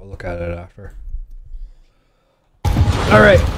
I'll look at it after. All right.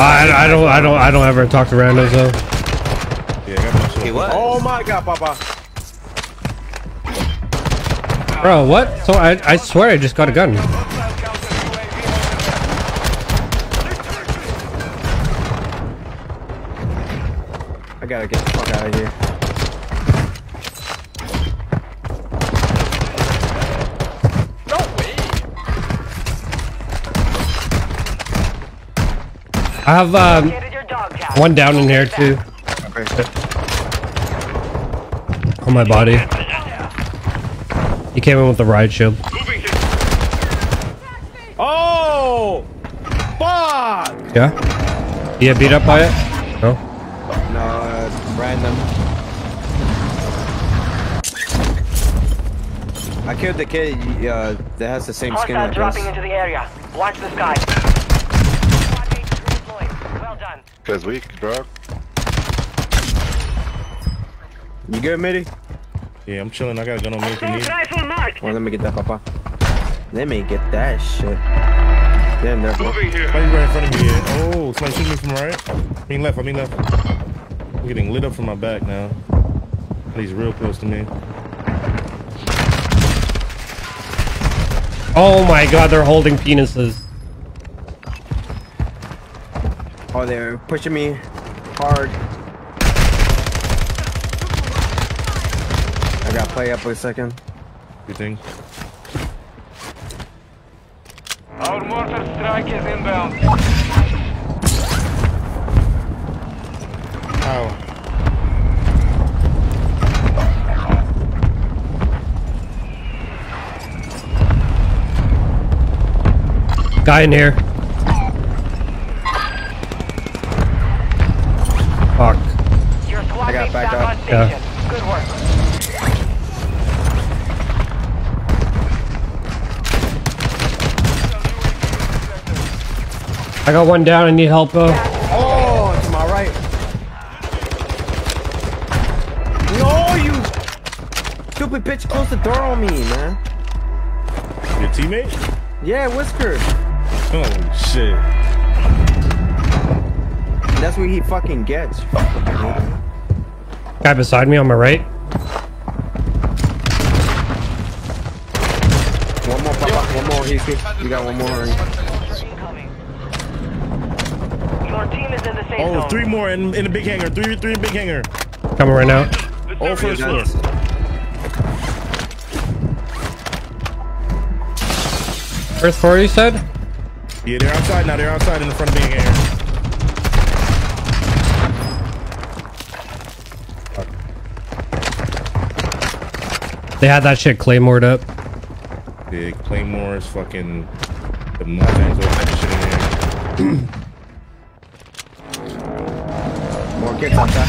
I, I don't I don't I don't ever talk to randos though. Yeah, I got my. He was. Oh my god, Papa. Bro, what? So I I swear I just got a gun. I gotta get the fuck out of here. I have um Located your dog tag. one down in here too Okay. on my body. He came in with the riot shield. Oh! Fuck! Yeah. You get beat up by it? No. No, uh, random. I killed the kid uh, that has the same skin Hostile like dropping this. into the area. Watch the sky. Squad mates redeployed. Well. Cause weak, bro. You good, Mitty? Yeah, I'm chilling. I got a gun on me if you need. Well, let me get that, Papa. Let me get that shit. Damn, there, bro. Moving here. Somebody's right in front of me. Yeah. Oh, somebody shooting me from right. I mean left. I mean left. I'm getting lit up from my back now. He's real close to me. Oh my god, they're holding penises. Oh, they're pushing me hard. I gotta play up for a second. You think? Our mortar strike is inbound. Ow. Guy in here. Fuck. Your squad I got mates back back up. on station. Yeah. Good work. I got one down. I need help though. Oh, to my right. No, you stupid bitch closed the door on me, man. Your teammate? Yeah, Whisker. Oh shit. That's what he fucking gets. Guy beside me on my right. One more, Papa. One more. He's good. You got one more. Your team is in the safe Oh, zone. three more in, in the big hangar. Three, three big hangar. Coming right now. All first floor. First floor, you said? Yeah, they're outside now. They're outside in the front of the big hangar. They had that shit claymored up. Big Claymores, fucking the Mustangs, all that shit in there. More kids outside.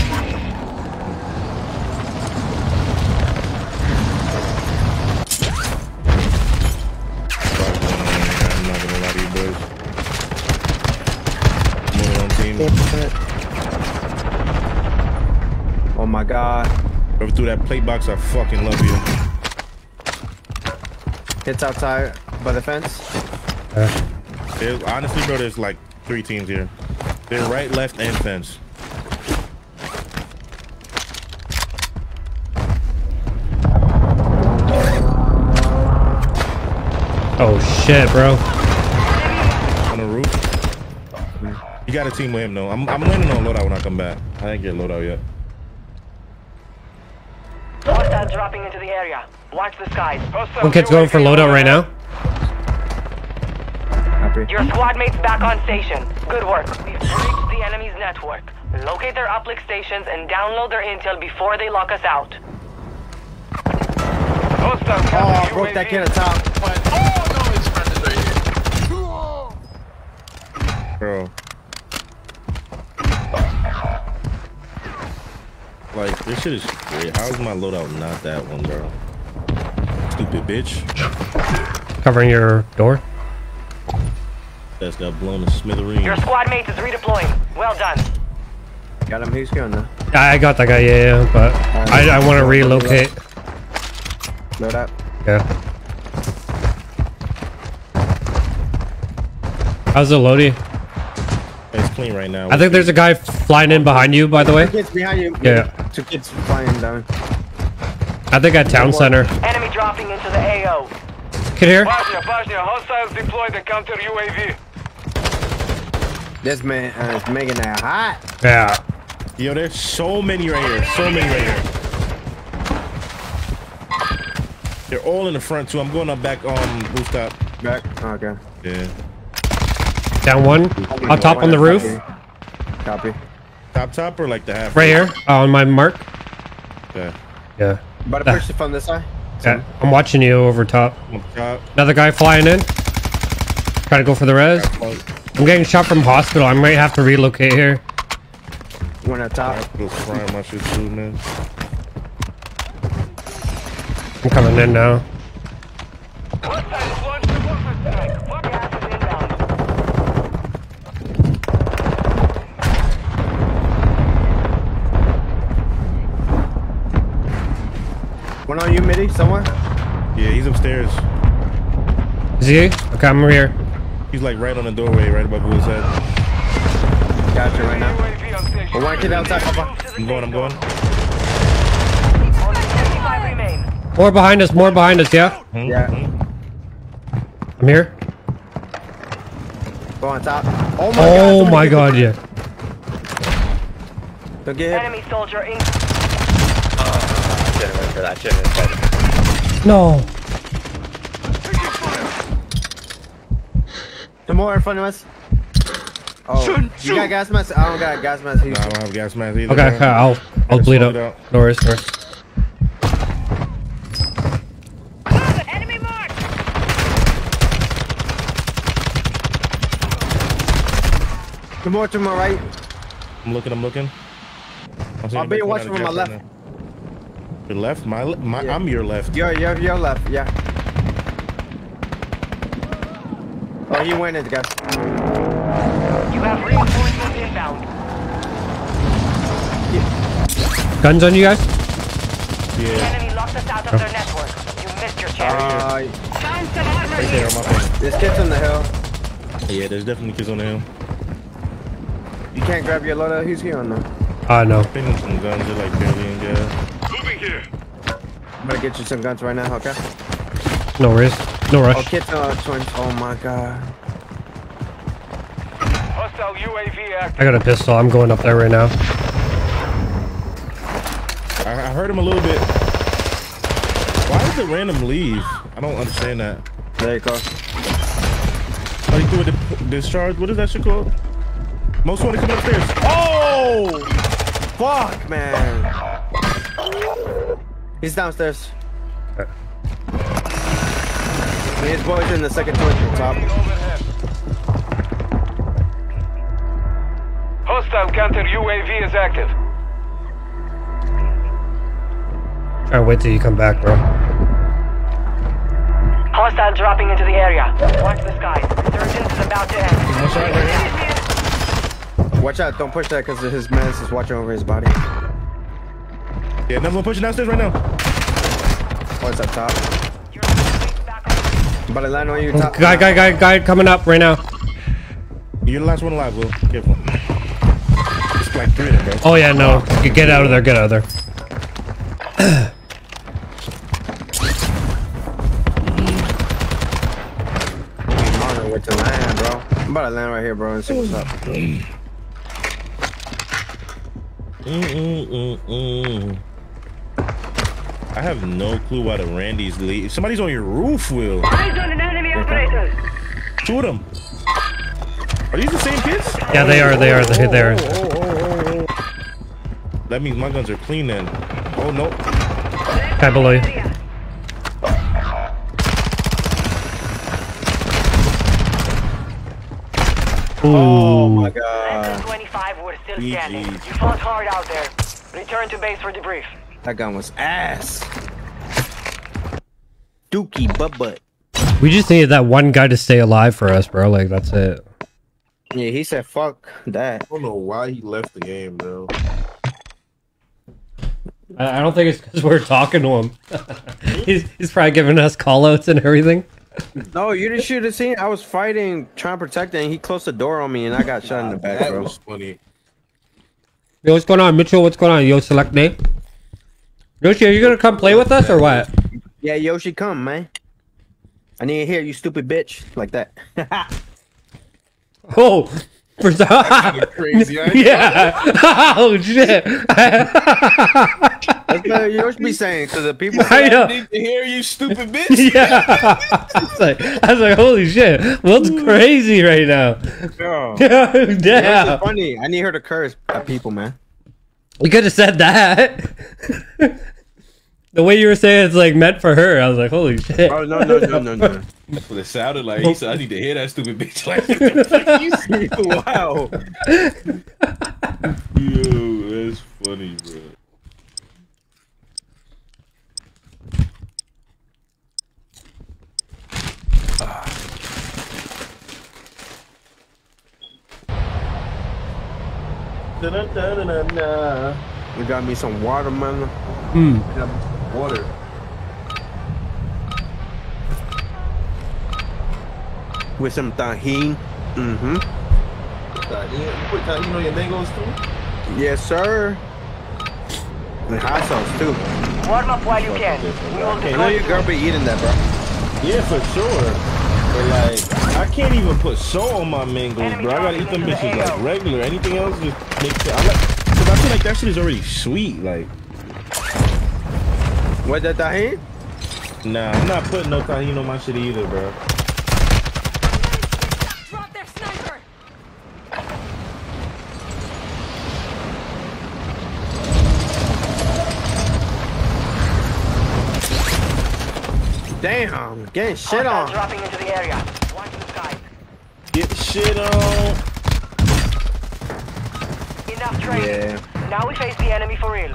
Fuck on in here. I'm not gonna lie to you boys. Moving on team. Oh my god. Whoever threw that plate box, I fucking love you. Hits outside by the fence. Uh. There's, honestly, bro, there's like three teams here. They're right, left, and fence. Oh shit, bro. On the roof. You got a team with him though. I'm, I'm landing on loadout when I come back. I didn't get loadout yet. Hostiles dropping into the area. Watch the skies. Post One kid's going for loadout right now. Your squad mates back on station. Good work. We've breached the enemy's network. Locate their uplink stations and download their intel before they lock us out. Hostile Oh, I broke that UAV. kid on top. Oh no, his friend is right here. Bro. Like, this shit is great. How is my loadout not that one, bro? Stupid bitch. Covering your door. That's got blown to smithereens. Your squad mate is redeploying. Well done. Got him. He's going now. I I got that guy, yeah, yeah, but uh, I, I want to relocate. Load up. Yeah. How's it, Lodi? It's clean right now. I think there's a guy flying in behind you, by the way. Two kids behind you. Yeah. Two kids flying down. I think at town center. Enemy dropping into the AO. Kid here. Bosnia, Bosnia, hostiles deployed the counter UAV. This man uh, is making that hot. Yeah. Yo, there's so many right here. So many right here. They're all in the front too. I'm going up back on rooftop. Back. Okay. Yeah. Down one. On top on the roof. Copy. Top top or like the half? Right here. Uh, on my mark. Okay. Yeah. About to push it from this side. yeah. I'm watching you over top. Top. Another guy flying in. Trying to go for the res. I'm getting shot from hospital. I might have to relocate here. One at top. Little frying my shit too, man. I'm coming in now. Hostiles launched a mortar strike. Fuck Gas is inbound. One on you, Mitty, somewhere. Yeah, he's upstairs. Is he? Okay, I'm over here. He's like right on the doorway, right above his head. Gotcha right now. UAV on station. But one kid outside, Papa. I'm going, I'm going. Only 25 remain. More behind us. More behind us. Yeah. Hmm, yeah. Hmm. I'm here. Go on top. Oh my oh god. Oh my god. Yeah. Don't get hit. Enemy soldier in. Shouldn't for that. Shouldn't No. Some more in front of us. Oh, you got gas mask? I don't got gas mask. Nah, I don't have gas mask either. Okay. bro. okay I'll I'll Just bleed hold up. it No worries. No worries. Enemy more to my right. I'm looking, I'm looking. I'm seeing I'll be him watching from my of gas right now. Your left? My, my Yeah. I'm your left. You're, you're, you're left. Yeah. Oh, he went in, guys. You have reinforcements inbound. Guns on you guys? The Yeah. enemy locked us out of their network. You missed your chance. Uh, Found some armor Right there on my face. this kid's on the hill. Yeah, there's definitely kids on the hill. You can't grab your loadout. Who's here on though? Uh no. Picking some guns, they're like barely in gas. Moving here. I'm gonna get you some guns right now, okay? No worries. No Oh, rush. kids, uh, twins. Oh my god. Hostile UAV active. I got a pistol. I'm going up there right now. I, I heard him a little bit. Why did the random leave? I don't understand that. There you go. Oh, he threw a discharge. What is that shit called? Most wanted coming upstairs. Oh! Fuck, man. He's downstairs. His boy's in the second twin on top. Hostile counter UAV is active. Try to wait till you come back, bro. Hostile dropping into the area. Watch the skies. Resurgence is about to end. One shot right here. Watch out, don't push that because his man is watching over his body. Yeah, another one pushing downstairs right now. Oh, it's up top. Your teammates back on. I'm about to land on you, top. Guy, guy, guy, guy coming up right now. You're the last one alive, Will. Careful. It's like three of them, bro. Oh yeah, no. Get- Get out of there. Get out of there. I'm on way to land, bro. I'm about to land right here, bro, and see what's up. Mm-mm-mm-mm. I have no clue why the Randy's leave. Somebody's on your roof, Will. Eyes on an enemy operator. Two of them. Are these the same kids? Yeah, they are. They are. They, they are. Oh, oh, oh, oh, That means my guns are clean then. Oh no. Guy below you. Oh my Less god. 25 were still GG. standing. You fought hard out there. Return to base for debrief. That gun was ass. Dookie butt butt. We just needed that one guy to stay alive for us, bro. Like that's it. Yeah, he said fuck that. I don't know why he left the game, bro. I, I don't think it's because we're talking to him. he's he's probably giving us call outs and everything. No, you didn't shoot a scene. I was fighting, trying to protect it, and he closed the door on me, and I got shot in the back, That bro. was funny. Yo, what's going on, Mitchell? What's going on? Yo, select day. Yoshi, are you gonna come play with us or what? Yeah, Yoshi, come, man. I need to hear you, stupid bitch, like that. Oh, for Crazy, right? yeah. oh shit. That's what Yoshi be saying to the people. I know. need to hear you, stupid bitch. Yeah. I was like, I was like, holy shit, what's crazy right now? Yo, Damn. Yoshi's funny. I need her to curse at people, man. You could have said that. the way you were saying it's like meant for her, I was like, holy shit. Oh no, no, no, no, no. That's what it sounded like. He oh. said, I need to hear that stupid bitch. Like, what the fuck you wow. Yo, that's funny, bro. We got me some watermelon. Water. with some tahine. Mm-hmm. You put tahini on your mangoes too? Yes, sir. And hot sauce too. Warm up while you can. We will You know deploy your girl be eating that, bro. Yeah, for sure. But like, I can't even put salt on my mangoes, bro. I gotta eat them bitches like regular. Anything else just makes it. I like, cause I feel like that shit is already sweet. Like, What that tahine? nah, I'm not putting no tahini on my shit either, bro. Drop their sniper! Damn, getting shit Hostiles on. dropping into the area. Watch the skies. Get shit on. Enough training. Yeah. Now we face the enemy for real.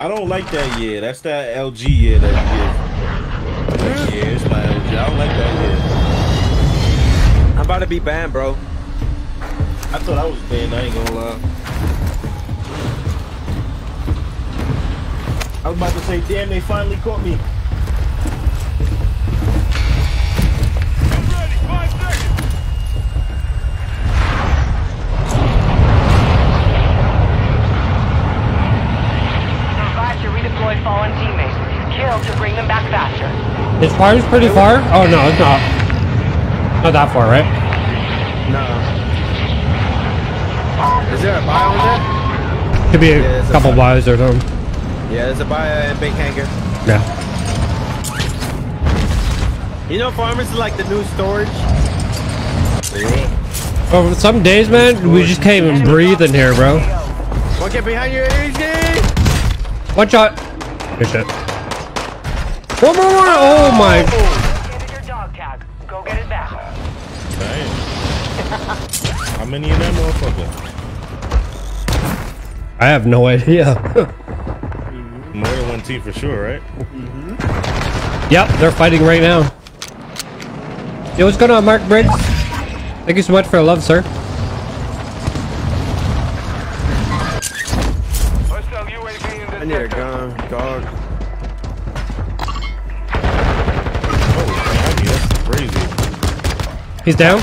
I don't like that. Yeah, that's that LG. Yeah, that yeah. Yeah, it's my LG. I don't like that. Yeah. I'm about to be banned, bro. I thought I was banned. I ain't gonna lie. I was about to say, damn, they finally caught me. To redeploy fallen teammates. Kill to bring them back faster. His farm's pretty far? Oh no, it's not. Not that far, right? No. Is there a bio on there? Could be a Yeah, it's a couple far. buys or something. Yeah, there's a buy and big hangar. Yeah. You know, farmers is like the new storage. Oh, some days, man, we just can't even breathe in here, bro. One get behind you, easy. One shot. Good shit. One more, one. Oh my. Located your dog tag. Go get it back. Damn. How many in that motherfucker? I have no idea. More than one team for sure, right? Mm-hmm. yep, they're fighting right now. Yo, what's going on, Mark Briggs? Thank you so much for the love, sir. I need a sector. gun, dog. Oh, that's crazy. He's down.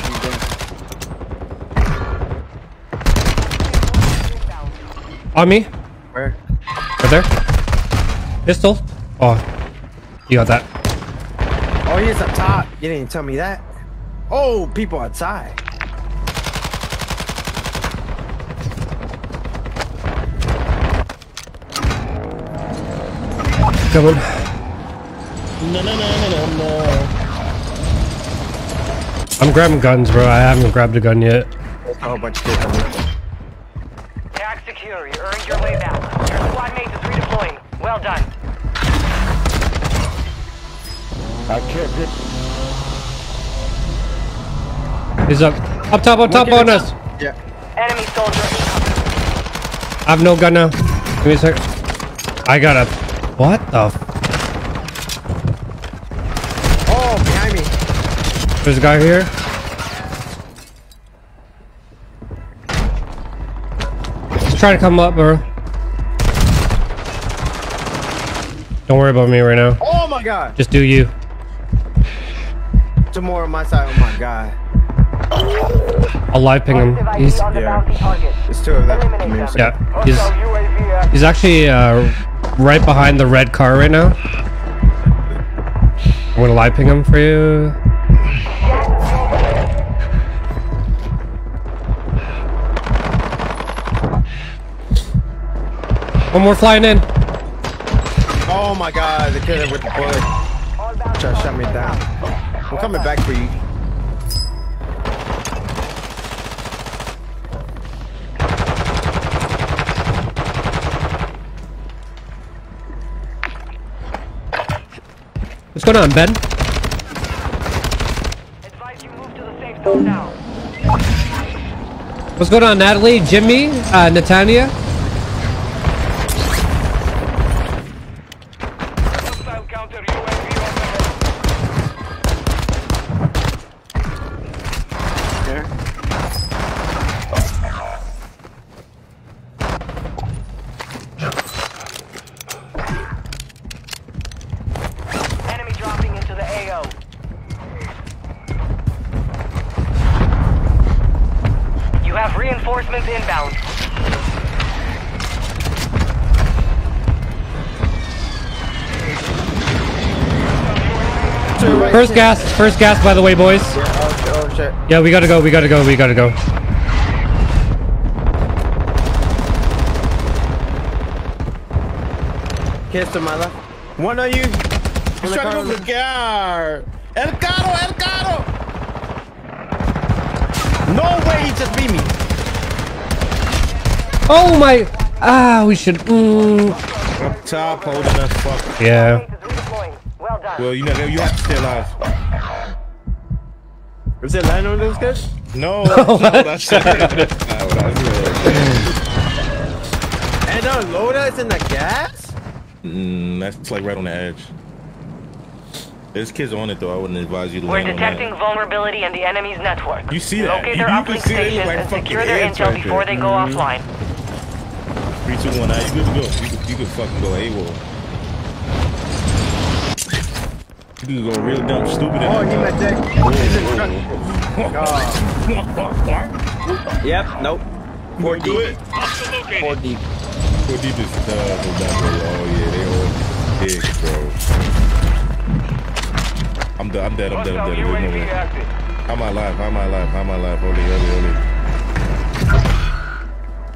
On me. Where? Right there. Pistol. Oh, you got that. Oh, he's up top. You didn't tell me that. Oh, people outside. Coming. No, no, no, no, no, no. I'm grabbing guns, bro. I haven't grabbed a gun yet. There's a whole bunch of kids on there. Tag secure. secure. You earned your way back. Your squad mate is redeploying. Well done. I can't get. He's up. Up top, up top Look at on it. us. Yeah. Enemy soldier. I have no gun now. Give me a sec. I got a. What the? F- Oh, behind me. There's a guy here. He's trying to come up, bro. Don't worry about me right now. Oh my god. Just do you. Two more on my side. Oh my god. I'll live ping him. He's ID on the yeah. bounty target. There's two of them. Eliminate Give me a them. second. yeah. He's Hostile UAV active. he's actually uh, right behind the red car right now. I'm gonna live ping him for you. One more flying in. Oh my god, the killer with the bullet. To shut me down. I'm coming back for you. Going on, Ben? Advise you move to the safe zone now. What's going on, Natalie, Jimmy, uh, Natania? First gas, by the way, boys. Oh shit, oh shit. Yeah, we gotta go, we gotta go, we gotta go. Kiss to my left. One on you. He's trying to go to the car. El Caro, El Caro. No way, he just beat me. Oh my! Ah, we should. Mm, Up top, holding us. Fuck. yeah. Mate is redeploying. Well done. Well, you know, you have to stay alive. Is it land on this guy? No, that's not what I said. That's not what I said. And the loader is in the gas? Mm, that's like right on the edge. There's kids on it though. I wouldn't advise you to We're land on that. detecting vulnerability in the enemy's network. You see that? Locate You- their uplink see it, stations like and secure their intel right before there. they go offline. Three, two, one. Now you good to go. You could, you could fucking go AWOL. You could go real dumb stupid. Oh, he met that. He's in truck. that. Yep, nope. Four do deep. it. Four deep. Four deep is uh, the down there. Oh yeah, they all big, bro. I'm dead. I'm dead. I'm dead. I'm Hostile dead. There's no UAV way. active. How am I alive? How am I alive? How am I alive? Holy, holy, holy.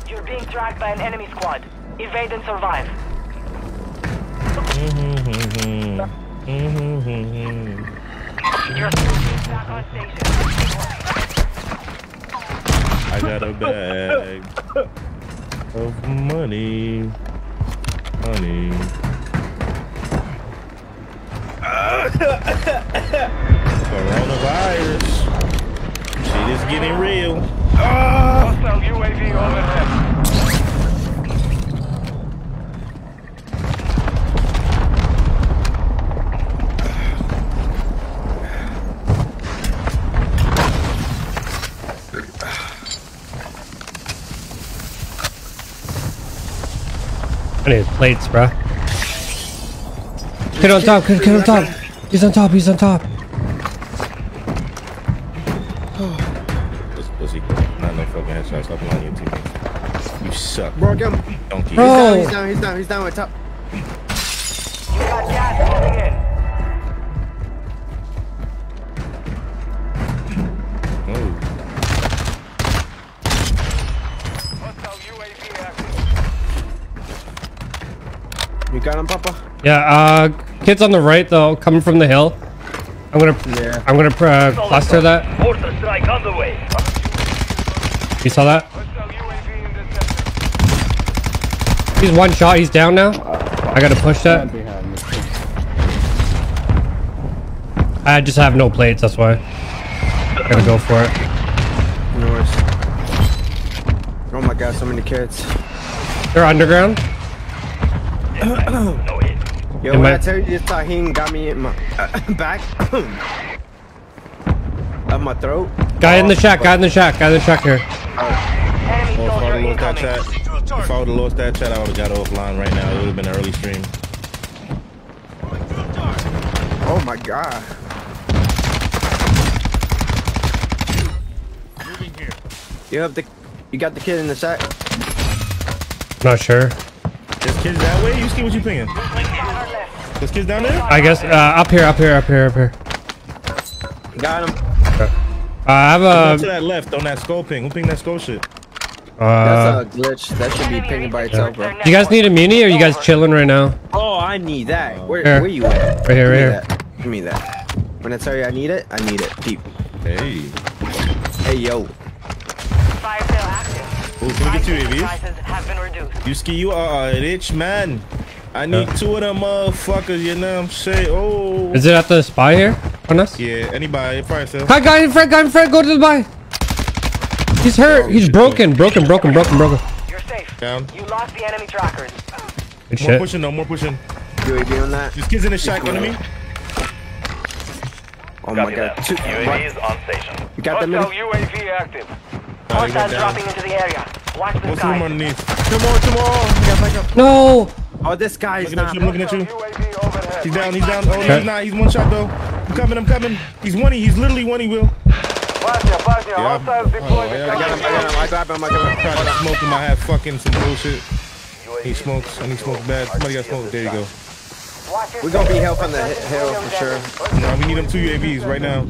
You're being tracked by an enemy squad. Evade and survive. You're back on station. Mm-hmm, mm-hmm, mm-hmm. I got a bag of money. Honey. Coronavirus. Shit is getting real. Hostile UAV overhead. I need plates, bruh. Get on top, get, get on top. He's on top, he's on top. This pussy. Not no fucking headshot. Stop lying to your teammates. You suck. Bro, get him. Donkey. Bro. He's down, he's down, he's down, he's down. You Yeah, uh, kids on the right though, coming from the hill. I'm gonna, Yeah. I'm gonna uh, cluster that. Mortar strike on the way. You saw that? Hostile UAV in the sector. He's one shot. He's down now. I gotta push that. I just have no plates. That's why. Gotta go for it. North. Oh my god, so many kids. They're underground. Yo, Am when I- I tell you this Tahin got me in my back of my throat. Guy in the oh, shack. Guy in the shack. Guy in the shack here. Enemy Oh, if I would have lost that incoming. chat, if I would have lost that chat, I would have got offline right now. It would have been an early stream. Oh my god. You have the, you got the kid in the sack. Not sure. There's kid that way. You see what you pinging? There's kids down there. I guess uh, up here. Up here. Up here. Up here. Got him. Uh, I have Go to a. that left on that skull ping. Who ping that skull shit? Uh, That's a glitch. That should be pinging by itself, bro. you guys need a muni or you guys chilling right now? Oh, I need that. Where, Here. where you at? Right here. Right Give me here. that. Give me that. When I tell you I need it, I need it. Peep. Hey. Hey, yo. Fire sale active. Ooh, can we get two Prices AVs? have been reduced. You ski, you are a rich man. I need Yeah. two of them motherfuckers, you know what I'm saying? Oh. Is it at the spy here on us? Yeah, anybody, fire sale. Hi, guy in front. Guy in front. Go to the buy. He's hurt. He's broken. Broken. Broken. Broken. Broken. You're safe. Down. You lost the enemy trackers. Good More shit. pushing, no more pushing. UAV on that. There's kids in the shack under me. Oh my god. Two, UAV is on station. you got that Hostile many? UAV active. Hostiles dropping into the area. Watch the Most of them sky. underneath. Two more, two more. I got back up. No. Oh, this guy's Looking at you, I'm looking at you. He's down, he's down. Oh, Okay. he's not. He's one shot though. I'm coming, I'm coming. He's one, he's literally one, he will. Bosnia, Bosnia, Yeah, oh, yeah, I got him, I got him. I grab him, I grab him. Tried to smoke him. I had fucking some bullshit. He smokes, and he smokes bad. Somebody got smoked. There you go. We're gonna be help on the hill for sure. No, we need them two UAVs right now.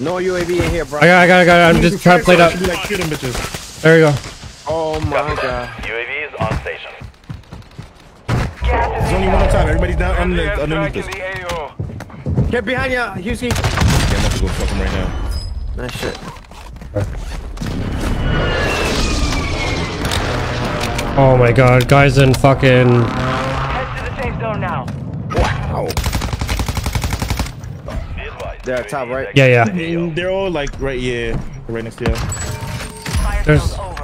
No UAV in here, bro. I got. I got. I got. I'm just trying to play it up. Like kill them bitches. There you go. Oh my god. UAV is on station. There's only one on inbound. Everybody's down Friendly under, underneath airstrike us. in the AO. Get behind you, Husky. Yeah, I'm about to go fuck him right now. Nice shit. Oh my god, guys in fucking. Head to the safe zone now. Wow. They're at top, right? Yeah, yeah. They're all like right, yeah, right next to you. There's- over.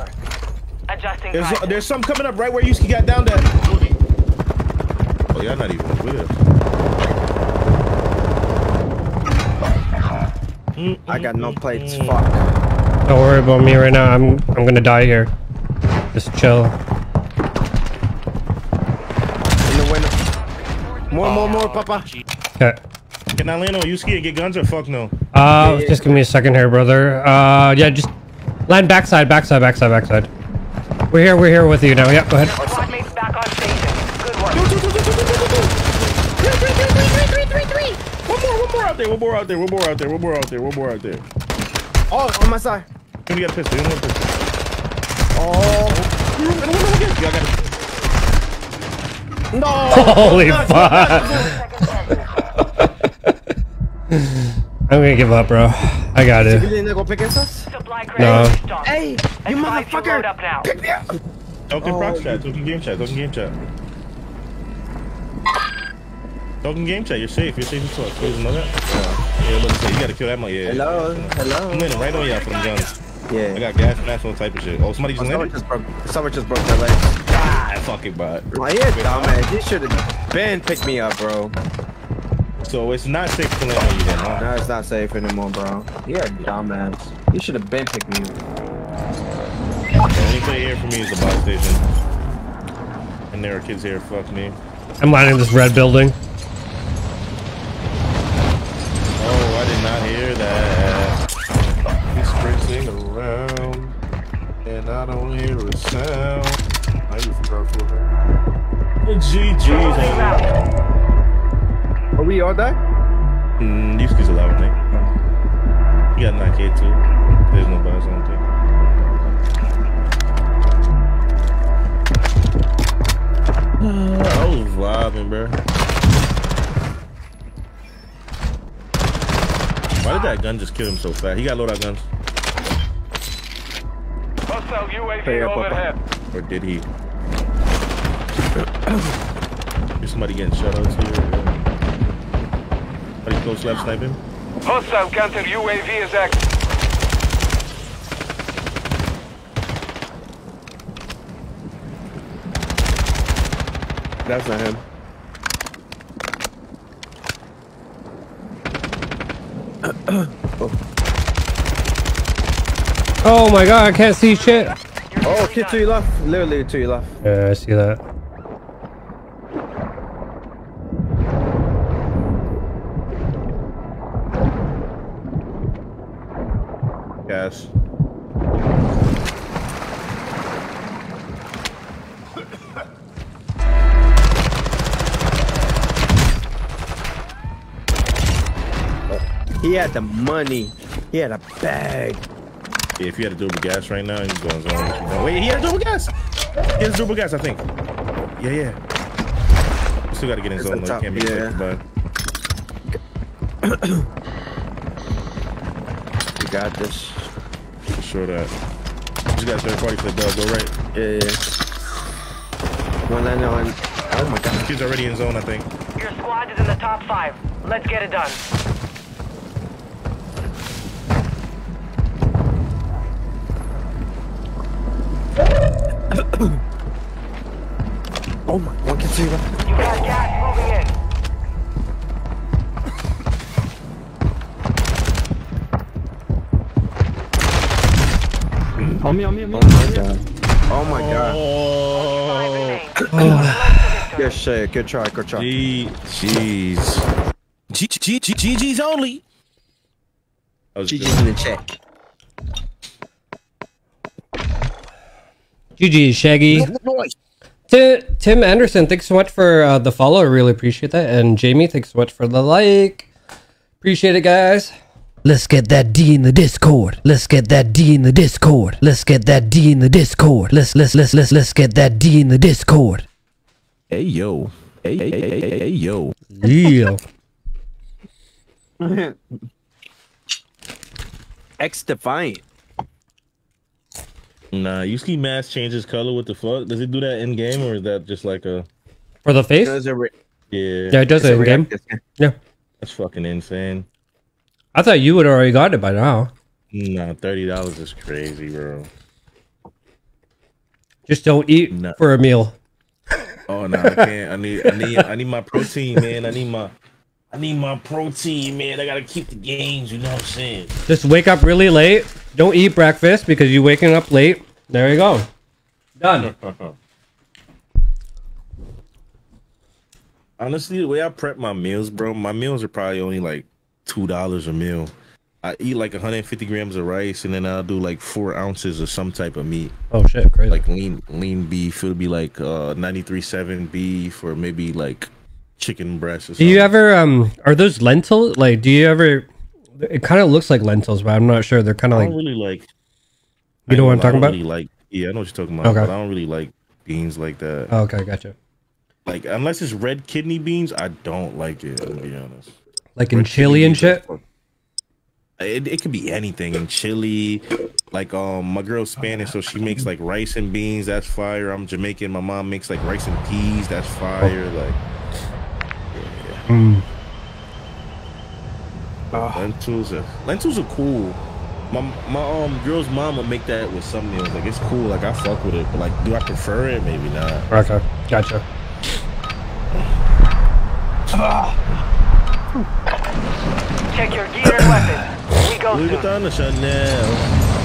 Adjusting There's prices. there's some coming up right where you got down there. Oh, y'all not even with us. I got no plates. Fuck. Don't worry about me right now. I'm. I'm gonna die here. Just chill. In the window. More, more, more, Papa. Okay. Can I land on you ski and get guns or fuck no? Uh, just give me a second here, brother. Uh, yeah, just land backside, backside, backside, backside. We're here. We're here with you now. Yeah, go ahead. Squad mates back on station. Good work. One more, one more out there, one more out there, one more out there, one more out there, one more out there. Oh, on my side. And we got a pistol, we want a pistol. Oh. Y'all got No. Holy fuck! I'm gonna give up, bro. I got it. didn't go pick us? Supply crate No. Hey, you Advise to load motherfucker. up now. Pick me up. Token Oh, prox chat, token game chat, token game chat. Token game chat, you're safe, you're safe as fuck. You know that? Yeah, look, so you gotta kill that one, yeah. Hello, hello. I'm landing right on y'all for them guns. Yeah. I got gas mask, all type of shit. Oh, somebody just Someone landed? just broke. Someone just broke their legs. Ah, fuck it, bud. Oh, yeah, dumbass. He should have been picked me up, bro. So it's not safe to land on you then, huh? No, it's not safe anymore, bro. You're a dumbass. You should have been picked me up. The only play here for me is the bus station. And there are kids here, fuck me. I'm landing this red building. Oh, I did not hear that. He's sprinting around, and I don't hear a sound. I used to go for her. GG's, homie. We all die? Mm, these kids alive, I think. You got 9K too. There's no buzz, I don't. I was vibing, bro. Why did that gun just kill him so fast? He got loadout guns. Hostile UAV Hey, overhead. Or did he? There's somebody getting shoutouts here. Somebody close left sniping. Hostile counter UAV is active. That's not him. Oh my god, I can't see shit. Oh, kid to your left. Literally to your left. Yeah, I see that. He had the money. He had a bag. Yeah, if you had a double gas right now, he's going zone. What. Wait, he had a double gas. He has a double gas, I think. Yeah, yeah. We still got to get in It's zone. though. top, Can't be yeah. affected You got this. by for sure that. Just got third party for the dub. Go right. Yeah, yeah. One line on. Oh my god. Kid's already in zone, I think. Your squad is in the top five. Let's get it done. Oh my. One kid to your left. You got gas moving in. Oh my god. Oh my god. Five Oh, remain. Good shit. Good try. Good try. G, jeez. G, G, G, GG's only. That was. GG's in the check. GG, Shaggy. Ti- Tim Anderson, thanks so much for uh, the follow. I really appreciate that. And Jamie, thanks so much for the like. Appreciate it, guys. Let's get that D in the Discord. Let's get that D in the Discord. Let's get that D in the Discord. Let's let's let's let's let's get that D in the Discord. Hey, yo. Hey, hey, hey, hey, hey, yo. Yeah. XDefiant. Nah, you see Mass changes color. What the fuck? Does it do that in game or is that just like a. For the face? Does a Yeah. Yeah, it does it's it in game. react- Yeah. That's fucking insane. I thought you would already got it by now. Nah, $30 is crazy, bro. Just don't eat No. for a meal. Oh no, I can't. I need, I need, I need my protein, man. I need my, I need my protein, man. I gotta keep the games. You know what I'm saying? Just wake up really late. Don't eat breakfast because you're waking up late. There you go. Done. Honestly, the way I prep my meals, bro, my meals are probably only like two dollars a meal. I eat like 150 grams of rice, and then I'll do like four ounces of some type of meat, Oh shit, crazy. like lean lean beef. It'll be like uh 93.7 beef, or maybe like chicken breast. Or do you ever um are those lentils? Like do you ever it kind of looks like lentils, but I'm not sure. They're kind of like really like. You know what I'm I talking don't about? Really like, yeah, I know what you're talking about. Okay. But I don't really like beans like that. oh, okay, gotcha. Like unless it's red kidney beans, I don't like it. I'm gonna be honest. Like in Red chili and shit. It, it could be anything in chili. Like um, my girl's Spanish, so she makes like rice and beans. That's fire. I'm Jamaican. My mom makes like rice and peas. That's fire. Like Mm. Lentils are lentils are cool. My my um girl's mom will make that with some meals. Like it's cool. Like I fuck with it. But like, do I prefer it? Maybe not. Okay, gotcha. Check your gear and weapons. We go Louis soon. Vuitton or Chanel?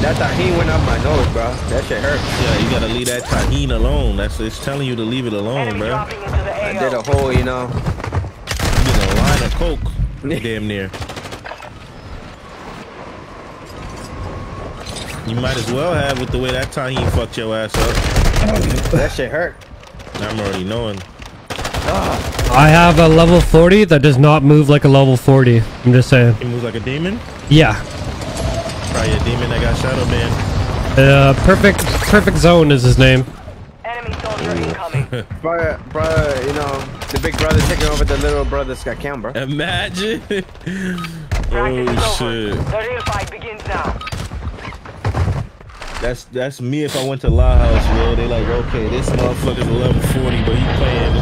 That tahini went up my nose, bro. That shit hurt. Yeah, you gotta leave that tahine alone. That's it's telling you to leave it alone, Enemy bro. dropping into the I did a hole, you know. You get a line of coke, damn near. You might as well have with the way that tahine fucked your ass up. That shit hurt. I'm already knowing. I have a level 40 that does not move like a level 40. I'm just saying. He moves like a demon. Yeah. Probably a demon that got shadow banned. Uh, perfect, perfect zone is his name. Enemy soldier incoming. Brother, brother, you know, the big brother taking over the little brother's got cam, bro. Imagine. Oh shit. The real fight begins now. That's that's me if I went to La House, bro. They like, okay, this motherfucker's level 40, but he playing.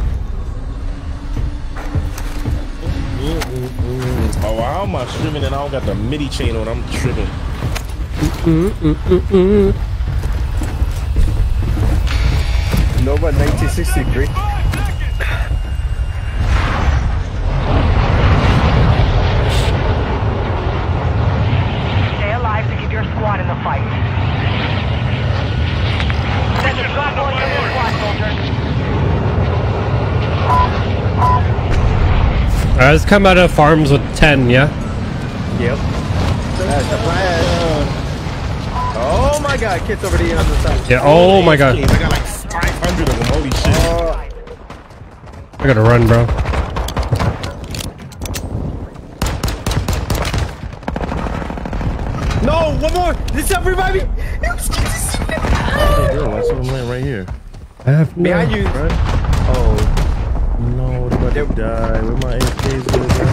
oh, how am I streaming and I don't got the MIDI chain on? I'm tripping. Nova 1963. Stay alive to keep your squad in the fight. Send a drop on your squad, soldiers. Alright, let's come out of farms with 10, yeah? Yep. That's the plan. Oh my god, kids over the other side. Yeah, oh my god. I got like 500 of them. Holy shit. Oh, I gotta run, bro. no, one more. This up, revive me. Girl, I saw them laying right here. I have no... Behind you. Oh, No, they're about to die. Where my AKs go, bro?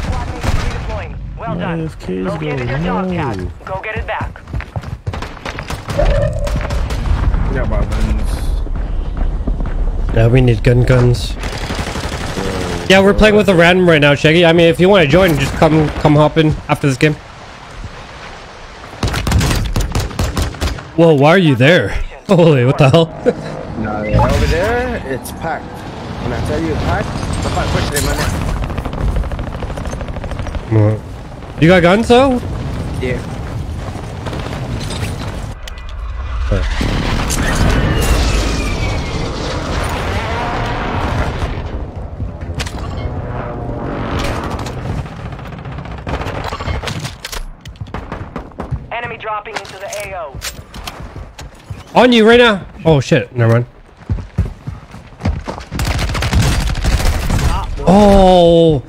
Squad mates. Well done. AFKs Located go, your dog no. tag. Go get it back. yeah, my guns. Yeah, we need gun guns. Yeah, we're playing with a random right now, Shaggy. I mean, if you want to join, just come come hop in after this game. Whoa, why are you there? Holy, what the hell? No, yeah, over there, it's packed. When I tell you it's packed, the fight push it, man. you got guns, though? Yeah. Enemy On you right now. Oh, shit. Never mind. Oh.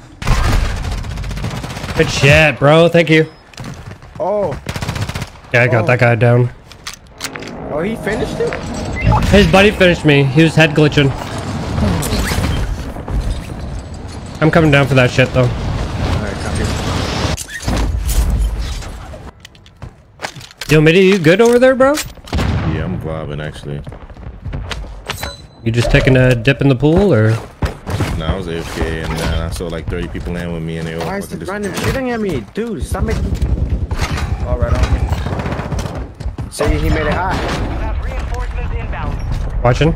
Good shit, bro. Thank you. Oh, Yeah, I got Oh. that guy down. oh, he finished it. His buddy finished me. He was head glitching. I'm coming down for that shit, though. Alright, copy. Yo, Mitty, you good over there, bro? Yeah, I'm vibing actually. You just taking a dip in the pool, or? Nah, I was AFK and then I saw like 30 people land with me and they all Why is fucking it random shooting at me? Dude, stop making... All right, on me. Say he made it hot. You have reinforcements inbound. Watching?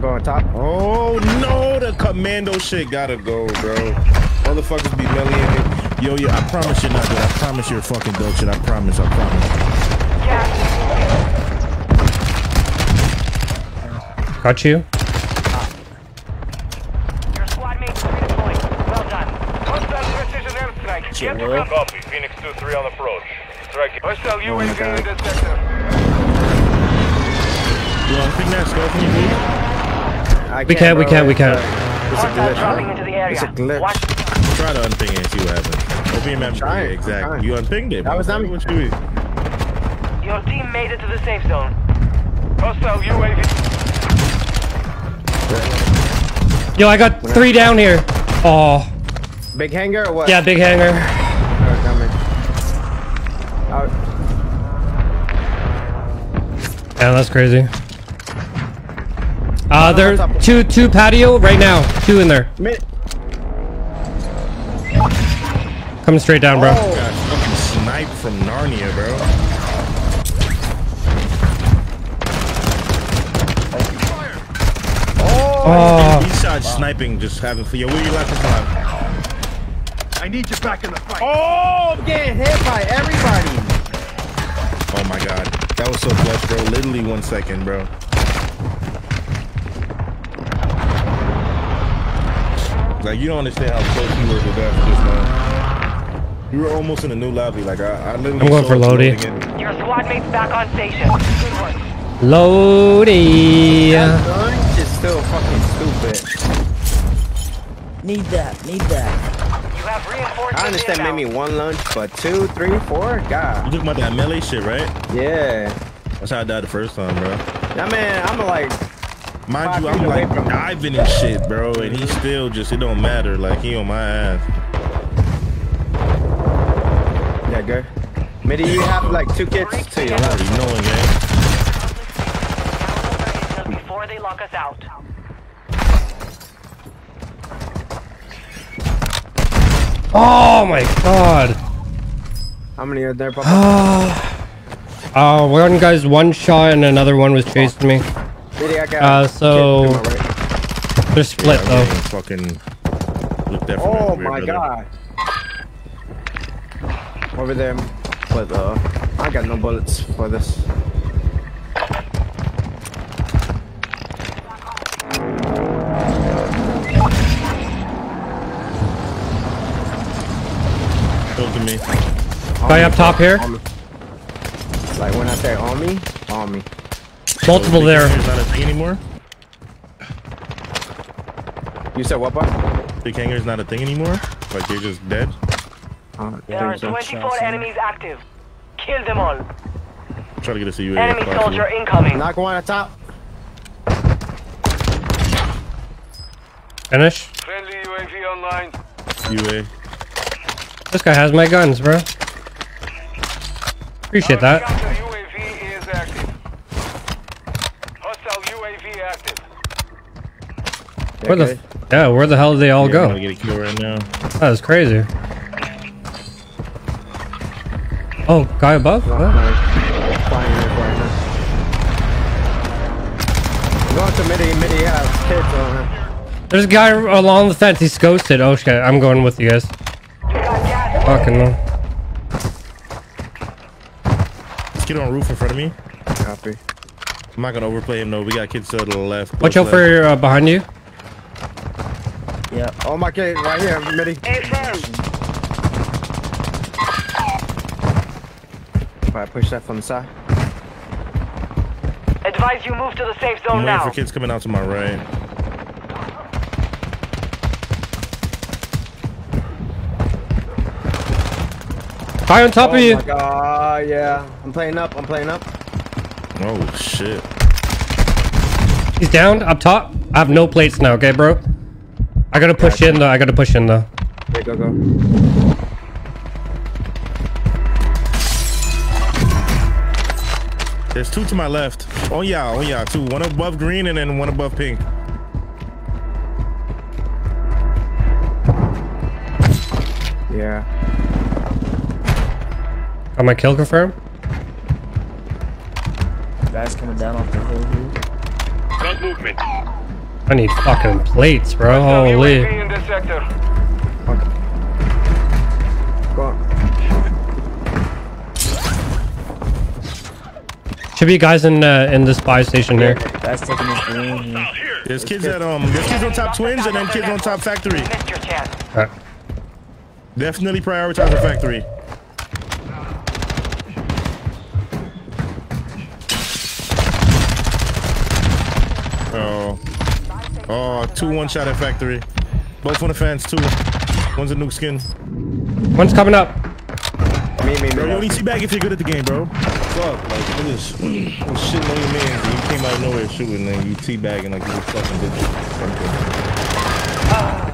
Go on top. Oh no, the commando shit gotta go, bro. Motherfuckers be meleeing me. Yo, yo, I promise you're not good. I promise you're fucking dog shit. I promise, I promise. Gas. Got you. Your squad mates redeploying. Well done. Hostile precision airstrike. Get to Copy. Phoenix 2-3 on approach. Strike it. Hostile oh UAV God. in the sector. You want to pick that skull from you, please? I We can't, we can't, we can't. It's a Hostile dropping glitch. into the area. It's a glitch. Watch. Try to unping it and see what happens. Open your memory. exactly. You unpinged it. That was not me. What you? Your team made it to the safe zone. Hostile UAV. Yo, I got three down here. Oh, Big hangar or what? yeah, big hangar. Alright, coming. Out. Yeah, that's crazy. Uh, there's two two patio right now. Two in there. Coming straight down, bro. Oh. Got fucking sniped from Narnia, Oh, He shot sniping, just having for you. Where you left this time? I need you back in the fight. Oh, I'm getting hit by everybody. Oh my god. That was so clutch, bro. Literally one second, bro. Like, you don't understand how close you were to that just now. You were almost in a new lobby. Like, I, I literally I'm going for you Lodi. Your squad mates back on station. Good work. Lodi. Is still fucking stupid. Need that, need that. You have reinforcements I understand inbound. maybe one lunch, but two, three, four? God. You God. talking about that melee shit, right? Yeah. That's how I died the first time, bro. That man, I'm like, Mind you, I'm like from him. diving and shit, bro, and he still just, it don't matter. Like, he on my ass. Tiger. Midi, you have like two kids to your left. Already knowing, gang. Before they lock us out. Oh my god. How many are there, Papa? Uh, one guy's one shot and another one was chasing me. Midi, I got Uh, so- kid to my right. They're split I'm though. fucking looked at from Oh my brother. god. Over there. But uh, I got no bullets for this. Look at me. Guy up top here. On me. Like when I say on me, on me. Multiple Big there. not a thing anymore. You said what, bud? Big hangar's not a thing anymore. Like they're just dead. Uh, There are 24 enemies active. Kill them all. Try to get a UAV. Enemy if possible. soldier incoming. Knock one at top. Finish. Friendly UAV online. UA. This guy has my guns, bro. Appreciate that. UAV is active. Hostile UAV active. Where the? Yeah, where the hell did they all Yeah, gonna go? get a kill right now. That was crazy. Oh, guy above? What? no. Flying in right now. I'm going to midi, midi has uh, kids on him. There's a guy along the fence. He's ghosted. Oh shit! I'm going with you guys. You. Fucking no. Let's get on roof in front of me. Copy. I'm not gonna overplay him though. We got kids to the left. Watch close out for uh, behind you. Yeah. Oh my kid, right here, midi. If I push that from the side. Advise you move to the safe I'm zone waiting now. for kids coming out to my right. Guy on top oh of you. my god, yeah. I'm playing up, I'm playing up. Oh shit. He's down up top. I have no plates now. Okay, bro. I gotta push in though. I gotta push in though. Okay, go, go. There's two to my left. Oh yeah, oh yeah, two. One above green and then one above pink. Yeah. Got my kill confirmed. Guys coming down off the hill here. Got movement. I need fucking plates, bro. Holy. UAV in this sector. Go on. Should be guys in uh, in the spy station here. Guys taking this green here. There's kids at um there's kids on top twins and then kids on top factory. Missed your chance. Alright. Definitely prioritize the factory. Oh, two one shot at factory. Both on the fence, two. One's a nuke skin. One's coming up. Me, me, Bro, you me. only see back if you're good at the game, bro. Fuck, like, look at this. I'm shitting on your man. You came out of nowhere shooting and you teabagging like you a fucking bitch.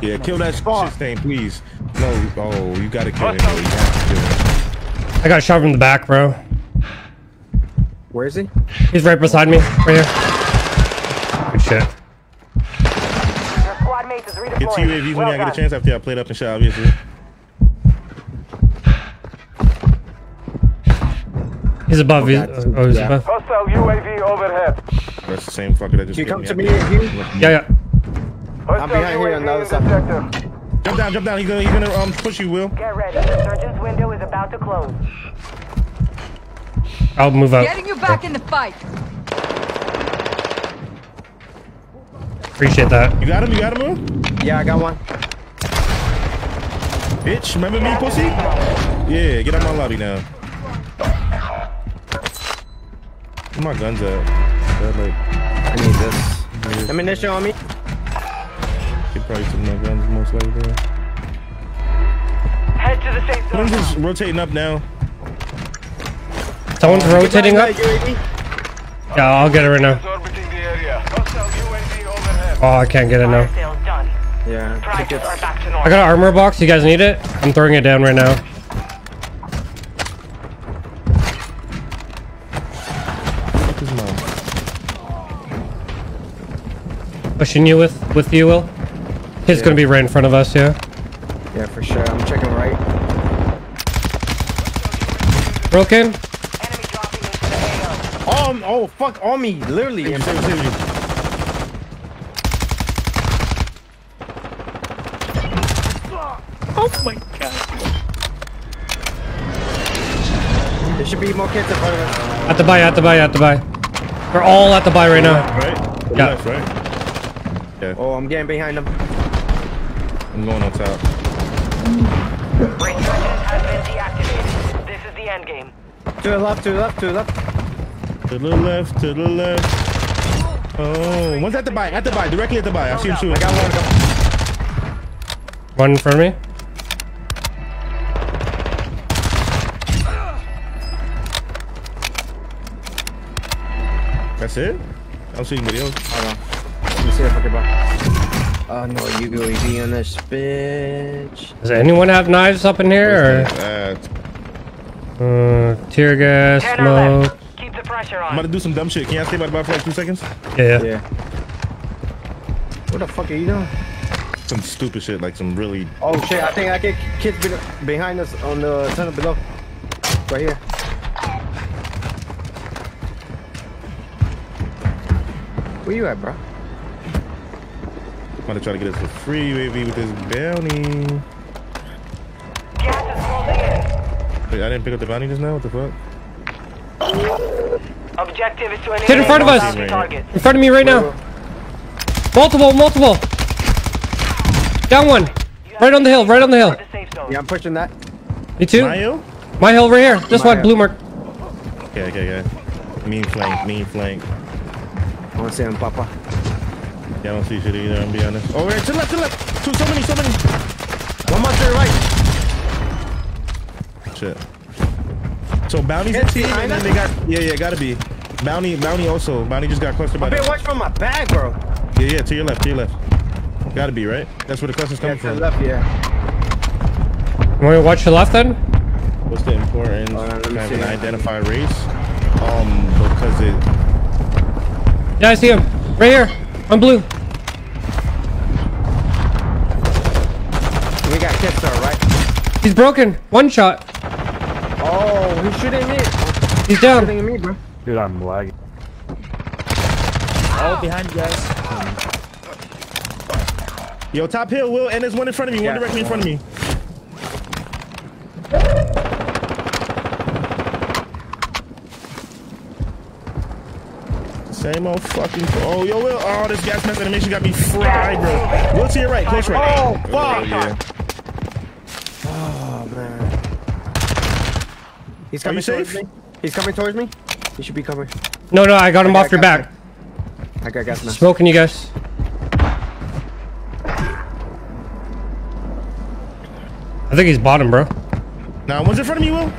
Yeah, kill that shit stain, please. No, oh, you gotta kill him, bro. You have to kill him. I got shot from the back, bro. Where is he? He's right beside me, right here. Good shit. Get to UAVs when well I get a chance after I played up and shot, obviously. He's above. He's, that's- oh, he's yeah. above. Hostile UAV overhead. That's the same fucker that just Can you come me. to me here? Yeah, yeah. Hostile behind here UAV on the other in side. Jump down, jump down. He's gonna, he's gonna um, push you, Will. Get ready. The surgeon's window is about to close. I'll move out. Getting you back in the fight. Appreciate that. You got him? You got him, Will? Yeah, I got one. Bitch, remember me, pussy? Yeah, get out my lobby now. Where my guns at? They're like, I need this. Ammunition on me. they probably took my guns most likely. Head to the safe I'm just rotating up now. Someone's rotating up. Yeah, I'll get it right now. Is orbiting the area. Hostile UAV overhead. Oh, I can't get it Fire now. Yeah. I got an armor box. You guys need it? I'm throwing it down right now. Pushing you with with you, Will. He's yeah. gonna be right in front of us. Yeah. Yeah, for sure. I'm checking right. Broken. Oh, oh, fuck, on me, literally. I'm. You, my god. There should be more kids in front of us. At the buy. At the buy. At the buy. They're all at the buy right now. Right? Yeah. Left, right? Yeah, Oh, I'm getting behind them. I'm going on top. Resurgence has been deactivated. This is the end game. To the left, to the left, to the left. To the left, to the left. Oh, one's at the buy, at the buy, directly at the buy. I see him I shooting. got one. One in front of me. That's it? I don't see anybody else. Hold on. Let me see if I can buy. Oh no, you go EV on this bitch. Does anyone have knives up in here? Or uh, tear gas, Ten smoke? Keep the pressure on. I'm about to do some dumb shit. Can y'all stay by the bar for like two seconds? Yeah. Yeah. What the fuck are you doing? Some stupid shit, like some really. Oh shit, I think I get kids behind us on the tunnel below. Right here. Where you at, bro? I'm about to try to get us a free UAV with this bounty. Gas is closing Wait, I didn't pick up the bounty just now? What the fuck? Objective is to Get in front of us. target. In front of me right now. Multiple, multiple. Down one. Right on the hill. Right on the hill. The safe zone. Yeah, I'm pushing that. Me too. Mayo? My hill right here. This My one, hill. blue mark. Okay, okay, okay. Mean flank, mean flank. I wanna see him, Papa. Yeah, I don't see shit either, I'm be honest. Oh, right, to the left, to the left. Two, so many, so many. One more to the right. Shit. So bounty's in team, and then they got yeah, yeah, gotta be. Bounty, bounty also. Bounty just got clustered by I've been the, watch from my bag, bro. Yeah, yeah, to your left, to your left. Gotta be right. That's where the cluster's Yeah, coming to from. left, yeah. Want to watch your left then? What's the importance Hold on, let of me having see. an identified race? Um, because it. Yeah, I see him. Right here. On blue. We got kids to right. He's broken. One shot. Oh, he's shooting me. He's down. Shooting me, bro. Dude, I'm lagging. Oh, behind you guys. Yo, top hill, Will, and there's one in front of me. One Yeah. directly in front of me. Same old fucking. Oh, yo, Will. Oh, this gas mask animation got me fried, bro. Will to your right, close right. Oh, fuck. yeah. Oh, man. He's Are coming you towards me. He's coming towards me. He should be coming. No, no, I got him I off your back. I got gas mask. Smoking you guys. I think he's bottom, bro. Now, one's in front of me, Will.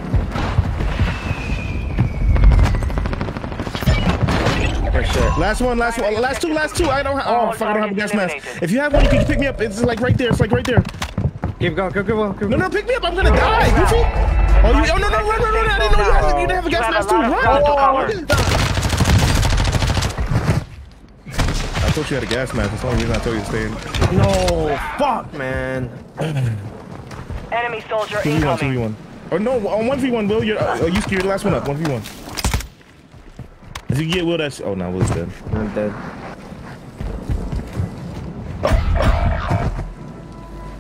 For sure. Last one, last one, last two, last two. I don't have. Oh, All fuck, I don't have a gas mask. If you have one, you can pick me up. It's like right there. It's like right there. Keep going, keep going, keep No, no, pick me up. I'm gonna die, Goofy. Oh, you, oh no, no, run, run, run. I didn't know you, had, you didn't have a gas mask a too. Run. ground to Oh, cover. I. I thought you had a gas mask. That's the only reason I told you to stay in. No, fuck, man. Enemy soldier 2v1, incoming. 2v1. Oh, no, on 1v1, Will. You're, uh, you scared the last one up. 1v1. If you get Will, that's. Oh, no, Will's dead. I'm dead.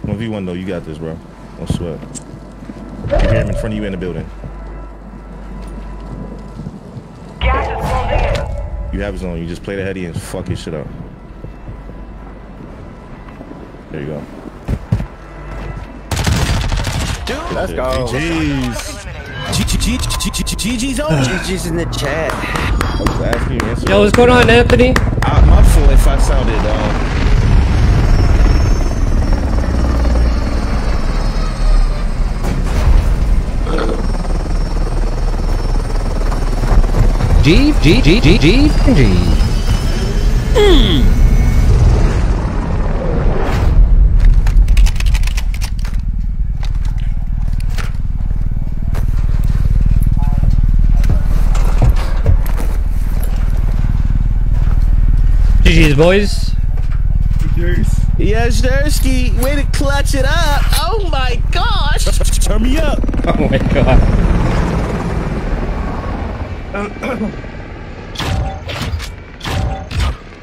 1v1, though. You got this, bro. Don't sweat. You hear him in front of you in the building. Gas is closing in. You have his own. You just play the heady and fuck his shit up. There you go. Let's go. Jeez. GG's on. GG's in the chat. I was asking you, man. Yo, what's going on, Anthony? uh, my fault if I sounded. Um, G, G, G, G, G, G. GG's, boys. Yes, Dursky. Way to clutch it up. Oh my gosh. Turn me up. Oh my god.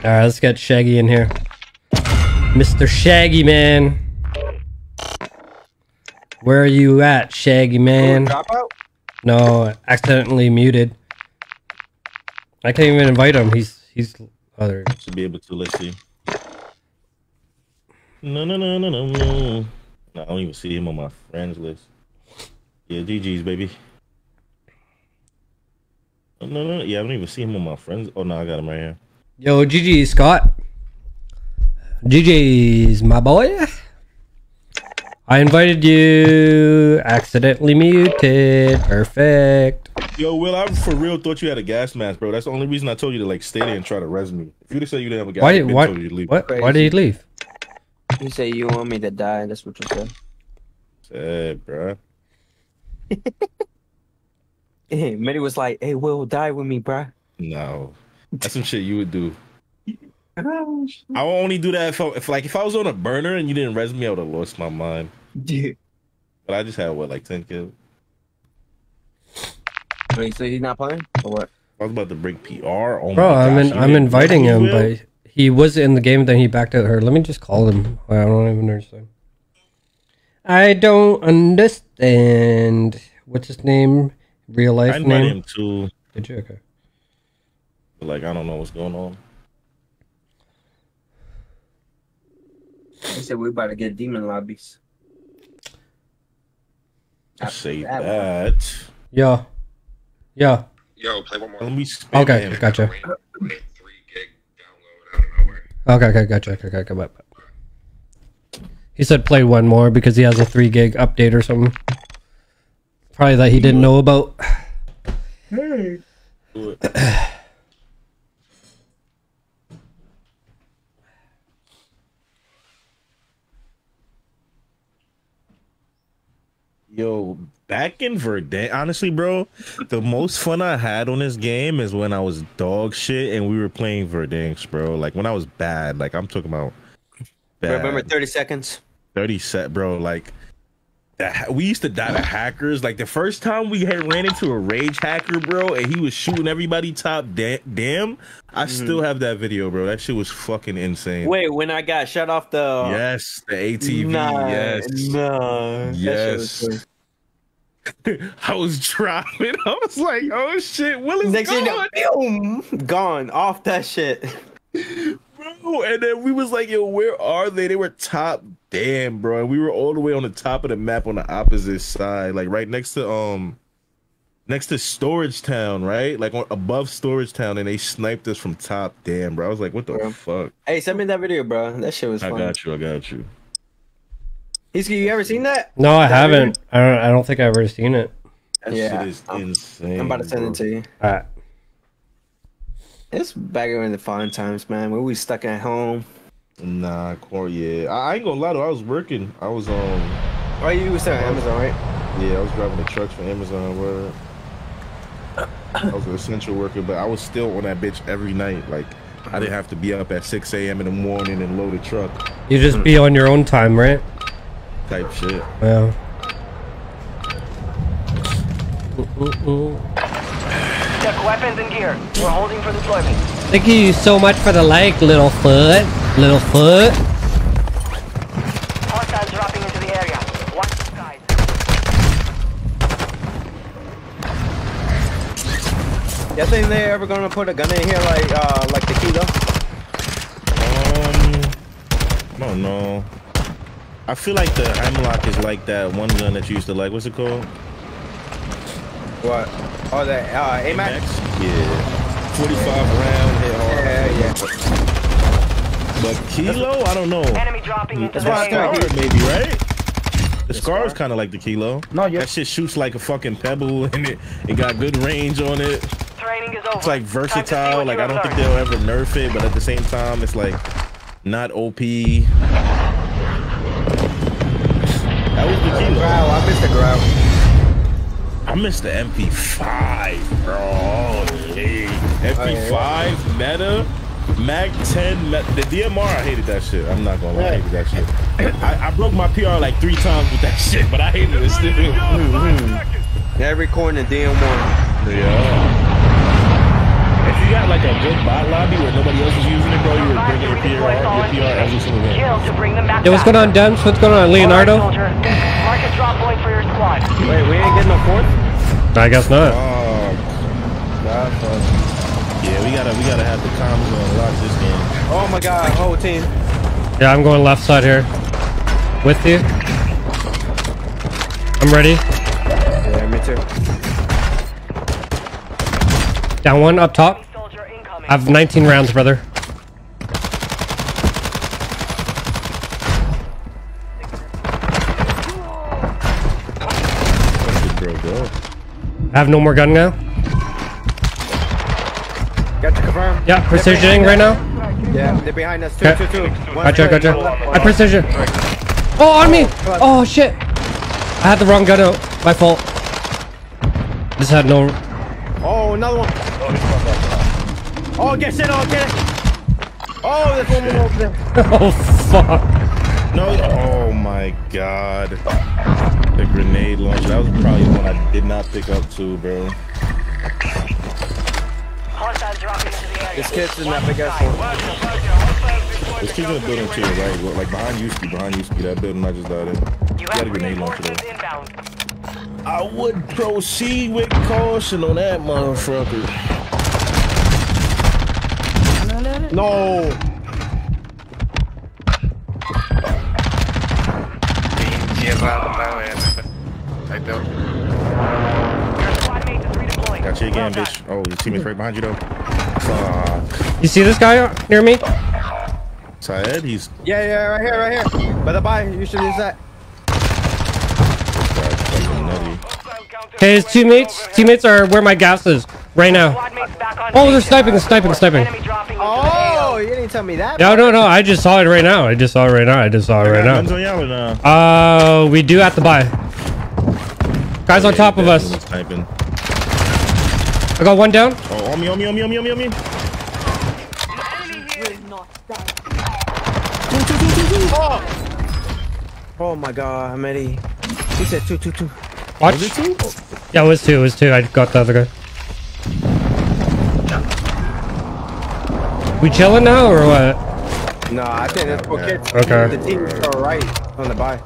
Alright, let's get Shaggy in here. Mr. Shaggy Man. Where are you at, Shaggy Man? No, accidentally muted. I can't even invite him. He's he's other. Should be able to. Let's see. No, no, no, no, no, no. I don't even see him on my friends list. Yeah, GG's, baby. Oh, no, no, yeah, I don't even see him on my friends. Oh, no, I got him right here. Yo, GG Scott. GG's my boy. I invited you. Accidentally muted. Perfect. Yo, Will, I for real thought you had a gas mask, bro. That's the only reason I told you to like stay there and try to res me. If you'd have said you didn't have a gas Why mask, did I'd been what told you to leave. what why did you leave? You say you want me to die. That's what you said. Sad, bro. Hey, Mitty was like, "Hey, Will, die with me, bro." No, that's some shit you would do. I would only do that if, I, if like if I was on a burner and you didn't res me, I would have lost my mind. Dude. But I just had what like ten kills. Wait, so he's not playing or what? I was about to break PR. Oh Bro, my I'm in, I'm inviting res him, Will? but he was in the game. Then he backed out. Her. Let me just call him. I don't even understand. I don't understand. What's his name? Real life I invited name? him too. Did you? Okay. But like I don't know what's going on. He said we're about to get demon lobbies. Say that that. Yeah. Yeah. Yo, play one more. Let me spam Okay, him. gotcha. Wait, wait, three gig download out of nowhere. Okay, okay, gotcha. Okay, okay, okay, bye. He said play one more because he has a three gig update or something. Probably that he didn't know about. Do it. Yo, back in Verdansk, honestly, bro, the most fun I had on this game is when I was dog shit and we were playing Verdansk, bro. Like when I was bad, like I'm talking about bad. Remember 30 seconds? 30 set, bro. Like we used to die to hackers. Like the first time we had ran into a rage hacker, bro, and he was shooting everybody top da- damn. I mm-hmm. still have that video, bro. That shit was fucking insane. Wait, when I got shut off the. Yes, the ATV. Nah, yes. Nah. Yes. I was driving. I was like, oh shit, Will is Next gone. know, boom, gone off that shit. bro. And then we was like, yo, where are they? They were top damn, bro. And we were all the way on the top of the map on the opposite side, like right next to um next to Storage Town, right? Like on, above Storage Town, and they sniped us from top damn, bro. I was like, what the Bro. fuck? Hey, send me that video, bro. That shit was I fun. got you, I got you. He's, you ever seen that? No, I haven't. I don't. I don't think I've ever seen it. That Yeah, shit is I'm- insane. I'm about to send bro. it to you. Alright. It's back in the fun times, man. When we stuck at home. Nah, core, yeah. I, I ain't gonna lie though, I was working. I was um Oh, you was selling Amazon, right? Yeah, I was driving the trucks for Amazon. Where I was an essential worker, but I was still on that bitch every night. Like I didn't have to be up at 6 a.m. in the morning and load a truck You just be on your own time, right? Type shit. Yeah. Check weapons and gear. We're holding for deployment. Thank you so much for the like, little foot. Little foot. Hostiles dropping into the area. Watch the skies. You think they're ever gonna put a gun in here like uh like the kilo? Um, I don't know. I feel like the Hemlock is like that one gun that you used to like. What's it called? What? Oh, that uh AMAX? Yeah. 45 round hit hard. Yeah, yeah. But Kilo, I don't know. Enemy dropping into That's the why I AO. Scar, maybe, right? The, scar is kind of like the kilo. No, yeah. That shit shoots like a fucking pebble, and it, it got good range on it. Training is over. It's like Time to see versatile. Like I don't have think they'll ever nerf it, but at the same time, it's like not OP. Kilo. Grau, I missed the Grau. I missed the MP5, bro. Hey, MP5 meta. Mag 10, ma- the DMR, I hated that shit. I'm not gonna lie, I hated that shit. I, I broke my PR like three times with that shit, but I hated it still. Every corner DM1. Yeah. If you got like a good bot lobby where nobody else is using it, bro, you would bring your PR, your PR every single game. To bring them back Yo, what's going on, Dems? What's going on, Leonardo? Alright. Mark a drop point for your squad. Wait, we ain't getting no fourth? I guess not. Oh, God. Yeah, we gotta, we gotta have the comms on lock this game. Oh my god, whole team. Yeah, I'm going left side here. With you. I'm ready. Yeah, me too. Down one, up top. I have 19 rounds, brother. Fuck it, bro, bro. I have no more gun now. Got you confirmed? Yeah, precisioning right now. Yeah, they're behind us. Two, Okay. two, two. One Gotcha, gotcha. one left, one I precision. Oh, on me! Oh, shit! I had the wrong gun out. My fault. Just had no... Oh, another one. Oh, get shit on, get it. Oh, there's one more over there. Oh, fuck. No, oh my God. The grenade launcher. That was probably the one I did not pick up too, bro. Hostiles dropping into the area. This kid's in that big ass one. There's kids in the building to your right, well, like behind you, ski, behind you, ski. That building I just died in. You got a grenade launcher reinforcements though. I would proceed with caution on that motherfucker. No. I don't. Your squad mate is redeploying. Got you again, bitch. Oh, your teammate's right behind you though. Fuck. You see this guy near me? Syed, he's Yeah, yeah, right here, right here. By the by, you should use that. fucking nutty. Okay, his teammates teammates are where my gas is right now. Squad mates back on Oh, they're station. sniping, sniping, sniping. Enemy dropping into the Oh, you didn't tell me that. No, no, no. I just saw it right now. I just saw it right now. I just saw it right now. on y'all or nah? Uh, we do have to buy. Guys on top of us. I got one down. Oh, on me, on me, on me, on me, on me, on me. Oh my god, Ahmedi. He said two, two, two. Watch. Yeah, it was two. It was two. I got the other guy. We chilling now or what? No, I think that's for kids. Okay. The team is right on the buy.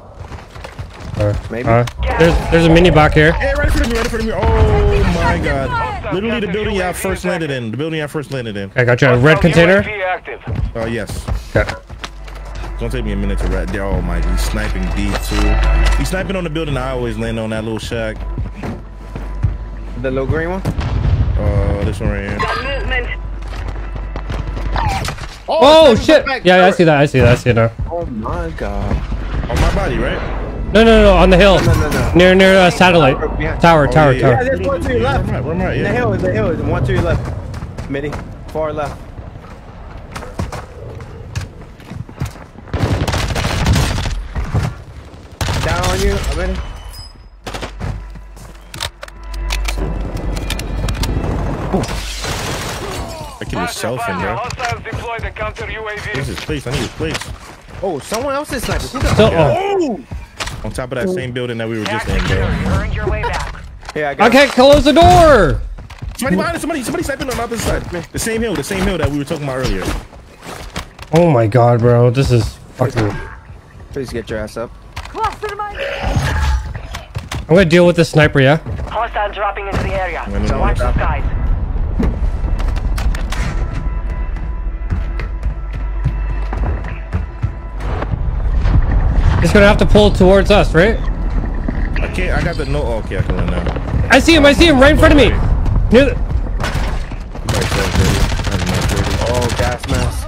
Uh, Maybe. uh, there's there's a mini back here. Hey, right in front of me, right in front of me. Oh my god. Literally the building y'all first landed in. The building y'all first landed in. I got you. A red container. UAV active. Oh, yes. Okay. It's gonna take me a minute to rat there. Oh my, he's sniping D too. He's sniping on the building. I always land on that little shack. The little green one. Uh, this one right here. Got movement. Oh sniping shit! back. Yeah, I see that. I see that. I see it now. Oh my god. On my body, right? No, no, no. On the hill. No, no, no. Near near uh, satellite tower. Oh, Tower. yeah, Tower. Yeah, there's one to your left. Where am I? Where am I? In the Yeah. hill, in the hill, one to your left. Midi, far left. Down on you, Ahmedi. I killed yourself in there. Hostiles deploy the counter UAV. Where's his? I need his place. Oh, someone else is sniping. Who the Still. Oh. On top of that same building that we were just in, secure. bro. Your way back. Yeah, I I can't close the door. Somebody behind us. Somebody, somebody sniping on the other side. The same hill. The same hill that we were talking about earlier. Oh my god, bro. This is fucking. Please get your ass up. I'm gonna deal with this sniper. Yeah. Hostiles dropping into the area. Let me know Watch the what's skies. He's gonna have to pull towards us, right? I can't. I got the no. Oh, okay, I can run now. I see him. I see him right in front of me. Near the Right there, ready. I'm not ready. Oh, gas mask.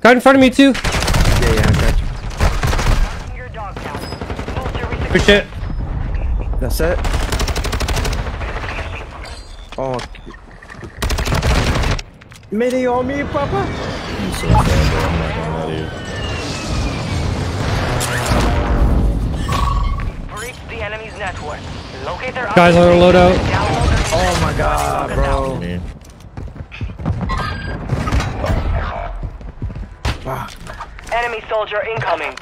Got in front of me too. Yeah, yeah, I got you. Your dog tag. Move to resupply. Good shit. That's it. Oh. Midi on me, Papa. Network. Locate their Guys on the loadout. Download Oh my god, bro. Man. Fuck. Enemy soldier incoming.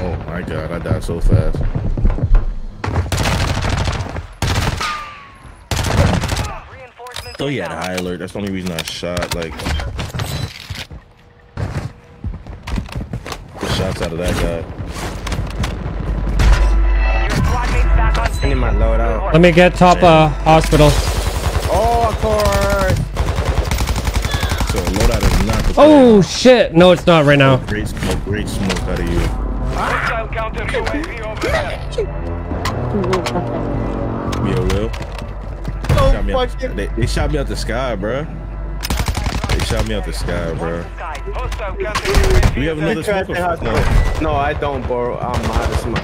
Oh my god, I died so fast. Reinforcements Oh, he had inbound. high alert. That's the only reason I shot. Like, the shots out of that guy. Your squad mates back on I need my loadout. Let me get top uh, hospital. Oh, of course. So loadout is not the Oh shit! No, it's not right now. Great smoke, great smoke out of you. Hostile counter UAV Shot me out, they, they shot me out the sky, bro. They shot me out the sky, bro. Skies. Hostile counter UAV. Do we have another Trash smoke? in Or no. No, I don't, bro. I'm out of smoke.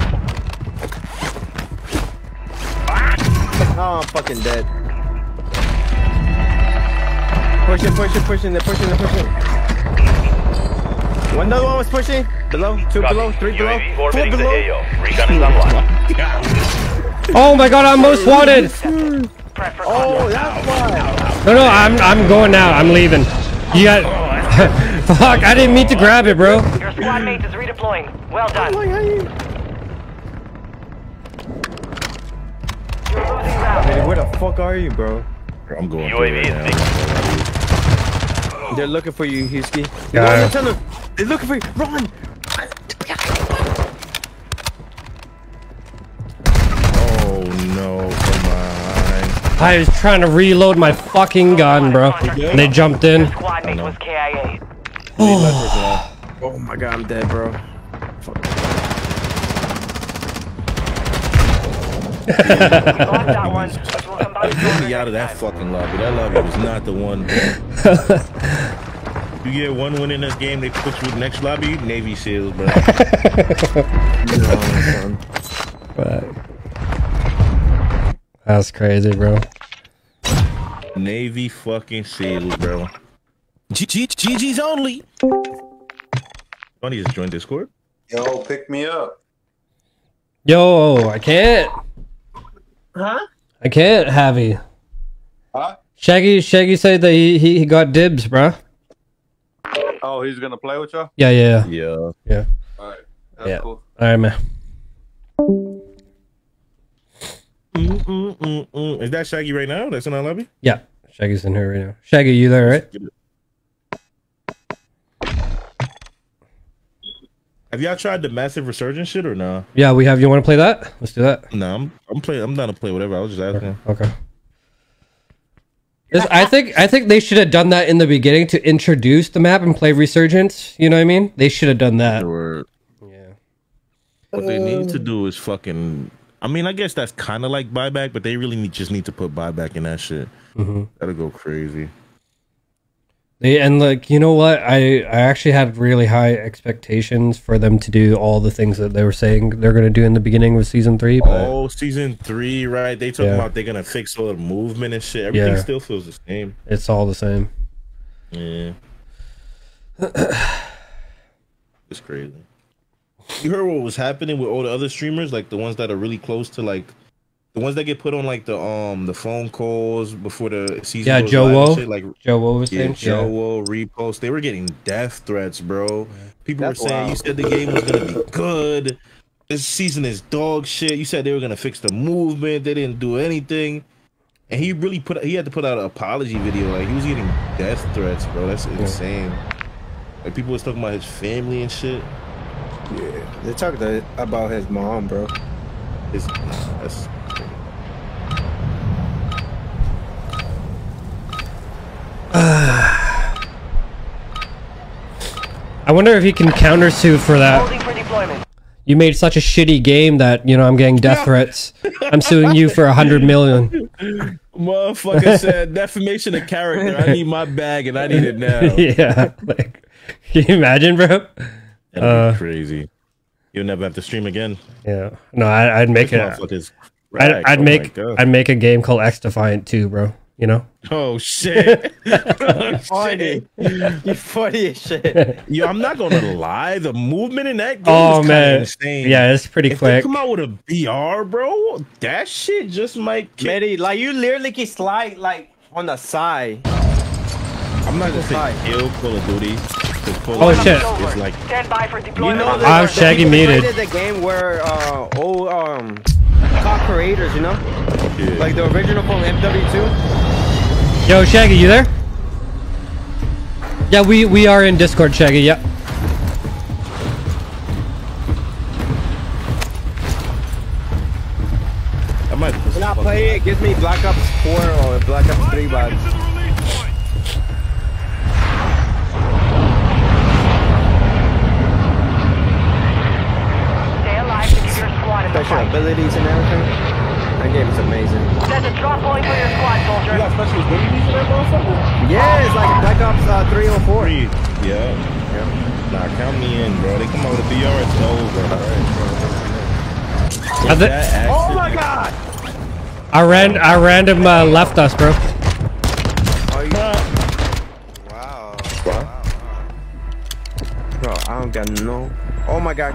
Oh, I'm fucking dead. Pushing, pushing, pushing. They're pushing, they're pushing. One another one was pushing. Below, two below, three below, four below. Recon is online. Oh my god! I'm most wanted. Prep for Oh, that's why. No, no, I'm I'm going now. I'm leaving. You got. Fuck! I didn't mean to grab it, bro. Your squad mate is redeploying. Well done. Like, how you- You're losing ground. Hey, where the fuck are you, bro? I'm going UAV is right. They're looking for you, Husky. Yeah. Run, tell them. They're looking for you. Run. Oh no, come on. I was trying to reload my fucking gun, bro. And they jumped in. Squad mate know. was Oh my god, I'm dead, bro. Lost that one. but we'll come back Get me out of that fucking lobby. That lobby was not the one. you get one win in this game, they put you in the next lobby, Navy SEALs, bro. That's crazy, bro. Navy fucking SEALs, bro. G- G- GG's only. Funny just joined Discord. Yo, pick me up. Yo, I can't. Huh? I can't, Javi. Huh? Shaggy, Shaggy said that he, he, he got dibs, bro. Oh, he's gonna play with y'all? Yeah, yeah, Yeah. yeah. Alright. That's Yeah. cool. All right, man. Mm, mm, mm, mm. Is that Shaggy right now? That's in our lobby? Yeah, Shaggy's in here right now. Shaggy, you there, right? Have y'all tried the massive resurgence shit or no? Yeah, we have. You want to play that? Let's do that. No, I'm I'm playing. I'm down to play whatever. I was just asking. Okay. This- I think I think they should have done that in the beginning to introduce the map and play Resurgence. You know what I mean? They should have done that. Or Yeah. what they need to do is fucking. I mean, I guess that's kind of like buyback, but they really need, just need to put buyback in that shit. Mhm. That'll go crazy. They and like you know what? I I actually had really high expectations for them to do all the things that they were saying they're gonna do in the beginning of season three. But Oh, season three, right? They talking Yeah. about they're gonna fix all the movement and shit. Everything Yeah. still feels the same. it's all the same. Yeah. it's crazy. You heard what was happening with all the other streamers, like the ones that are really close to like the ones that get put on like the um the phone calls before the season. Yeah, goes Joe live Wo. shit, like Joe, what was yeah, saying? Joe Yeah. Wo repost. They were getting death threats, bro. People That's were saying you said the game was gonna be good. This season is dog shit. You said they were gonna fix the movement. They didn't do anything. And he really put he had to put out an apology video. Like he was getting death threats, bro. That's insane. Like people was talking about his family and shit. Yeah. They talked about his mom, bro. It's that's I wonder if he can countersue for that. Holding for deployment. You made such a shitty game that you know I'm getting death threats. I'm suing you for a hundred million. motherfucker said defamation of character. I need my bag and I need it now. yeah, like can you imagine, bro? That'd Uh, be crazy. You'll never have to stream again. Yeah, no, I, I'd make This it. I'd. I'd Oh make I'd make a game called XDefiant too, bro. You know. Oh shit! funny. you funny as shit. Yo, I'm not gonna lie. The movement in that game Oh is man, insane. yeah, it's pretty If they quick. come out with a BR, bro, that shit just might. Kick. Medi, like you literally can slide like on the side. I'm not gonna say kill Call of Duty. 'Cause Call Oh, shit. is like Stand by for You deployment. know on the, I'm Shaggy people that muted. created the game where uh old um cop creators, you know, yeah. like the original from MW2. Yo, Shaggy, you there? Yeah, we we are in Discord, Shaggy. Yeah. I might. When I play it, it gives me Black Ops 4 or Black Ops 3 vibes. Special fight. abilities and everything. That game is amazing. There's a drop point for your squad, soldier. You got special abilities for that motherfucker? Yeah, it's like Black Ops uh, 3 or 4. Three. Yeah. Nah, count me in, bro. They come out with a BR, it's over. I thi- That Oh my god! I ran I random uh, left us, bro. Wow. Bro, I don't got no. Oh my god.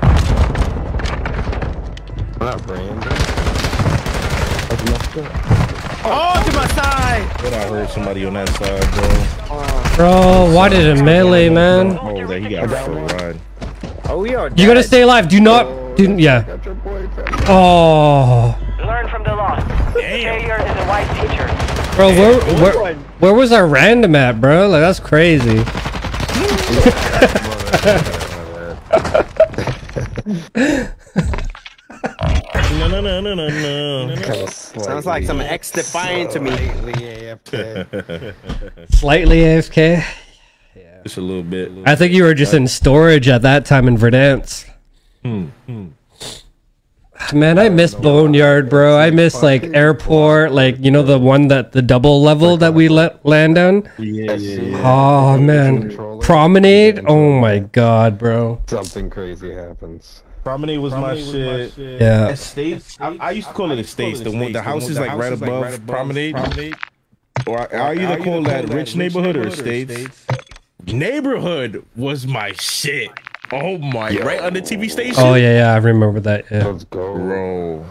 Not random. Oh, oh, to my side! But I heard somebody on that side, bro. Bro, why did it melee, man? Oh, that he got for a ride. Oh, we are. You gotta stay alive. Do not. Oh, do yeah. Oh, Learn from the loss. Failure is a wise teacher. bro, where where where was our random at, bro? Like that's crazy. No, no, no, no, no, no. Sounds like some XDefiant to me. Slightly AFK. Just a little bit. I think you were just in storage at that time in Verdansk. Hmm, hmm. Man, I miss Boneyard, bro. I miss like airport, like you know the one that the double level that we let land on. Yeah, yeah, yeah. Oh man, promenade. Oh my god, bro. Something crazy happens. Promenade was my shit. Yeah. Estates. I, I used to call it estates. The one, the house is like right above Promenade. Or I, I either call that rich neighborhood or estates. Neighborhood was my shit. Oh my! Right under TV station. Oh yeah, yeah. I remember that. Yeah. Let's go. bro.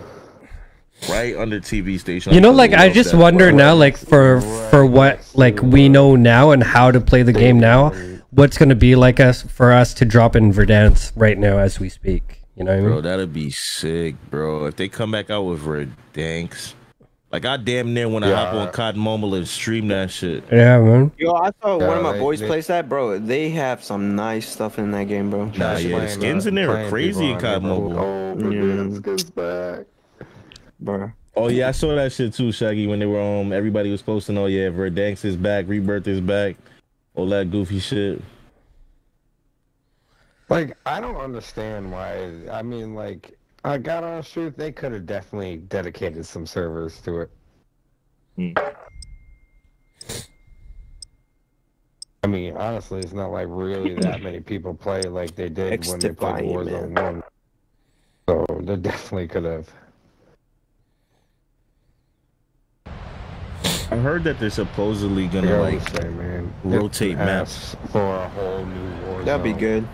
Right under TV station. You know, like I just that. wonder now, like for for what like we know now and how to play the game now, what's gonna be like us for us to drop in Verdansk right now as we speak. You know what I Bro, mean? that'd be sick, bro. If they come back out with Verdansk. Like I damn near want to hop on COD Mobile and stream that shit. Yeah, man. Yo, I saw one of my Yeah, boys they- plays that, bro. They have some nice stuff in that game, bro. Nah, yeah, the skins in there are crazy in COD Mobile. Oh, Verdansk is back. Bro. Oh yeah, I saw that shit too, Shaggy. When they were um, everybody was posting, oh yeah, Verdansk is back, Rebirth is back, all that goofy shit. Like, I don't understand why. I mean, like, I got on truth. They could have definitely dedicated some servers to it. Hmm. I mean, honestly, it's not like really that many people play like they did when they played XDefiant, Warzone One. So they definitely could have. I heard that they're supposedly gonna gotta like say, man, rotate maps. for a whole new Warzone. That'd be good.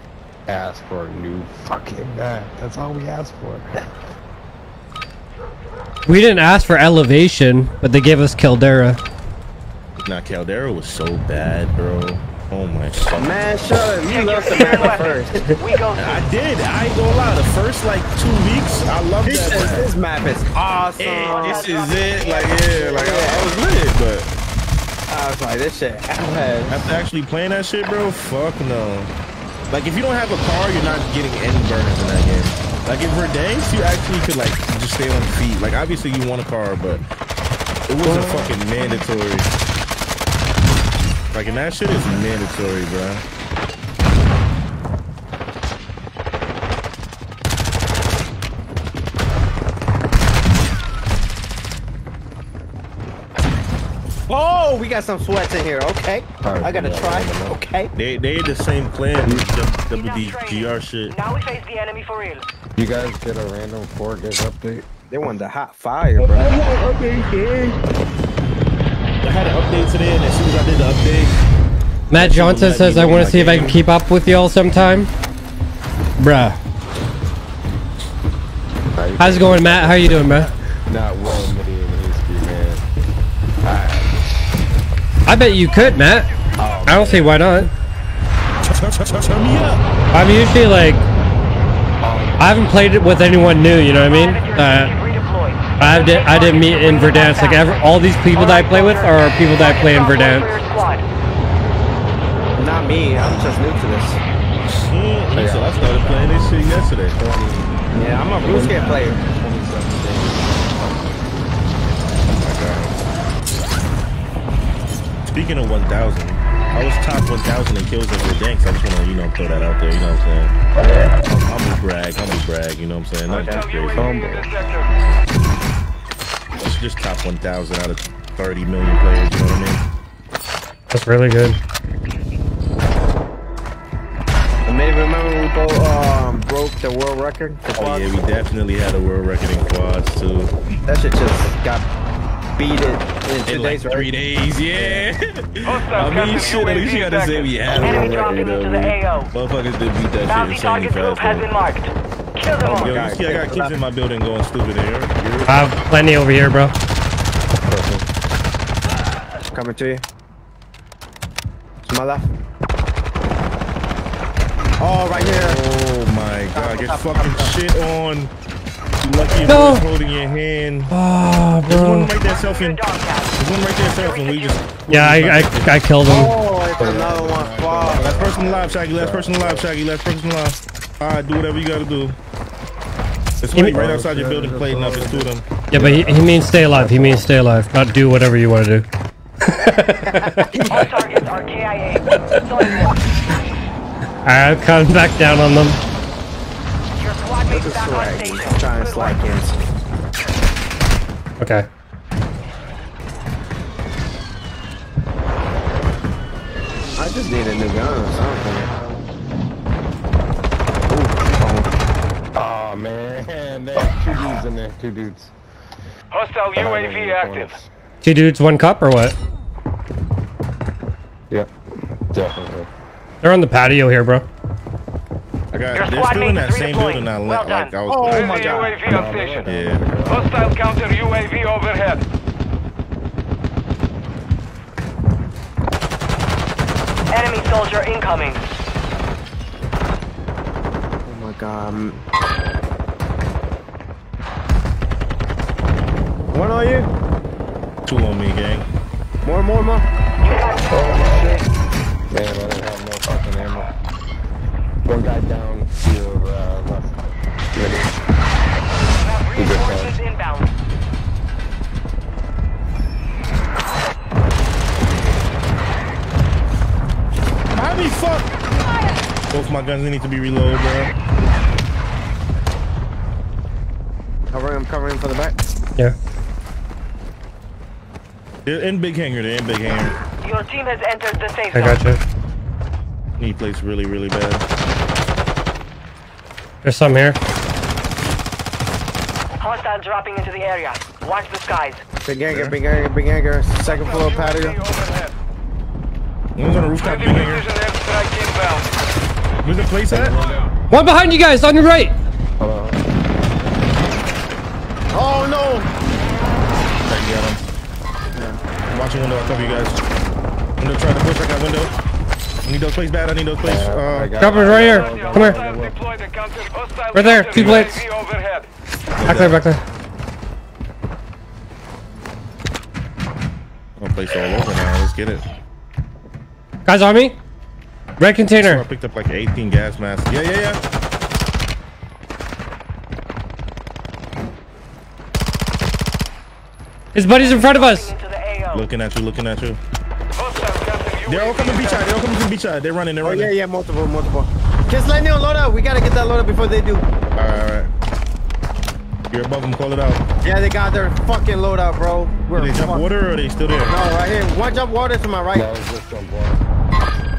Ask for a new fucking map. That's all we asked for. We didn't ask for elevation, but they gave us Caldera. Nah, Caldera was so bad, bro. Oh my god. Man, shut up. You Take love the gear map first. We go I did. I ain't gonna lie. The first like two weeks, I loved He that. map. this map is awesome. Hey, this is it. Like yeah, like I, I was lit, but I was like, this shit. after actually playing that shit, bro, fuck no. Like if you don't have a car, you're not getting any burners in that game. Like in Verdansk, you actually could like just stay on feet. Like obviously you want a car, but it wasn't fucking mandatory. Like and that shit is mandatory, bro. Oh, we got some sweats in here. Okay. I gotta yeah, try. yeah, yeah. Okay. They they had the same plan, WDGR shit. Now we face the enemy for real. You guys get a random four gig update? They want the hot fire, bro. Oh, oh, oh, I had an update today, and as soon as I did the update, Matt Johnson says, I want to see if I can keep up with y'all sometime. Bruh. How's it going, Matt? How are you doing, man? Not well I bet you could, Matt. I don't see why not. turn me up. I'm usually like, I haven't played it with anyone new. You know what I mean? Uh, I did. I didn't meet in Verdansk. Like ever, all these people that I play with are people that I play in Verdansk. Not me. I'm just new to this. Mm, listen, I started playing this shit yesterday. Yeah, I'm a RuneScape player. Speaking of 1,000, I was top 1,000 in kills at Verdansk. I just want to, you know, throw that out there. You know what I'm saying? I'm, I'm a brag. I'm a brag. You know what I'm saying? Not too crazy. It's just top 1,000 out of 30 million players. You know what I mean? That's really good. And maybe remember we both um, broke the world record. for Oh yeah, we definitely had a world record in quads too. That shit just got beat it in two In days, like right? three days, yeah. I mean, shit. At least you gotta say we had a Enemy world dropping into the. AO. Motherfuckers did beat that Bounty shit target insanely group has been marked. Kill them oh all. though. Yo, you see, I got kids in my building going stupid here. I have plenty over here, bro. Coming to you. To my left. Oh, right here. Oh my god, get fucking shit on. You lucky No. no. holding your hand. Oh, There's one bro. right there selfing. There's one right there selfing. We just. Yeah, I, I, I killed him. Oh, it's another one. Fuck. Last person alive, Shaggy. Last person alive, Shaggy. Last person alive. Alright, do whatever you gotta do. There's somebody right outside your building plating up. It's two of them. Yeah, but he, he means stay alive. He means stay alive, not do whatever you want to do. All targets are KIA. Alright, I'm coming back down on them. Your squad mates back on station. Try slide cancel. Okay. I just need a new gun or something. Oh man, there's two dudes in there. Two dudes. Hostile UAV active. Two dudes, one cup, or what? Yep, definitely. They're on the patio here, bro. I got. Your They're still in that same redeploying. building. I Well left. done. Like I was. Oh my UAV on station. Yeah. Hostile counter UAV overhead. Enemy soldier incoming. Oh my god. I'm- One on you? Two on me, gang. More, more, more. Oh, Man, I didn't One guy down to your uh, left. Reinforcements inbound. How me fuck? Both my guns need to be reloaded, bro. Covering, I'm covering for the back. Yeah. They're in big hangar. They're in big hangar. Your team has entered the safe I zone. got you. He plays really, really bad. There's some here. Hostile dropping into the area. Watch the skies. Big hangar, big hangar, big hangar. Second floor patio. UAV. One's on the rooftop big Heavy hangar. precision airstrike inbound. Where's the place at? One behind you guys, on your right. Oh no! Try to get him. I'm watching window. I'll cover you guys. Window trying to try to push. I got window. I need those plates bad. I need those plays. Uh, Cover's right here. Come here. Hostile deployed a counter. Hostile Right there, two plates. Back there, back there. I'll place all over now. Let's get it. Guys on me. Red container. I picked up like 18 gas masks. Yeah, yeah, yeah. His buddy's in front of us. Into the AO. Looking at you. Looking at you. Hostile counter They're all coming beach side. They're all coming from beach side. They're running. They're oh, running. Oh yeah, yeah, multiple, multiple. Kiss lightning on loadout. We gotta get that loadout before they do. All right, all right. You're above them. Call it out. Yeah, they got their fucking loadout, bro. We're Did they jump fuck- water or are they still there? No, right here. One jump water to my right. That was just jump water.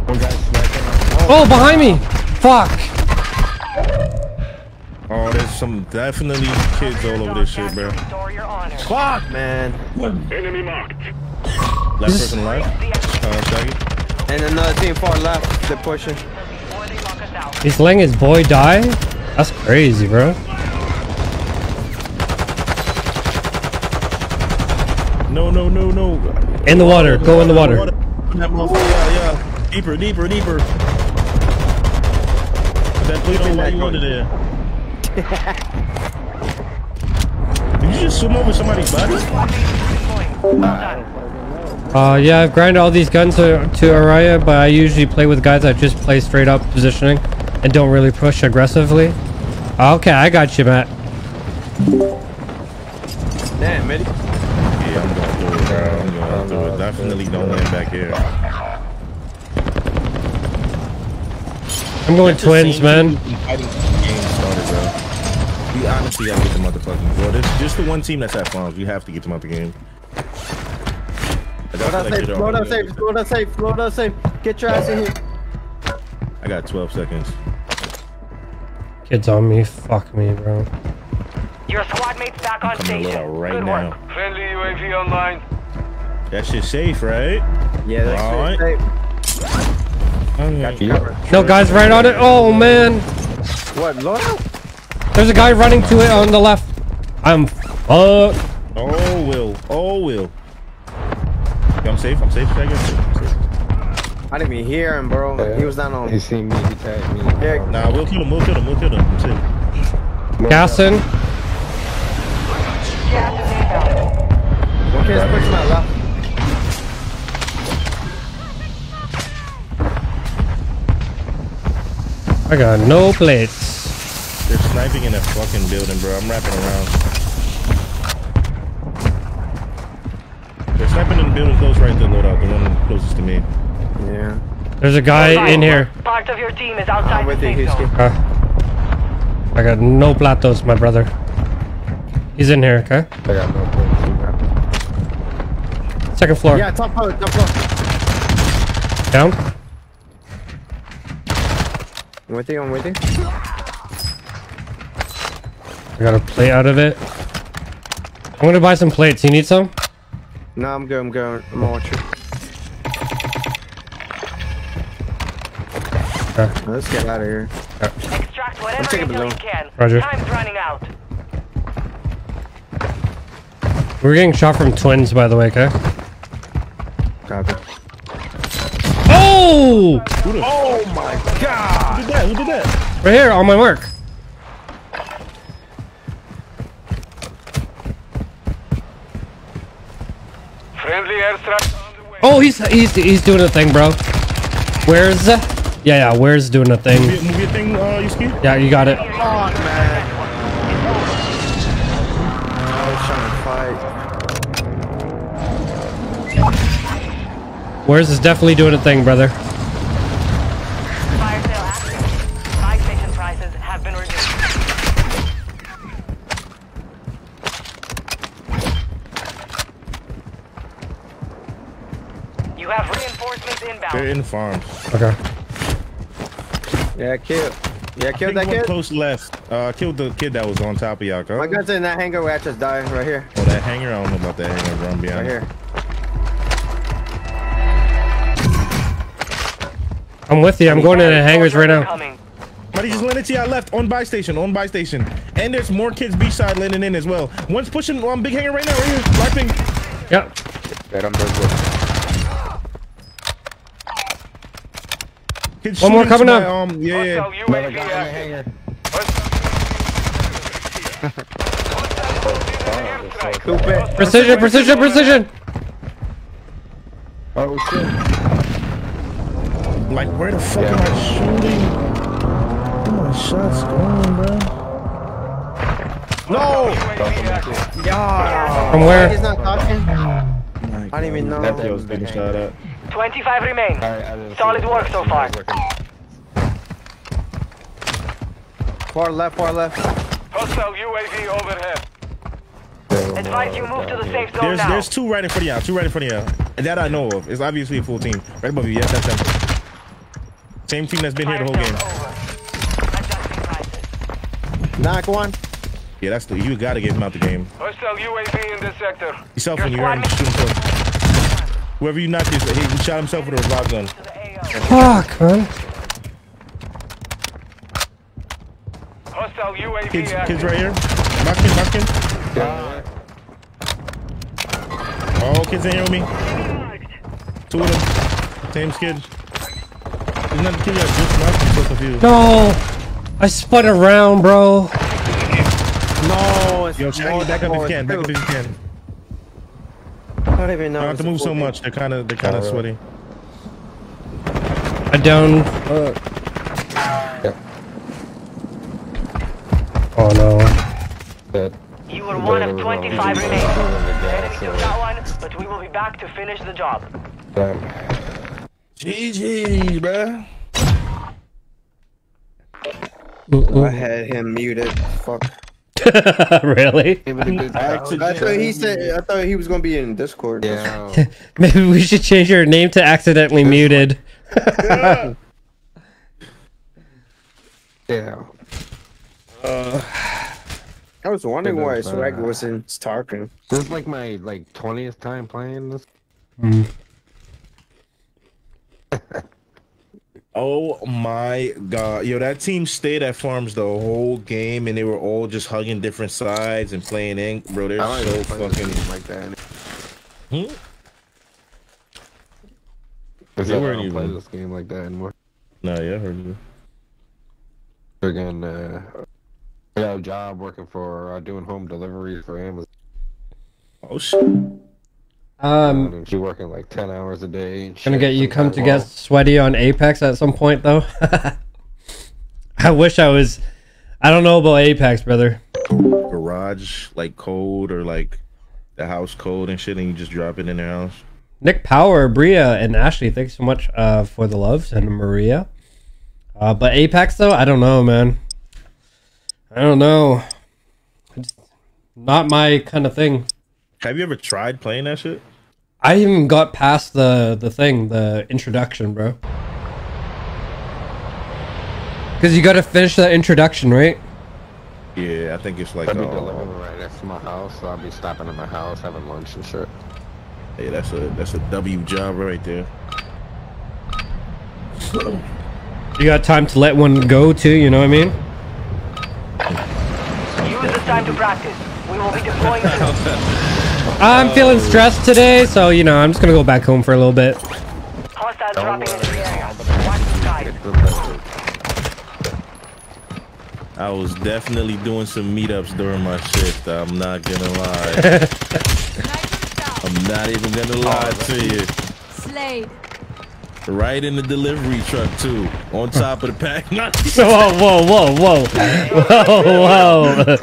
One guy sniping. Oh, behind me. Fuck. Oh, there's some definitely kids all over this shit, bro. Restore your honor. Fuck, man. Enemy marked. Left This- person left. Uh, Shaggy. And another team far left. They're pushing. Before they lock us out. He's letting his boy die? That's crazy, bro. No, no, no, no. In the water. Go in the water. Yeah, yeah. Deeper, deeper, deeper. Put that plate on while you under there. Did you just swim over somebody's body? Well done. Uh, yeah, I've grinded all these guns to, to Araya, but I usually play with guys that just play straight up positioning and don't really push aggressively. Okay, I got you, Matt. Damn, Mitty. Yeah, I'm going through it, bro. I'm going through it. Definitely don't land back here. I'm going That's twins, man. team who's fighting since the game started, bro. We honestly have to get them out the fucking. Well, there's just the one team that's at farms. We have to get them out the game. I got, down safe, they're slow down safe, slow down safe, slow down safe. Get your ass in here. I got 12 seconds. Kids on me. Fuck me, bro. Your squad mates back on Coming to load station. right Good now. work. Friendly UAV online. That shit's safe, right? Yeah, that's Alright. safe. Okay. Cover. No, guys right on it. Oh, man. What, Lord? There's a guy running to it on the left. I'm fucked. Oh, Will. Oh, Will. Yeah, I'm safe. I'm safe. Shaggy. I'm safe. I'm safe. I didn't even hear him, bro. He was down on. He seen me. He tagged me. Here. Nah, we'll kill him. We'll kill him. We'll kill him. I'm safe. Gassing. Gas is inbound. One kid's pushing my left. I got no plates. They're sniping in a fucking building, bro. I'm wrapping around. They're in the building close right to loadout, the one closest to me. Yeah. There's a guy in here. Part of your team is outside I'm with the you, safe zone. Uh, I got no platos, my brother. He's in here, okay? I got no place to go. Second floor. Yeah, top floor, top floor. Down. I'm with you, I'm with you. I got a plate out of it. I'm gonna buy some plates. You need some? No, I'm good, I'm good. I'm gonna you. Okay. Let's get out of here. Extract whatever intel you can. Roger. Time's running out. We're getting shot from twins, by the way, okay? Copy. Oh! Oh my god! Who did that? Who did that? Right here on my mark. Friendly airstrike on the way. Oh, he's he's he's doing a thing, bro. Where's? Yeah, yeah. Where's doing a Move thing? your, move your thing, uh, you ski? Yeah, you got it. I was trying to fight. Where's is definitely doing a thing, brother. In farms. Okay. Yeah, kill. Yeah, I kill that kid. close left. Uh, killed the kid that was on top of y'all. huh? My gun's in that hangar where I just died, right here. Oh, that hangar? I don't know about that hangar, bro. I'm being Right here. I'm with you. I'm going to the hangars right now. Coming. Buddy just landed to y'all left on buy station, on buy station. And there's more kids beachside landing in as well. One's pushing on big hangar right now, right here. Larping. Yep. That I'm good. Kids One more coming by, up. Um, yeah, yeah. Hostile UAV active. Stupid. Precision, precision, precision. Oh shit. Like, where the fuck am I shooting? Where my shots going, bro? No! Yeah. From where? He's not talking. I didn't even know. That was being shot at. 25 remain. Alright, I didn't see Solid work so far. Far left, far left. Hostile UAV overhead. Advise you move to the safe zone There's now. there's two right in front of y'all. Two right in front of y'all. That I know of. It's obviously a full team. Right above you. Yes, that's them. Same team that's been here the whole game. sale over. Adjusting prices. Knock one. Yeah, that's the. You gotta get him out the game. Hostile UAV in this sector. Yourself Your when you're in squad shooting close. Whoever you knocked, he, he shot himself with a revolver gun. Fuck, man. Hostile UAV Kids, kids right here. Knocking, knocking. Oh, kids in here with me. Two of them. Same kid. There's another kid that just knocked. I'm so confused. No. I spun around, bro. No, it's Yo, Shaggy, back up if you can. Back up if you can. I don't even know. I have to move so much. They're kind of, they're kind of sweaty. I down. Oh no. You were one of 25 remaining. Enemy took that one, but we will be back to finish the job. GG, bruh. I had him muted. Fuck. really? I thought he said. I thought he was gonna be in Discord. Yeah. Maybe we should change your name to accidentally muted. Yeah. Uh, I was wondering why Didn't, Swag wasn't talking. This is like my like twentieth time playing this. Oh my god. Yo, that team stayed at farms the whole game and they were all just hugging different sides and playing in. Bro, they're I so fucking. game like that. Hmm? Cause They I weren't don't play this game like that anymore. No, yeah, I heard you. Again, uh, I got a job working for uh, doing home deliveries for Amazon. Oh shit. Um, And she working like ten hours a day. And gonna get you come to sometimes. get sweaty on Apex at some point though. I wish I was. I don't know about Apex, brother. Garage like cold or like the house cold and shit, and you just drop it in their house. Nick Power, Bria, and Ashley, thanks so much uh, for the loves and Maria. Uh, but Apex though, I don't know, man. I don't know. It's not my kind of thing. Have you ever tried playing that shit? I even got past the the thing, the introduction, bro. Because you got to finish that introduction, right? Yeah, I think it's like I'd be uh, delivering right next to my house, so I'll be stopping at my house having lunch and shit. Hey, that's a that's a W job right there. You got time to let one go too. You know what I mean? Use this time to practice. We will be deploying soon. I'm feeling stressed today, so you know I'm just gonna go back home for a little bit. Hostiles dropping into the area. Watch the skies. I was definitely doing some meetups during my shift. I'm not gonna lie. I'm not even gonna lie oh, to you. Slade. Right in the delivery truck too, on top of the pack. Not Whoa, whoa, whoa, whoa, whoa, whoa!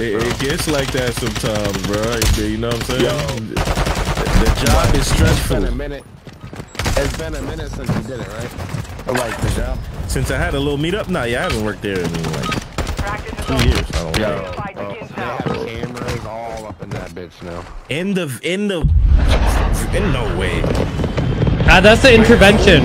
It. It, gets like that sometimes, bro. You know what I'm saying? Yo. The job is It's been a minute. It's been a minute since you did it, right? Or like the job. Since I had a little meetup, nah, yeah, I haven't worked there in like Practice two years. I don't know. Fight Oh, begins they have cameras all up in that bitch now. In the in the in no way. Ah, that's the intervention.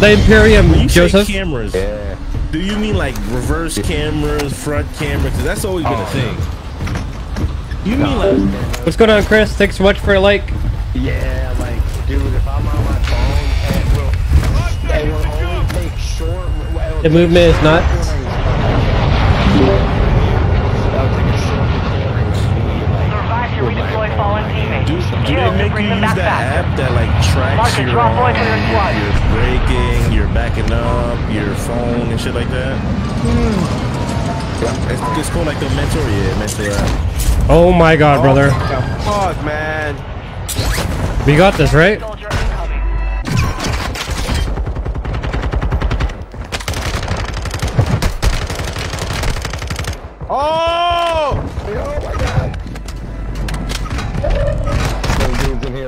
The Imperium, When you Joseph. cameras, Yeah. Do you mean like reverse cameras, front cameras? 'Cause that's always been a oh. thing. You mean like What's going on, Chris? Thanks so much for a like. Yeah, like, dude, if I'm on my phone, it will, it will only take short. well, The movement is nuts. Teammates. do, do Kill they to make bring you them use back that faster. app that like tracks Marcus, your, drop point um, for your squad. your braking, your backing up, your phone and shit like that? It's, it's called like the mentor, yeah, mentor app. Oh my god, brother. Fuck, man. We got this, right?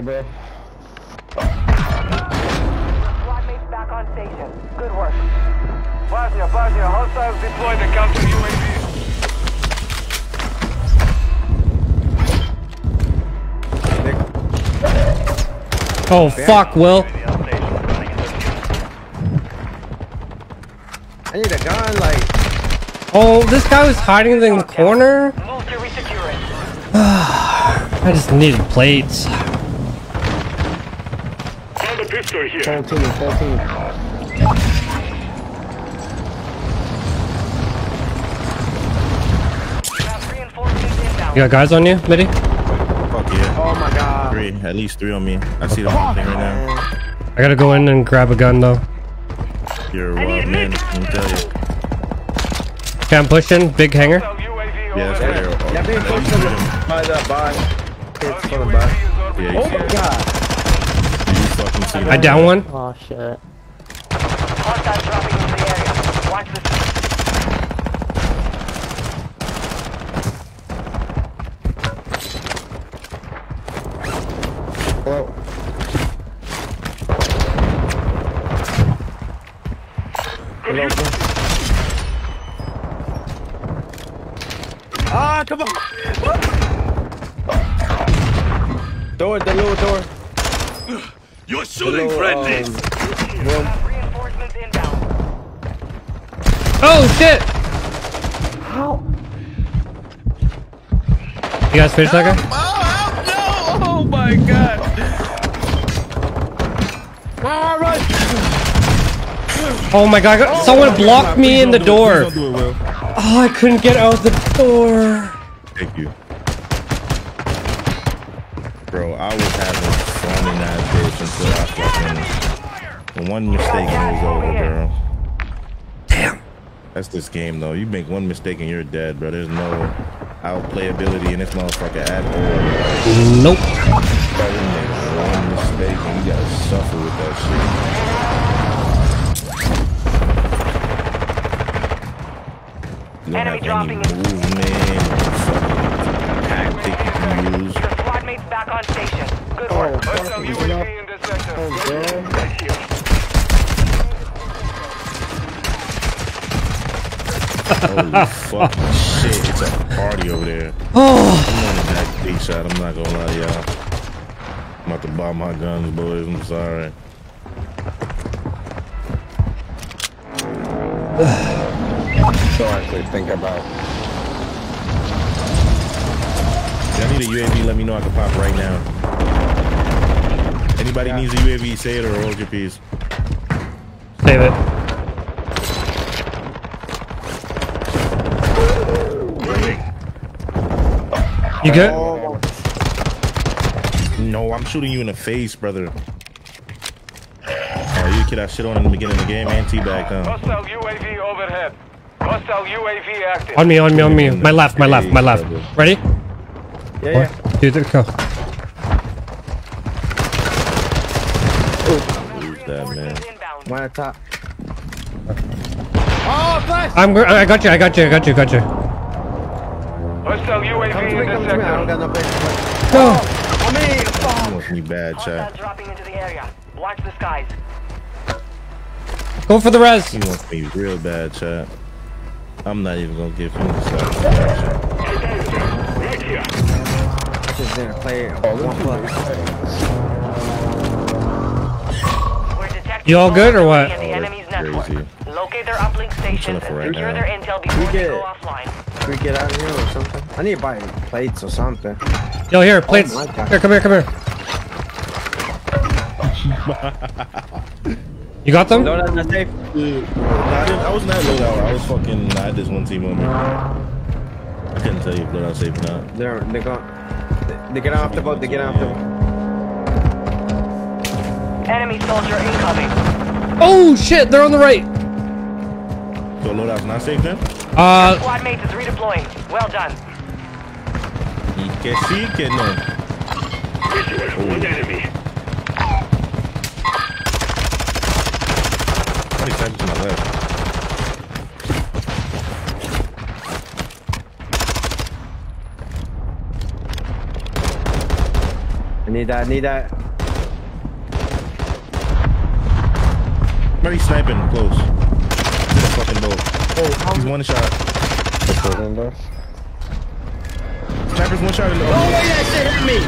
Here, bro. Squad mates back on station. Good work. Bosnia, Bosnia, hostiles deployed the counter UAV. Oh fuck, Will. I need a gun, like. Oh, this guy was hiding in the corner. Move to resecure it. I just needed plates. Found a pistol here. 14, 14. Got reinforcements. You got guys on you, Mitty? Fuck yeah. Oh my god. Three, at least three on me. I see the whole thing right now. I gotta go in and grab a gun though. You're a wild man, let me tell you. Okay, I'm pushing. Big hangar. Hostile UAV Yeah, that's right there. Yeah, being close to the by the by. Kids for the by. Yeah, Oh my god. You fucking see I down one. Oh shit. Hostiles dropping into the area. Watch the Hello. Hello. Ah, come on. Shooting little, friendlies. um, room. Got reinforcements inbound. Oh shit! You guys finish that guy? Oh, no! Oh my god! Ah, run! Oh my god! Someone blocked me in the door. don't do it, Will. Oh, I couldn't get out the door. Game, though. You make one mistake and you're dead, bro. There's no outplayability in this motherfucker at all. Nope. Bro, you make one mistake and you gotta suffer with that shit. You don't Enemy have dropping any in. movement, fucking tactic you can use. Your squad mates back on station. Good Oh, work. Hostile fucking UAV in this sector. Oh, bro. Holy fucking shit, it's a party over there. Oh. I'm on that big shot, I'm not gonna lie to y'all. I'm about to buy my guns, boys, I'm sorry. So actually think about. If I need a UAV, let me know I can pop right now. Anybody needs a UAV, say it or hold your peace. Save it. You good? Oh, No, I'm shooting you in the face, brother. Oh, you kid I shit on in the beginning of the game, and teabag, huh? Hostile UAV overhead. Hostile UAV active. On me, on me, on me. My left, my left, my left. Ready? yeah, yeah. One, two, three, go. Who's that, man? One at top. Oh, flash! I'm. I got you. I got you. I got you. Got you. Hostile UAV to in this to me. I don't sector. got no base. No. I mean, oh. Almost me bad, Hostiles chat. dropping into the area. Watch the skies. Go for the res. He wants me real bad, chat. I'm not even gonna give him the satisfaction. Right here. Just gonna play plus. You all good or what? Network. crazy. Locate their uplink stations and right secure now. their intel before they get go offline. Can we get out of here or something? I need to buy plates or something. Yo, here, oh plates. my God. here, come here, come here. You got them? No, that's not safe. Nah, I, didn't, I was not low out. I was fucking. I had this one team on me. I couldn't tell you if loadout safe or not. They're they go. They, they get off the boat. They get off the boat. Enemy soldier incoming. Oh shit, they're on the right. So loadout's not safe then? Uh, Squad mates is redeploying. Well done. Y que sí, que no. One enemy. Somebody typed to my left. I need that. I need that. Somebody sniping close. To the fucking boat. Oh, he's one shot. Building this. Sniper's one shot in the Oh wait, that shit hit me.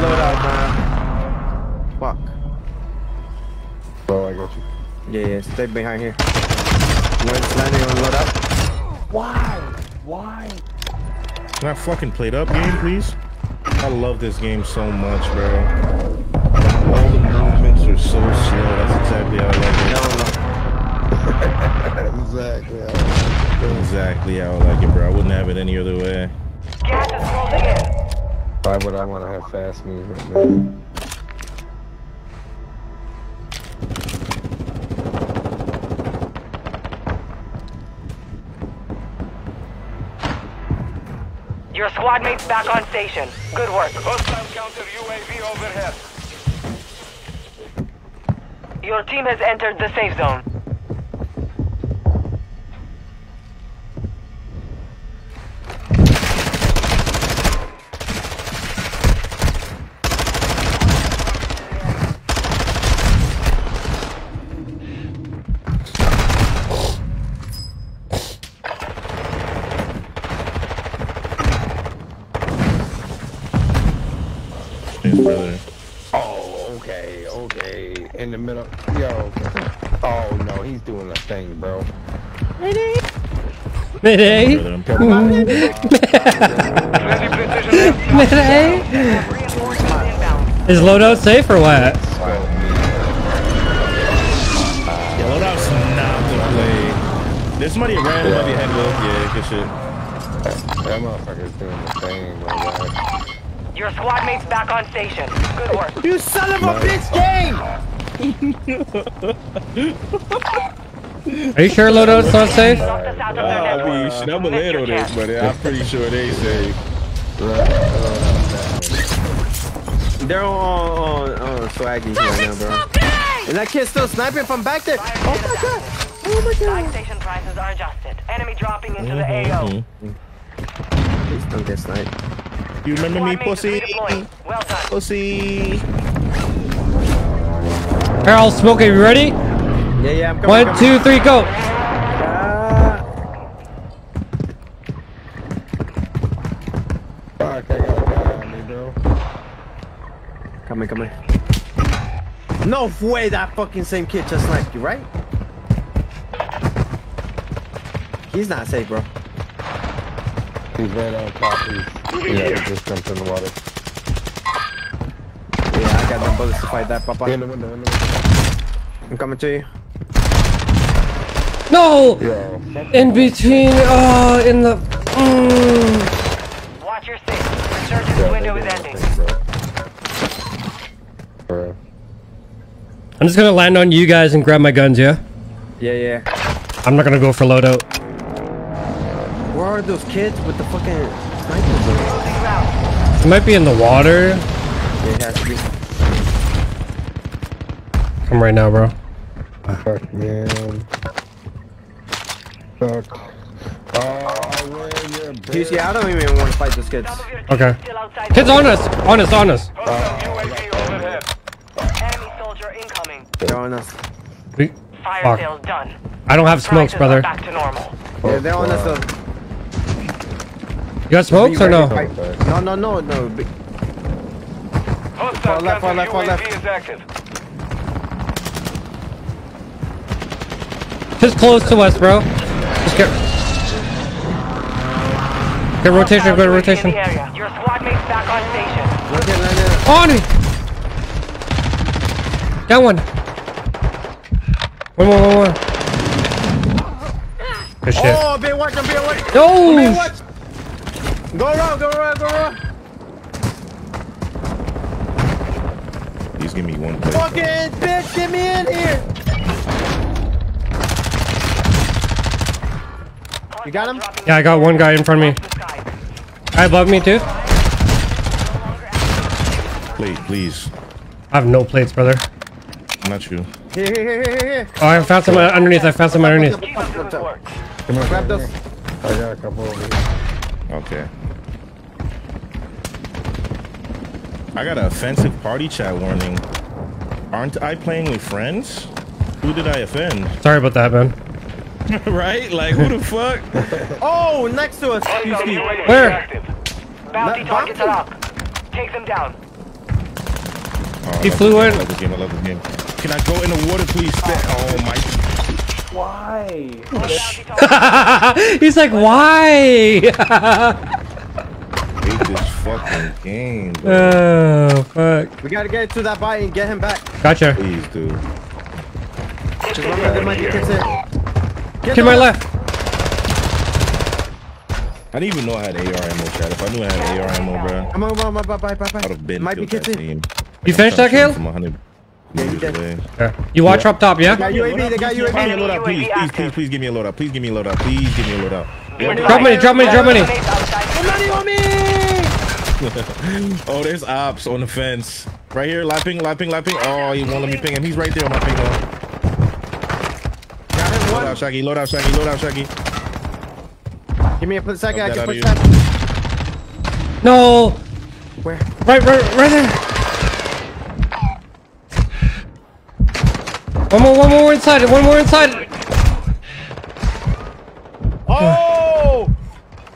Load out, man. Fuck. Oh, I got you. Yeah, yeah. Stay behind here. One's landing on load up. Why? Why? Can I fucking play it up game, please? I love this game so much, bro. All the movements are so slow. That's exactly how I like exactly. it. Exactly how I like it, bro. I wouldn't have it any other way. Gas is closing in. Why would I want to have fast movement, man? Your squad mates back on station. Good work. Hostile counter UAV overhead. Your team has entered the safe zone. His brother. Oh, okay, okay. In the middle. Yo. Oh, no, he's doing a thing, bro. Mayday. Brother, I'm probably- Friendly precision airstrike. Mayday. Is loadout safe or what? Yeah, loadout's not to play. There's somebody ran above your head, Will. Yeah, good shit. That motherfucker's doing the thing, my guy. Your squad mates back on station. Good work. You son of a bitch game! Are you sure loadout's not safe? Knocked us out of their I network. mean, shit, I'm a little this, but I'm pretty sure they say. They're on, on, on swaggy right now, bro. And that kid's still sniping from back there. Oh my god! Oh my Fire god! station prices are adjusted. Enemy dropping into the AO. Mhm. Please don't get sniped. You remember me, pussy? Well done. Pussy. Carol, smoke. Are you ready? Yeah, yeah, I'm coming. One, coming. two, three, go. Fuck, I got a guy on me, bro. Coming, coming. No way that fucking same kid just sniped you, right? He's not safe, bro. He's right on top. He's, yeah, he just jumped in the water. Yeah, I got no bullets to fight that, In papa. the window, in the window. I'm coming to you. No. Yo, In between. Oh, in the. Mm. Watch your six. Resurgence window is ending. bro. I'm just gonna land on you guys and grab my guns. Yeah. Yeah, yeah. I'm not gonna go for loadout. Where are those kids with the fucking snipers? bro? It might be in the water. Yeah, it has to be. Come right now, bro. Fuck, man. Fuck. Uh, oh, I you're a bitch. TC, I don't even want to fight those kids. Some of your team Okay. is still outside Kids on us. On us. On us. Hostile Enemy soldier incoming. They're on us. We, Fire Fuck. sales done. I don't have smokes, Prices brother. Back to normal. Yeah, they're on us. though. You got smokes or no? No, no, no, no. Be- Hostile Far left, far left, far left. is active. Just close to us, bro. Just get. Get rotation. Go to Hostiles rotation. in the area. Your squad mates back on station. Look. On me. Got one. One more. One more. Good shit. Oh, big watch, I'm watch. No. Big watch. Go around, go around, go around. Please give me one play. Fucking bitch, get me in here. You got him? Yeah, I got one guy in front of me. the sky. Guy above me too. Plate, please. I have no plates, brother. Not you. Here, here, here, here, here. Oh, I found some underneath. I found some underneath. Keep up the good work. Come on, Grab those. I got a couple over here. Okay. I got an offensive party chat warning. Aren't I playing with friends? Who did I offend? Sorry about that, man. right? Like, who the fuck? Oh, next to us. Hostile UAV Where? is active. Bounty targets are bounty. up. Take them down. Oh, He flew in. I love this game. I love this game. Can I go in the water, please? Sta- ah. Oh my! Bounty targets. He's like, why? Fucking game, bro. Oh fuck. We gotta get to that body and get him back. Gotcha. Please, dude. Just remember there might be kids there. Get To my left. I didn't even know I had AR ammo, Chad. If I knew I had AR ammo, bro, Come on, come on, bye, bye, bye, bye. I'd have been Might be killed kids that in. team. You finished that kill? From 100 meters away. Okay. You watch up top, yeah? They got UAV, they got Give me a UAV. loadout, please, please, please, please give me a loadout. Please give me a loadout. Please give me a loadout. Drop money, drop money, drop money. Money on me! oh, there's ops on the fence. Right here, lapping, lapping, lapping. Oh, he won't let me ping him. He's right there on my ping though. Got him Load out, Shaggy. Load out, Shaggy. Load out, Shaggy. Give me a put second, I can push that. No. Where? Right, right, right there. One more, one more inside. One more inside. Oh!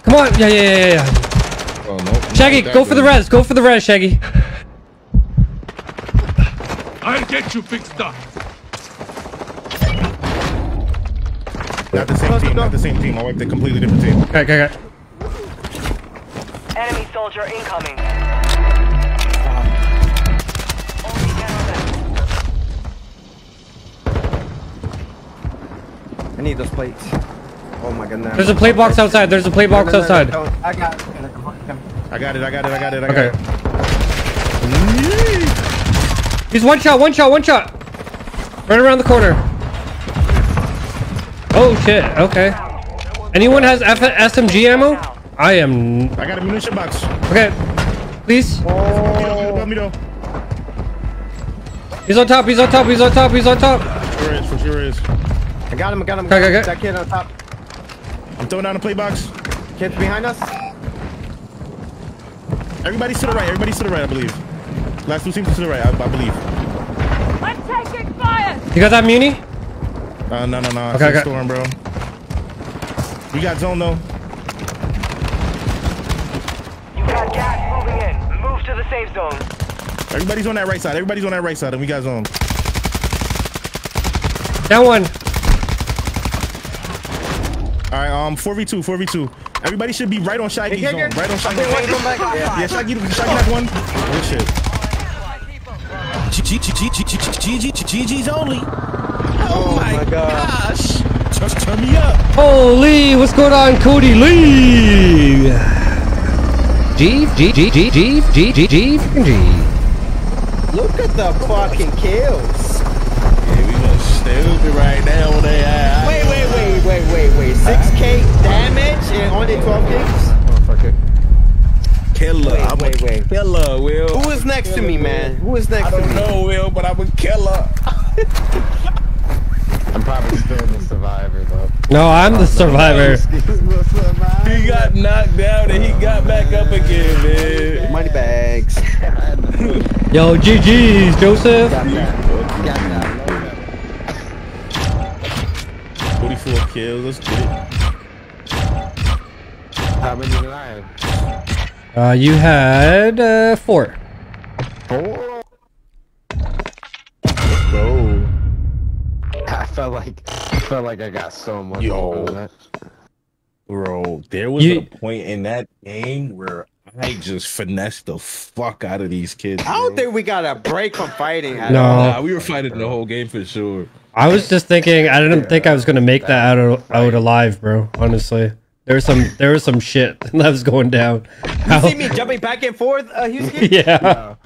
Come on. Yeah, yeah, yeah, yeah. No. Shaggy, go for the res. Go for the res, Shaggy. I'll get you fixed up. Not the same team. Not the same team. I wiped a completely different team. Okay, okay, okay. Enemy soldier incoming. I need those plates. Oh my goodness. There's a plate box outside. There's a plate box outside. I got it. I got it. I got it. I got it. I got Okay. it. He's one shot, one shot, one shot. Right around the corner. Oh shit. Okay. Anyone has F SMG ammo? I am. I got a munition box. Okay. Please. You know, you know. He's on top. He's on top. He's on top. He's on top. For sure is. For sure is. I got him, I got him. Okay, okay, okay. That kid on top. I'm throwing down the play box. Kids behind us. Everybody's to the right. Everybody's to the right, I believe. Last two teams to the right, I, I believe. I'm taking fire! You got that muni? Uh, no, no, no. Okay, Okay, okay. Storm, bro. We got zone though. You got gas moving in. Move to the safe zone. Everybody's on that right side. Everybody's on that right side, and we got zone. Down one. All right, um, 4v2, 4v2. Everybody should be right on Shaggy's yeah, zone. Yeah, yeah. Right on Shaggy's zone. Yeah, yeah Shaggy, Shaggy has one. Good shit. GG's only. Oh, oh my, my gosh. Turn, turn me up. Holy, what's going on, Cody Lee? Jeeve, jeeve, jeeve, jeeve, jeeve, jeeve, jeeve, jeeve. Look at the fucking kills. Yeah, we look stupid right now on AI. 6k damage and only 12 kills? Motherfucker. Killer. Wait, I'm wait, a wait. killer, Will. Who is next to me, man? Who is next to me? I don't know, Will, but I'm a killer. I'm probably still the survivor though. No, I'm the survivor. He got knocked down and he got back up again, man. Money bags. Yo, GG's, Joseph. 44 kills. Let's get it. How many did I have? Uh, you had uh, four. Four. Go. I felt like I felt like I got so much. Yo. that. Bro, there was You- a point in that game where I just finessed the fuck out of these kids. I don't bro. think we got a break from fighting. No. Nah, we were fighting the whole game for sure. I was just thinking. I didn't think I was gonna make that out of, out alive, bro. Honestly, there was some there was some shit that was going down. You How- see me jumping back and forth, uh, Houston? yeah.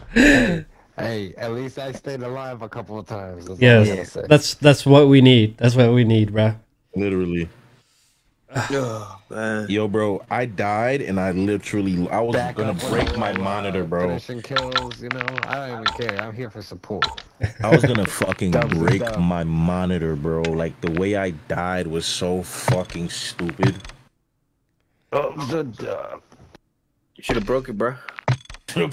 Hey, at least I stayed alive a couple of times. That's all I gotta Yes. That's that's what we need. That's what we need, bro. Literally. Oh, man. Yo, bro, I died and I literally I was Back gonna up break my go, uh, monitor, bro. Finishing kills, you know. I don't even care. I'm here for support. I was gonna fucking break up. my monitor, bro. Like the way I died was so fucking stupid. Uh the duh You should have broke it, bro.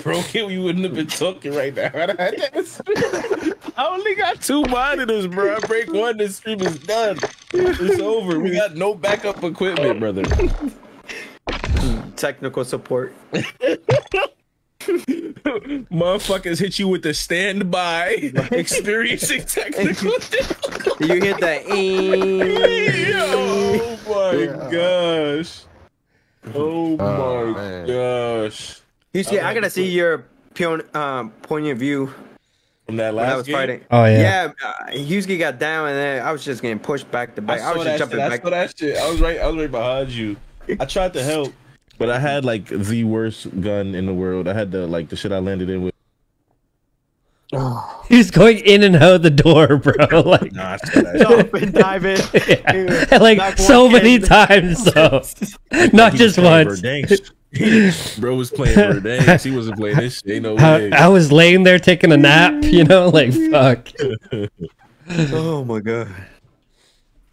Broke it, we wouldn't have been talking right now. I only got two monitors, bro. I break one, the stream is done. It's over. We got no backup equipment, brother. Technical support. Motherfuckers hit you with the standby, experiencing technical. You hit that. Oh my Yeah. gosh. Oh Oh, my man. gosh. You see, I gotta see your pion, um, point of view From that when I last was game? fighting. Oh, yeah. Yeah, uh, Yusuke got down, and then I was just getting pushed back to back. I, saw was that just shit. jumping I back. saw that shit. I was right. I was right behind you. I tried to help, but I had like the worst gun in the world. I had the like the shit I landed in with. He's going in and out the door, bro. Like, Nah, I saw that Jump and dive in. yeah. like so many in. times, though. Not just once. Verdansk. Bro was playing Verdansk. He wasn't playing this shit. Ain't no way. I, I was laying there taking a nap, you know, like fuck. oh my god,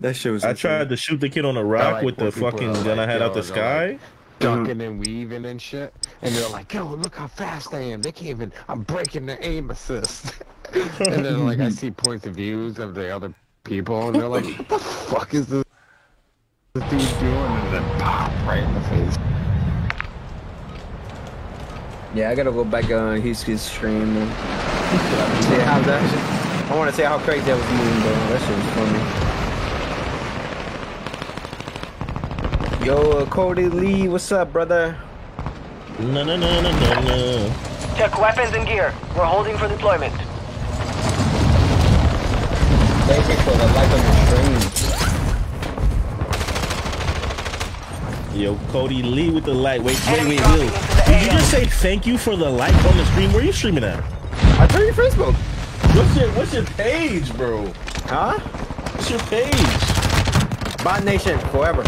that shit was. I insane. tried to shoot the kid on a rock like with the fucking are gun I had out the they're like- sky. ducking and weaving and shit. And they're like, yo, look how fast I am. They can't even, I'm breaking the aim assist. and then, like, I see points of views of the other people, and they're like, what the fuck is this, this dude doing? And then pop right in the face. Yeah, I gotta go back on his his stream and see how that. I want to see how crazy that was moving, bro. That shit was funny. Yo, uh, Cody Lee, what's up, brother? No, no, no, no, no, no. Check weapons and gear. We're holding for deployment. Thank you for the like on the stream. Yo, Cody Lee with the light. Wait, wait, Enemy wait, dropping Will. into the Did you just say thank you for the like on the stream? Where are you streaming at? I told you Facebook. What's your What's your page, bro? Huh? What's your page? Bot Nation forever.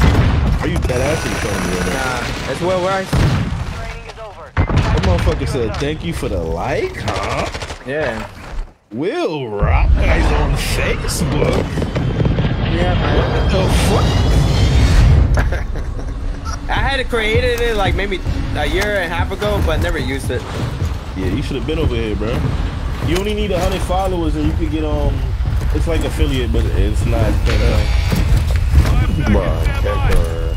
Are you dead ass or you telling me right? Nah, it's Will Rice. Training is over. That motherfucker said thank you for the like, huh? Yeah. Will Rock guys on Facebook. Yeah, man. What the fuck? I had it created it like maybe a year and a half ago, but never used it. Yeah, you should have been over here, bro. You only need hundred followers and you could get um. It's like affiliate, but it's not. Come on, Kekor.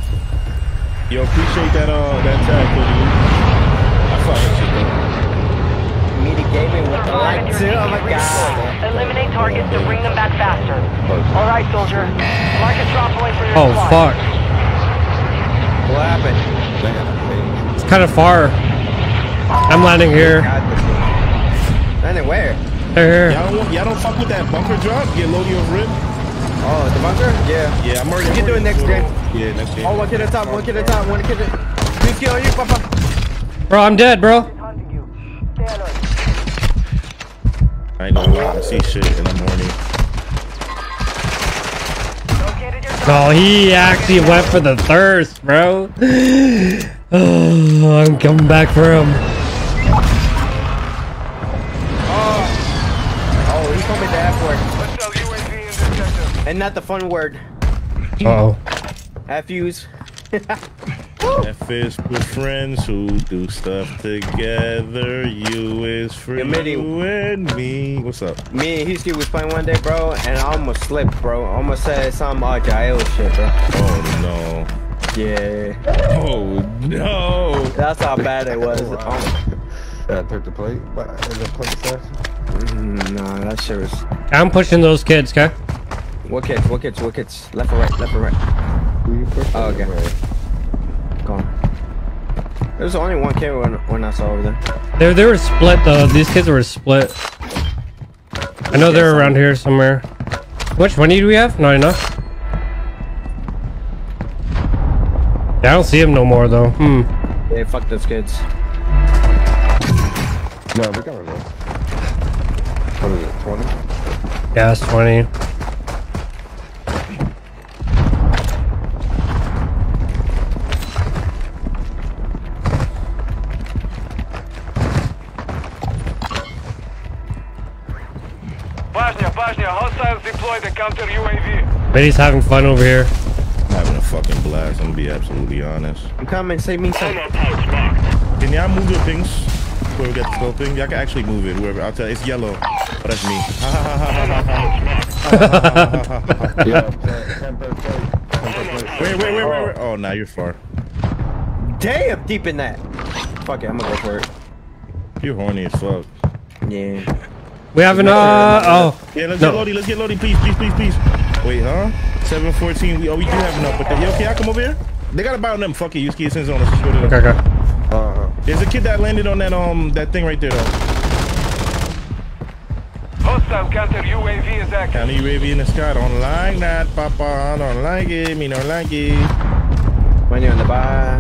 Yo, appreciate that uh that tag, Cody. I fuck that shit, bro. Media gaming with the Survive like and too. your Oh my god. Eliminate targets to bring them back faster. All right, soldier. Mark a drop point for your Oh squad. fuck. What happened? It's kind of far. I'm landing here. Landing where? Here, Y'all don't y'all don't fuck with that bunker drop. Get Lodi off rip. Oh, the bunker? Yeah. Yeah, I'm already. You can do it next game. Yeah, next game. Oh, one kid at the top, one kid at the top, one kid at Two skill on you, papa. bro. I'm dead, bro. Hunting you. Stay alert. I know. I see shit and I'm horny. Located Oh, he actually went for the thirst, bro. Oh, I'm coming back for him. Oh, oh he told me the F word. Hostile UAV in the. And not the fun word. Uh oh. F use. F is for friends who do stuff together. U is for Yo, you and me. What's up? Me and Husky was playing one day, bro, and I almost slipped, bro. I almost said some uh, Jael shit, bro. Oh no. Yeah. Oh no. That's how bad it was. Oh, wow. That took the plate, but in the plate section. mm, nah, that shit was. I'm pushing those kids, okay? What kids? What kids? What kids? Left or right? Left or right? Who you pushing? Oh, okay. Right. Go on. There was only one kid when, when I saw over there. They they were split though. These kids were split. I know they're around here somewhere. Which one do we have? Not enough. Yeah, I don't see him no more though. Hmm. Yeah, fuck those kids. No, we got enough. What is it, 20? Yeah, it's twenty. Bosnia, Bosnia, hostiles deployed the counter UAV. But he's having fun over here. I'm having a fucking blast. I'm gonna be absolutely honest. I'm coming. Save me some. Can y'all move your things? Whoever got the skull thing, y'all can actually move it. Whoever, I'll tell you, it's yellow. But that's me. Yeah, temper plate. Temper plate. wait, wait, wait, wait, wait. Oh, now you're far. Damn, deep in that. Fuck it, I'm gonna go for it. You're horny as fuck. Yeah. We have an uh oh. Yeah, let's No. get Lodi. Let's get Lodi, please, please, please, please. Wait, huh? 714. We, oh, we do have enough. But the, yo, can y'all come over here? They got to buy on them. Fuck it. You ski since on us. Let's go to them. Okay, okay. Uh-huh. There's a kid that landed on that um that thing right there though. Hostile counter UAV is active. County UAV in the sky. Don't like that, Papa. I don't like it. Me don't like it. When you're on the buy.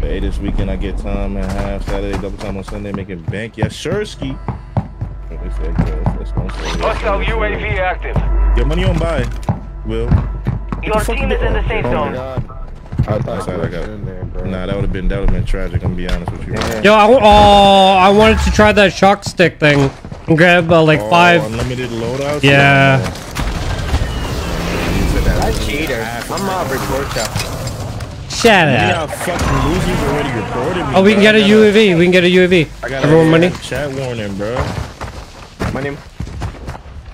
Hey, this weekend I get time and half. Saturday, double time on Sunday, making bank. Yes, sure, ski. Hostile UAV active. Your money on buy. Will. Your team is in the safe Oh my zone. god. I thought That's you all I got. in there, bro. Nah, that would have been that would have been tragic. I'm gonna be honest with you. Yo, I, w- oh, I wanted to try that shock stick thing. And grab uh, like Oh, five. unlimited loadouts. Yeah. That's cheater. I'm out report you. Shut You up. know how fucking losers already reported me. Oh, we can bro. get a UAV. We can get a UAV. I got Everyone money? Chat warning, bro. My name.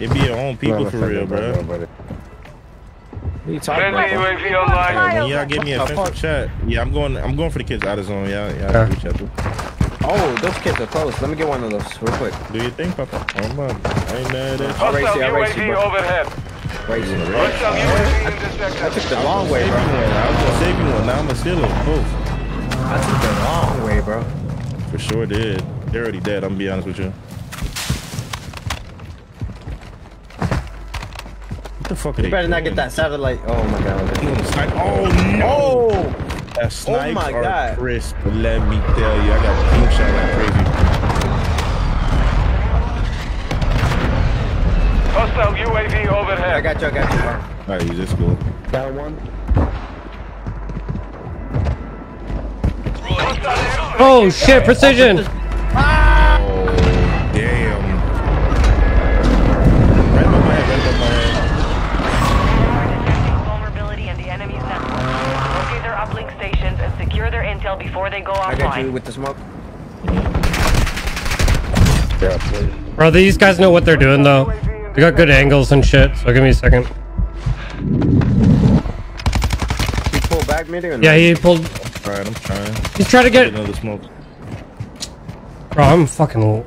It be your own people for real, bro. What are you talking about? bro? UAV online. When y'all give me a Oh, offensive chat, yeah, I'm going. I'm going for the kids out of zone. Y'all, y'all reach out to. Oh, those kids are close. Let me get one of those real quick. Do you think, Papa? Oh my, I ain't mad at I'll race Hostile you, I'll race you, UAV bro. overhead. Race you. Hostile UAV in I took the long way, bro. I was gonna save you one. Now I'm gonna steal them both. I took the long way, bro. For sure did. They're already dead. I'm gonna be honest with you. The fuck are You they better not get that satellite. Oh my god. You wanna snipe? Oh, oh no! Oh! That snipes my are God. crisp. Let me tell you, I got pink shot like crazy. Hostile UAV I got you, I got you, bro. Alright, use this go. Down one. Oh shit! Precision. Before they go I got you with the smoke. Bro, these guys know what they're doing though. They got good angles and shit. So give me a second. He pulled back meeting or no? Yeah, he pulled. Alright, I'm trying. He's trying to Get get. another smoke. Bro, I'm fucking.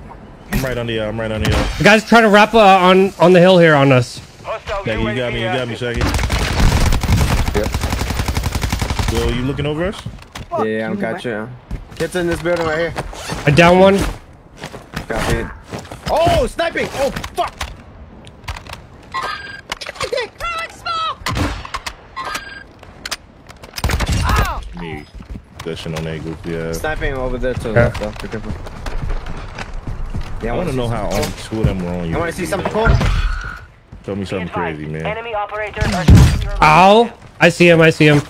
I'm right under you. I'm right under you. The guy's trying to wrap uh, on on the hill here on us. Hostile Shaggy, you got me. You got me, active. Shaggy. Yep. Will you looking over us? Yeah, yeah, I got you. Kids in this building right here. I down one. Copy. Oh, sniping! Oh, fuck! Me. Dishing on that goofy ass. Sniping over there to the Okay. left, though. Be careful. Yeah, I want to know how all two of them were on you. I want to see something cool. Tell me something crazy, man. Enemy operators are Ow! I see him. I see him.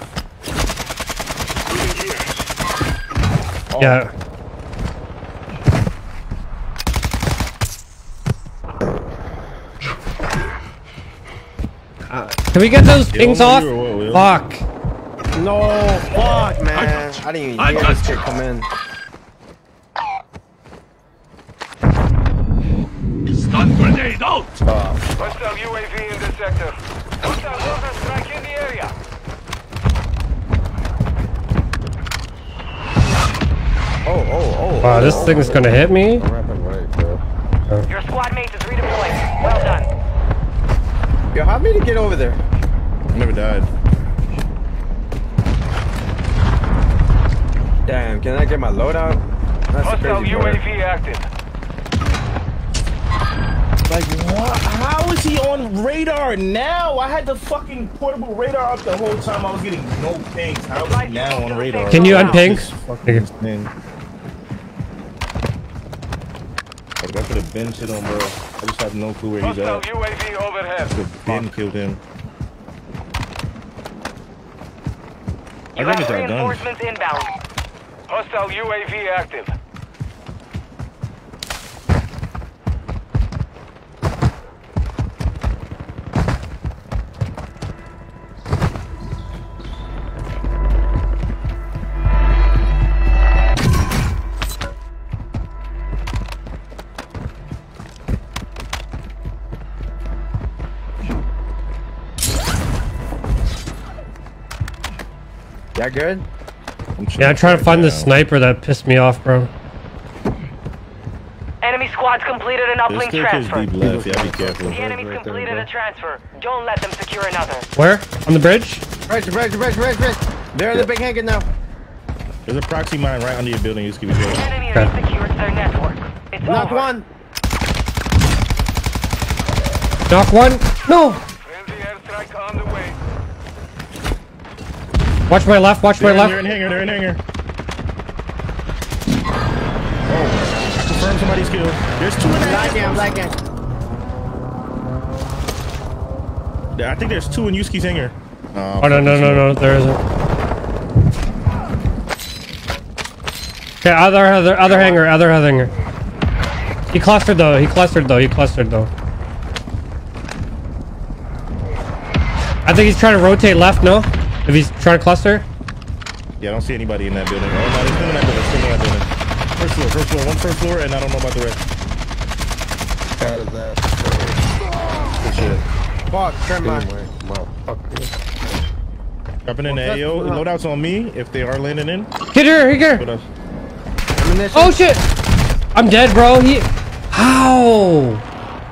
Yeah. Uh, Can we get those things off? you Will? Fuck. No, fuck, man. I didn't even hear this kid come in. Stun grenade out! Hostile UAV in this sector. Hostile Oh, oh, oh. Wow, this thing is gonna hit me. I'm rapping right, bro. Your squad mate is redeployed. Well done. Yo, how many get over there? I Never died. Damn, can I get my loadout? That's Hostile crazy, bro. UAV active. Like what? How is he on radar now? I had the fucking portable radar up the whole time. I was getting no pings. How is he now on radar? Can you unping? This fucking insane. Like I could have been shit on, bro. I just have no clue where he's at. UAV overhead. Could have been killed him. I think it's our guns. reinforcements inbound. Hostile UAV active. Yeah, good? Yeah, I'm trying to find the sniper that pissed me off, bro. Enemy squad's completed an There's uplink still kids transfer. deep left. Yeah, be careful. The enemy's completed a transfer. Don't let them secure another. Where? On the bridge? Bridge, bridge, bridge, bridge, bridge. They're in the big hangar now. There's a proxy mine right under your building. You can be The enemy has secured their network. It's Knock over. one. Knock one. No. Friendly airstrike on the way. Watch my left. Watch my They're in, they're in left. hangar. They're in hangar. Oh, I confirmed somebody's kill. There's two in the Black hangar. him, black him. I think there's two in Yuski's hangar. Oh, oh no no no no! There isn't. Okay, other other other hangar, other hangar. He clustered though. He clustered though. He clustered though. I think he's trying to rotate left. No, if he's trying to cluster. Yeah, I don't see anybody in that building. Oh, no, there's still in that building. Still in that building. First floor, first floor, one first floor, and I don't know about the rest. How does that? Good shit. Fuck, turn my. Anyway, motherfucker. Dropping in the AO. Loadouts on me if they are landing in. Get here, here. Loadouts. Oh shit! I'm dead, bro. He. How?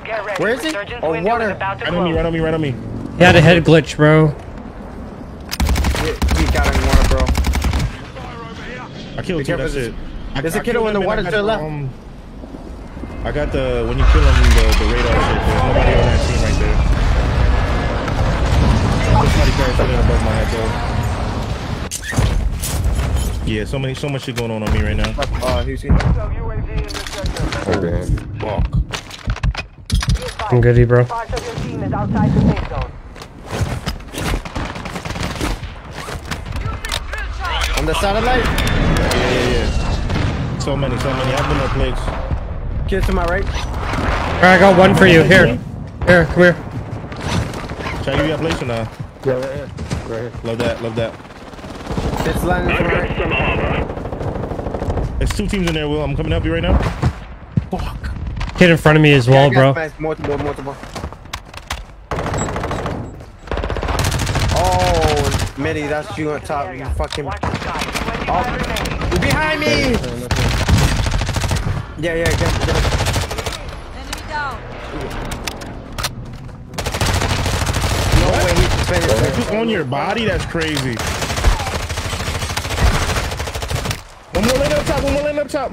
Get ready. Where is he? Oh, water. is Right on me, close. right on me, right on me. He had a head glitch, bro. He, he got in water, bro. I killed two, that's there's- it. I- there's a I kiddo in the him and I water to the left. um, I got the, when you kill him, the, the radar shit. There's nobody on that team right there. There's somebody parachuting above my head though. Yeah, so many, so much shit going on on me right now. Uh, who's he? In this. Okay. Fuck. I'm goody, bro. Part of your team is outside the safe zone. On the satellite? So many, so many. I've been no plagues. Kid to my right. Alright, I got one for you. Here. Here, come here. Should I give you a place or not? Yeah, right here. Right here. Love that, love that. It's landing to my right. There's two teams in there, Will. I'm coming to help you right now. Fuck. Kid in front of me as well, Yeah, bro. nice. Multiple, multiple. Oh, Mitty, that's you on top. You fucking. Watch the sky. 25 Oh. behind me! Yeah, yeah, get, get him. Enemy down. No way he can finish Just on your body, that's crazy. One more lane up top, one more lane up top.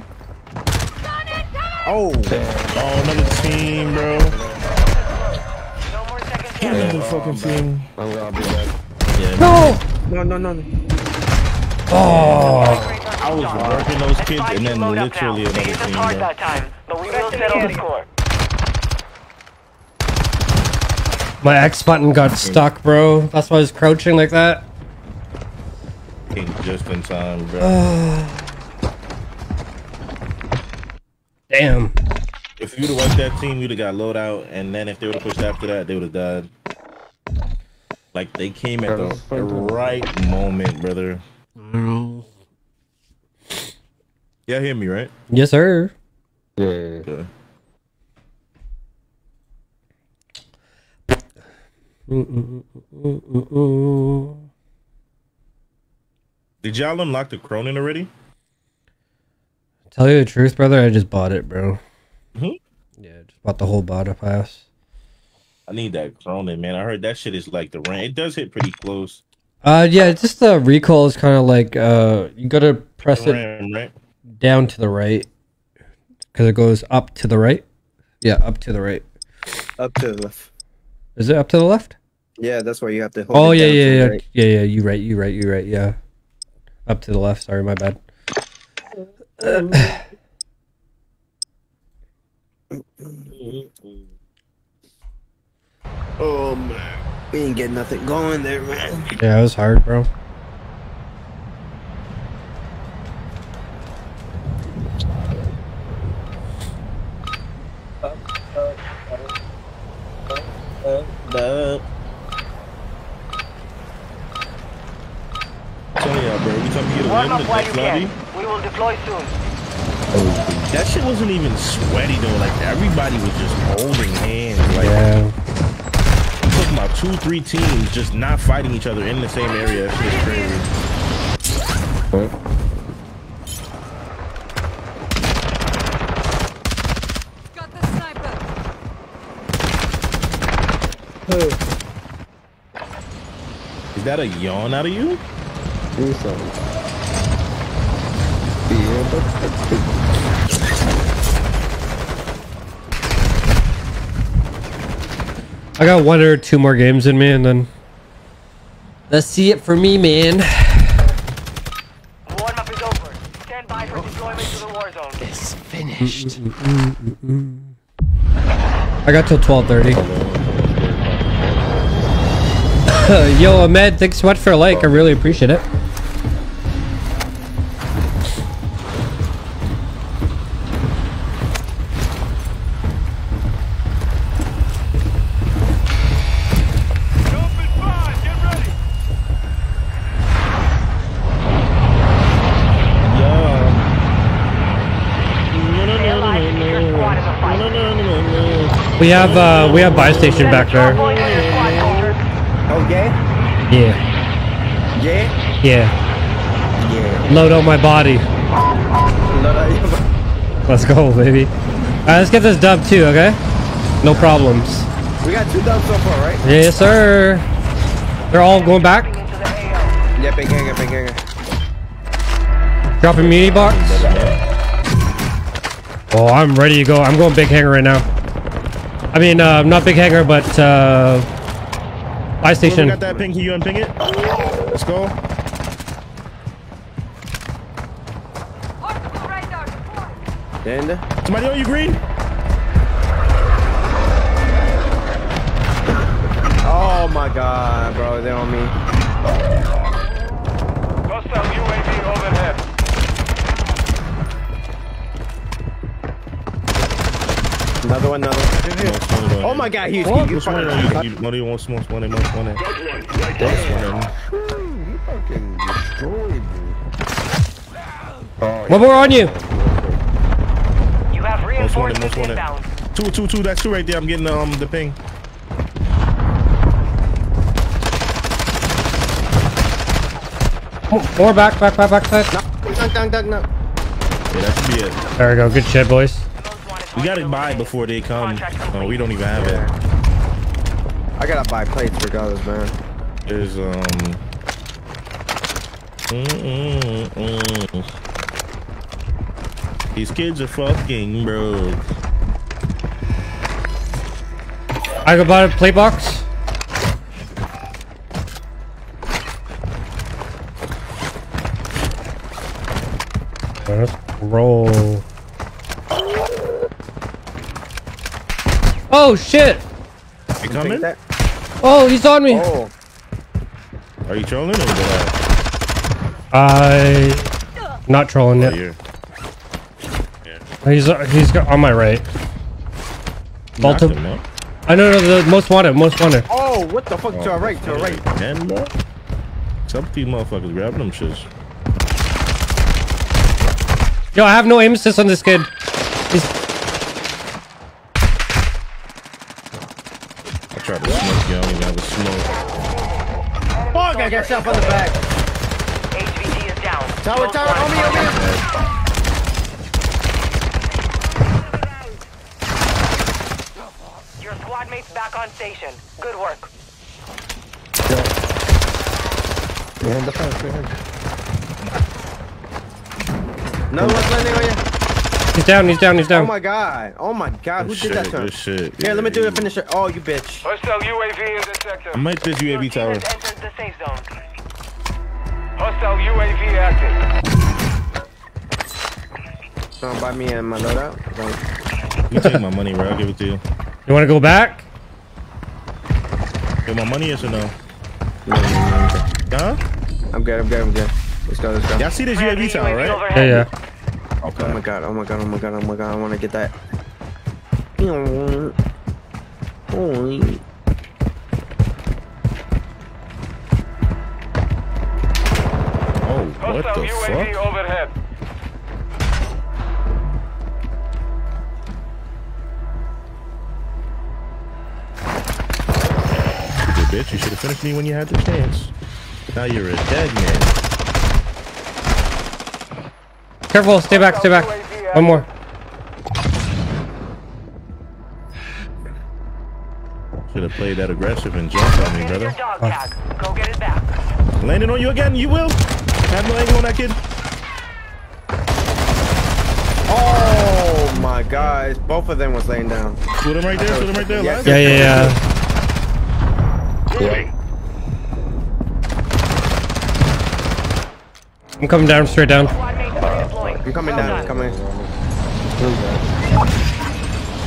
Oh, Oh, another team, bro. No more second chances. Another fucking team. I'm gonna be back. Yeah, No! no, no, no. no. Oh. I was working those kids and then literally another It was team, hard that time, but we will settle the score. My X button got stuck, bro. That's why I was crouching like that. Came just in time, bro. Damn. If you'd have wiped that team, you'd have got loadout, and then if they would have pushed after that, they would have died. Like they came at the right moment, brother. Yeah, hear me, right? Yes, sir. Yeah. Okay. Did y'all unlock the Cronin already? Tell you the truth, brother, I just bought it, bro. Mhm. Yeah, just bought the whole bottle pass. I need that Cronin, man. I heard that shit is like the rank. It does hit pretty close. Uh, yeah, just the recoil is kind of like uh, you gotta press it Ram, right? Down to the right because it goes up to the right. Yeah, up to the right. Up to the left. Is it up to the left? Yeah, that's why you have to hold Oh it yeah, down yeah, to the yeah, right. yeah, yeah. You right, you right, you right. Yeah, up to the left. Sorry, my bad. Oh man, we ain't get nothing going there, man. Yeah, it was hard, bro. Tell y'all, bro. Every time you get a Warm win, up the while you lobby. We will deploy soon. Oh, that shit wasn't even sweaty though. Like everybody was just holding hands. Like Yeah, I'm talking about two, three teams just not fighting each other in the same area. That shit is crazy. Got Is that a yawn out of you? Do something. I got one or two more games in me, and then let's see it for me, man. Warm-up is over. Stand by for deployment to the war zone. It's finished. I got till twelve thirty. Yo, Ahmed, thanks so much for a like. I really appreciate it. We have uh we have buy station back there. Yeah, Yeah? yeah. Yeah. Load on my body. Let's go, baby. Alright, let's get this dub too, okay? No problems. We got two dubs so far, right? Yes, sir. They're all going back. Yeah, big hangar, big hangar. Dropping mini box. Oh, I'm ready to go. I'm going big hangar right now. I mean, uh, not big hangar, but uh, buy We station. got that ping. Can you unping it? Let's go. And Somebody on you, green? oh my god, bro, they're on me. Another one, another one. Oh my god, he's What? he, Which one are you? You- One of you wants most one, most one. Most one. You fucking destroyed me. Oh, One more on you. You have reinforcements inbound. Two, two, two. That's two right there. I'm getting um the ping. More back, back, back, back side. Knock, knock, knock, knock. Yeah, that should be it. There we go. Good shit, boys. We got to buy before they come. No, we don't even have it. I gotta buy plates regardless, man. There's um. Mm, mm, mm. These kids are fucking broke. I got buy a play box. Let's roll. Oh shit! You coming? Oh, he's on me. Oh, Are you trolling or what? I not trolling Oh, yet. you're He's he's got- on my right. knocked Multiple. him. I know the most wanted, most wanted. oh, what the fuck? to our oh, right, to our right. Ten, bro? Some of these motherfuckers grabbing them shits. Yo, I have no aim assist on this kid. He's I tried to smoke you. I don't even have a smoke. Fuck, I got shot from the back. HVT is down. Tower, tower, wanted on me, on me. Your squad mates back on station. Good work. And the fence, man. Another one's landing on you. He's down, he's down, he's down. Oh my god. Oh my god, who Good did that shit, to him? shit. Here, let me do Yeah, the finisher. Oh, you bitch. Hostile UAV in the sector. I might this UAV tower. has entered the safe zone. Hostile UAV active. Don't buy me and my loadout. Like, You take my money, bro. I'll give it to you. You want to go back? Get my money, yes or no? no, no, no, no. Huh? I'm good, I'm good, I'm good. Let's go, let's go. Y'all see this UAV tower, UAV right? Yeah, overhead. Yeah. Oh my god, oh my god, oh my god, oh my god, I wanna get that. Oh. Oh, what Hostile the UAV fuck? overhead. Stupid bitch, you should have finished me when you had the chance. Now you're a dead man. Careful, stay back, stay back. One more. Should have played that aggressive and jumped on me, brother. dog. Go get it back. Landing on you again, you will. Have no angle on that kid. Oh my gosh, both of them was laying down. Shoot him right there, shoot him right there. Yeah. Yeah, yeah, yeah. I'm coming down, straight down. Squad mates are redeploying. I'm coming Well down, done. coming.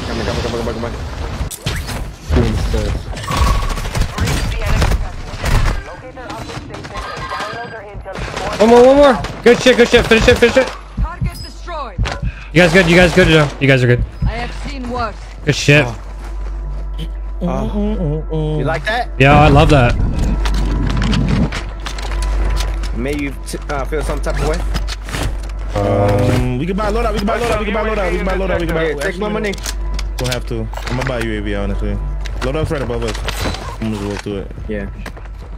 Coming, coming, coming, coming, coming. Reach the enemy sector. Locate their uplink stations and download their intel before One more, one more. Good shit, good shit. Finish it, finish it. Target destroyed. You guys good? You guys good? No, you guys are good. I have seen worse. Good shit. You like that? Yeah, I love that. Made you t- uh, feel some type of way? Um, we can buy loadout, we can buy loadout, we can buy loadout, we can buy loadout, we can buy Here, take my money. Don't have to. I'm gonna buy UAV, honestly. Loadout's right above us. I'm gonna go to it. Yeah.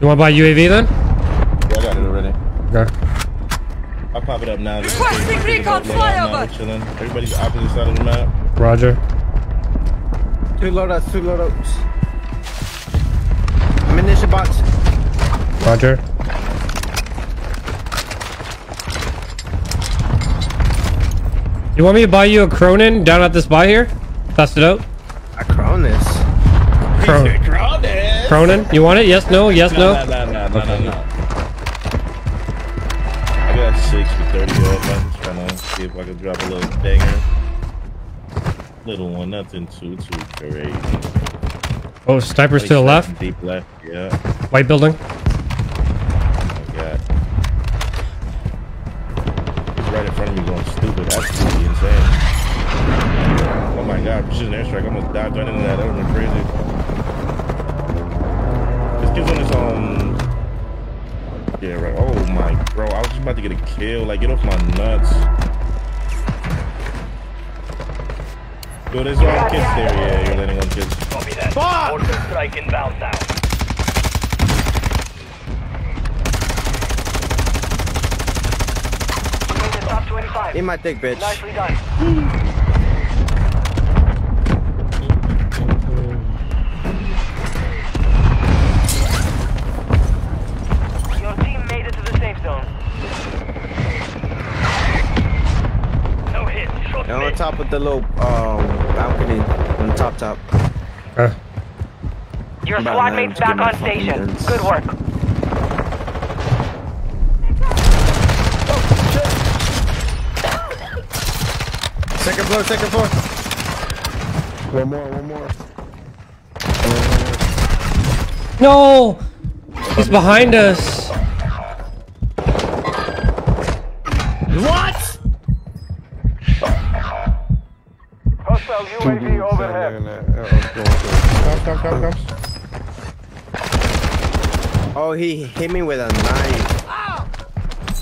You want to buy UAV then? Yeah, I got it already. Okay. I'll pop it up now. Requesting recon up, load out now, flyover. chilling. Everybody's opposite side of the map. Roger. Two loadouts, two loadouts. Ammunition box. Roger. You want me to buy you a Cronin down at this buy here? Test it out. A Cronus. Cron- Cronin. You want it? Yes, no, yes, Nah, no. nah, nah, nah, nah, nah, nah. I got six for 30 off. I'm just trying to see if I can drop a little banger. Little one, nothing too, too crazy. Oh, snipers to the Like left. Deep left, yeah. White building. Of me going insane. Oh my god, precision airstrike. I almost died right into that. That would have been crazy. This kid's on his own. Yeah, right. Oh my bro, I was just about to get a kill. Like get off my nuts. Dude, there's one kids there. Yeah, you're landing on kids. Copy that. Order strike inbound now. You made the top 25. In my dick, bitch. Nicely done. Your team made it to the safe zone. No hit. Shot And on top of the little um, balcony, on the top top. Okay. Your squad mates back on station. Good work. Second floor, second floor. One more, one more. No! He's behind us. What? Hostile UAV overhead. Oh, come, come, come, come. Oh, he hit me with a knife.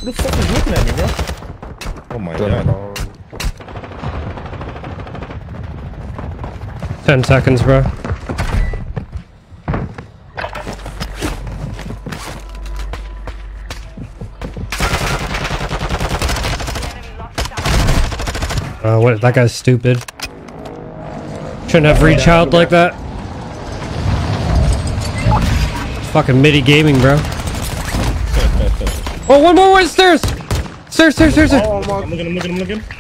Who the fuck is looking at me, bro? Oh my god. Ten seconds, bro. Uh, what? That guy's stupid. Shouldn't have reach out like that. Fucking MIDI gaming, bro. Oh, one more, one stairs! Stairs, stairs, stairs, stairs. Oh I'm looking, I'm looking, I'm looking.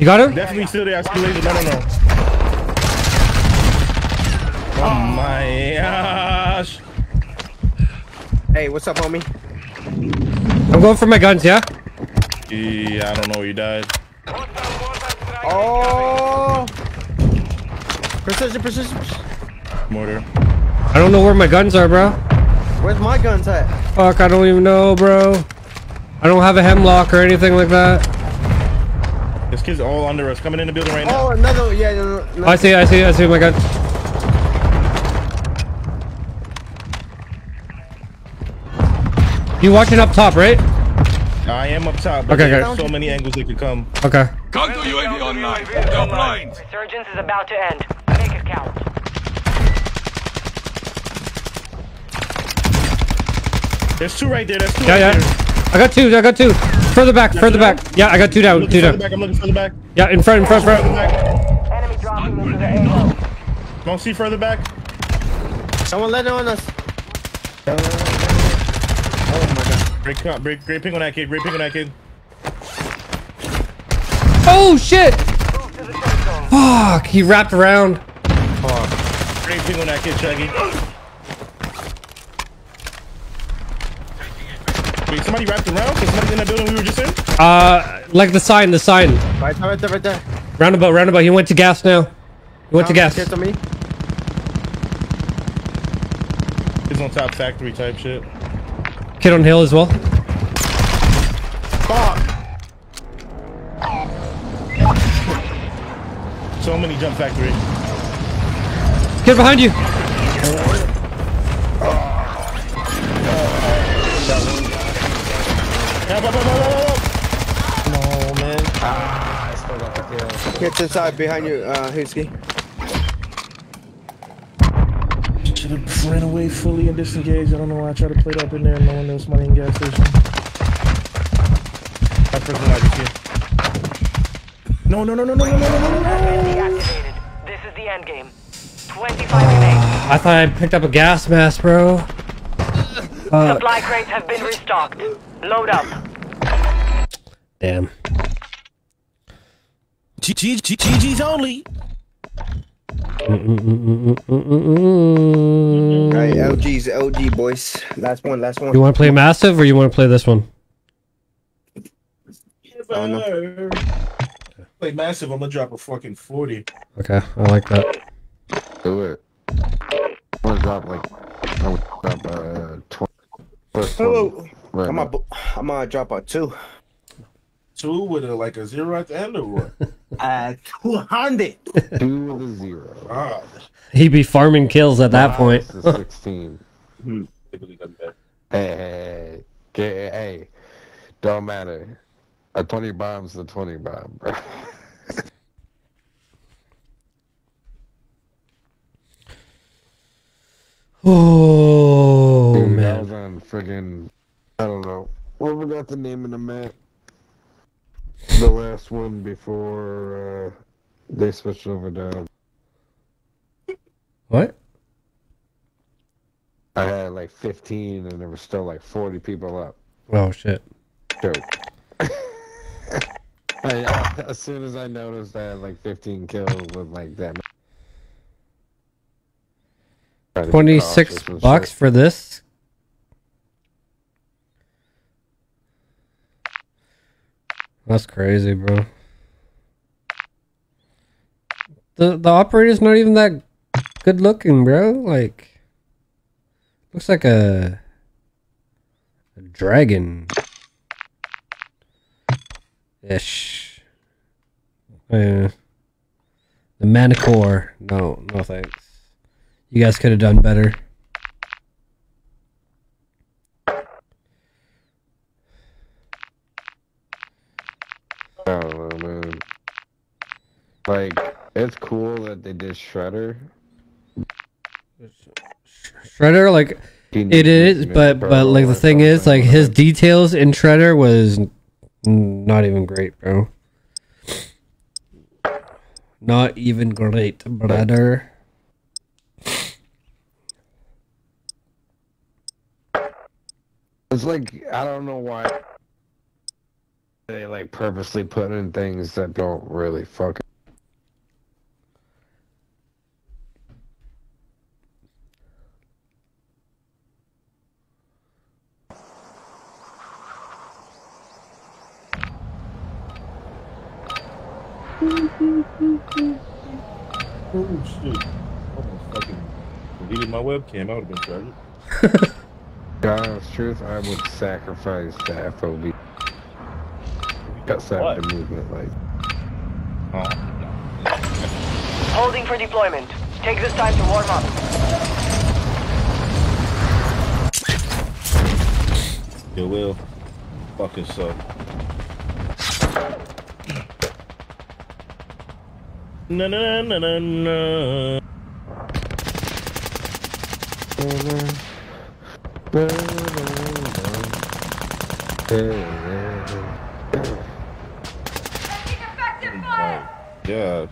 You got her? Definitely still there. I still laser. No, no, no. Oh my gosh. Hey, what's up, homie? I'm going for my guns, yeah? Yeah, I don't know where you died. Oh! Precision, precision. Mortar. I don't know where my guns are, bro. Where's my guns at? Fuck, I don't even know, bro. I don't have a hemlock or anything like that. This kid's all under us. Coming in the building right now. Oh, another. Yeah, no, no, no. I see, I see, I see my gun. You watching up top, right? I am up top. But Okay, there's okay. so many angles they could come. Okay. Counter UAV online. Go blind. Resurgence is about to end. Make it count. There's two right there. There's two Yeah, right yeah. I got two, I got two. Further back, further back. Yeah, I got two I'm down, two further down. back. I'm looking further back. Yeah, in front, in front, Further front. back. Enemy dropping into the AO. Don't see further back. Someone let it on us. Great, co- great, great ping on that kid. Great ping on that kid. Oh shit! Fuck! He wrapped around. Great ping on that kid, Shaggy. Wait, somebody wrapped around? Is somebody in that building we were just in? Uh, like the sign, the sign. Right there, right there, right there. Roundabout, roundabout. He went to gas now. He went to gas. Get to me. He's on top factory type shit. Kid on hill as well. Fuck. So many jump factory. Kid behind you. No, man. Ah, I still got the kill. Get to the side behind you, uh, Husky. Should have ran away fully and disengaged. I don't know why I tried to play it up in there and no one knows money in gas station. I personalized here. No, no, no, no, no, no, no, no, no, no. Deactivated. This is the end game. 25 remain. I thought I picked up a gas mask, bro. Uh, Supply crates have been restocked. Load up. Damn. GG's only. Alright, LG's LG boys. Last one, last one. You want to play massive or you want to play this one? I know. Play massive. I'm gonna drop a fucking forty. Okay, I like that. Do it. I would drop like I would drop uh twenty. First Hello. Right I'm gonna, I'm gonna drop a two. Two with a like a zero at the end or what? Uh, 200. Two with a zero. Ah, He'd be farming kills at that point. Sixteen. they really got that. Hey, hey, hey, hey, hey, don't matter. A twenty bomb's a twenty bomb, bro. Oh Dude, I man. was on friggin' I don't know. What forgot the name of the map? The last one before uh, they switched over down. What? I had like 15 and there was still like 40 people up. Oh shit. Joke. I, as soon as I noticed I had like 15 kills with like that. Try to be Twenty six bucks shit. for this. That's crazy, bro. The the operator's not even that good looking, bro. Like looks like a, a dragon. Ish. Uh, the Manicore. No, no thanks. You guys could have done better. I don't know, man. Like, it's cool that they did Shredder. Shredder, like it is, but but like the thing is, like his details in Shredder was not even great, bro. Not even great, brother. It's like I don't know why they like purposely put in things that don't really fucking. Oh shit! Almost fucking deleted my webcam. I would have been tragic. God's truth, I would sacrifice the FOB. Outside What? the movement, like. Oh, Holding for deployment. Take this time to warm up. You Will. fuck Fucking so. Na na na na na. Yeah.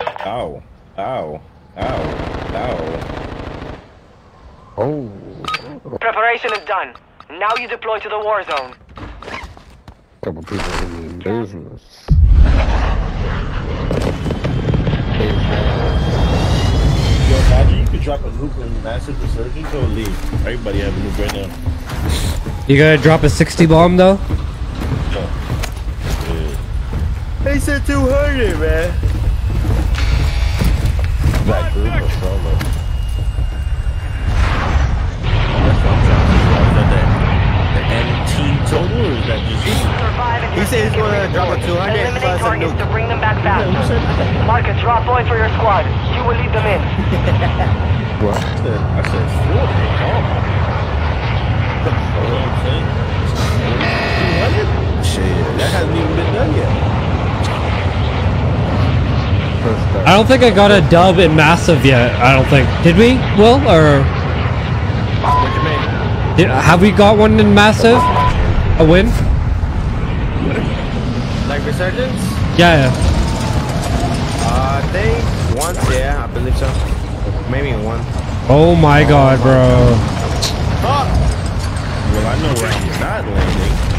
Ow. Ow. Ow. Ow. Oh. Preparation is done. Now you deploy to the war zone. Couple people in business. Yo, Magic, you could drop a nuke in massive resurgence or leave. Everybody have a nuke right now. You gonna drop a 60 bomb though? They said 200, man. That group or solo? That's what I'm trying to figure out. Is that the, the end team total or is that just... Survive and He your said he's team gonna drop a 200 Eliminate plus a targets nuke. to bring them back Yeah, who faster. said that? Marcus, drop boy for your squad. You will lead them in. What? I said, I said 40. You know what I'm saying? 200? Shit, that hasn't even been done yet. I don't think I got a dub in massive yet. I don't think. Did we, Will? Or What you mean? did, have we got one in massive? A win? Like resurgence? Yeah. yeah. Uh, I think once, yeah, I believe so. Maybe one. Oh my god, bro. Fuck! Well, I know where he's not landing.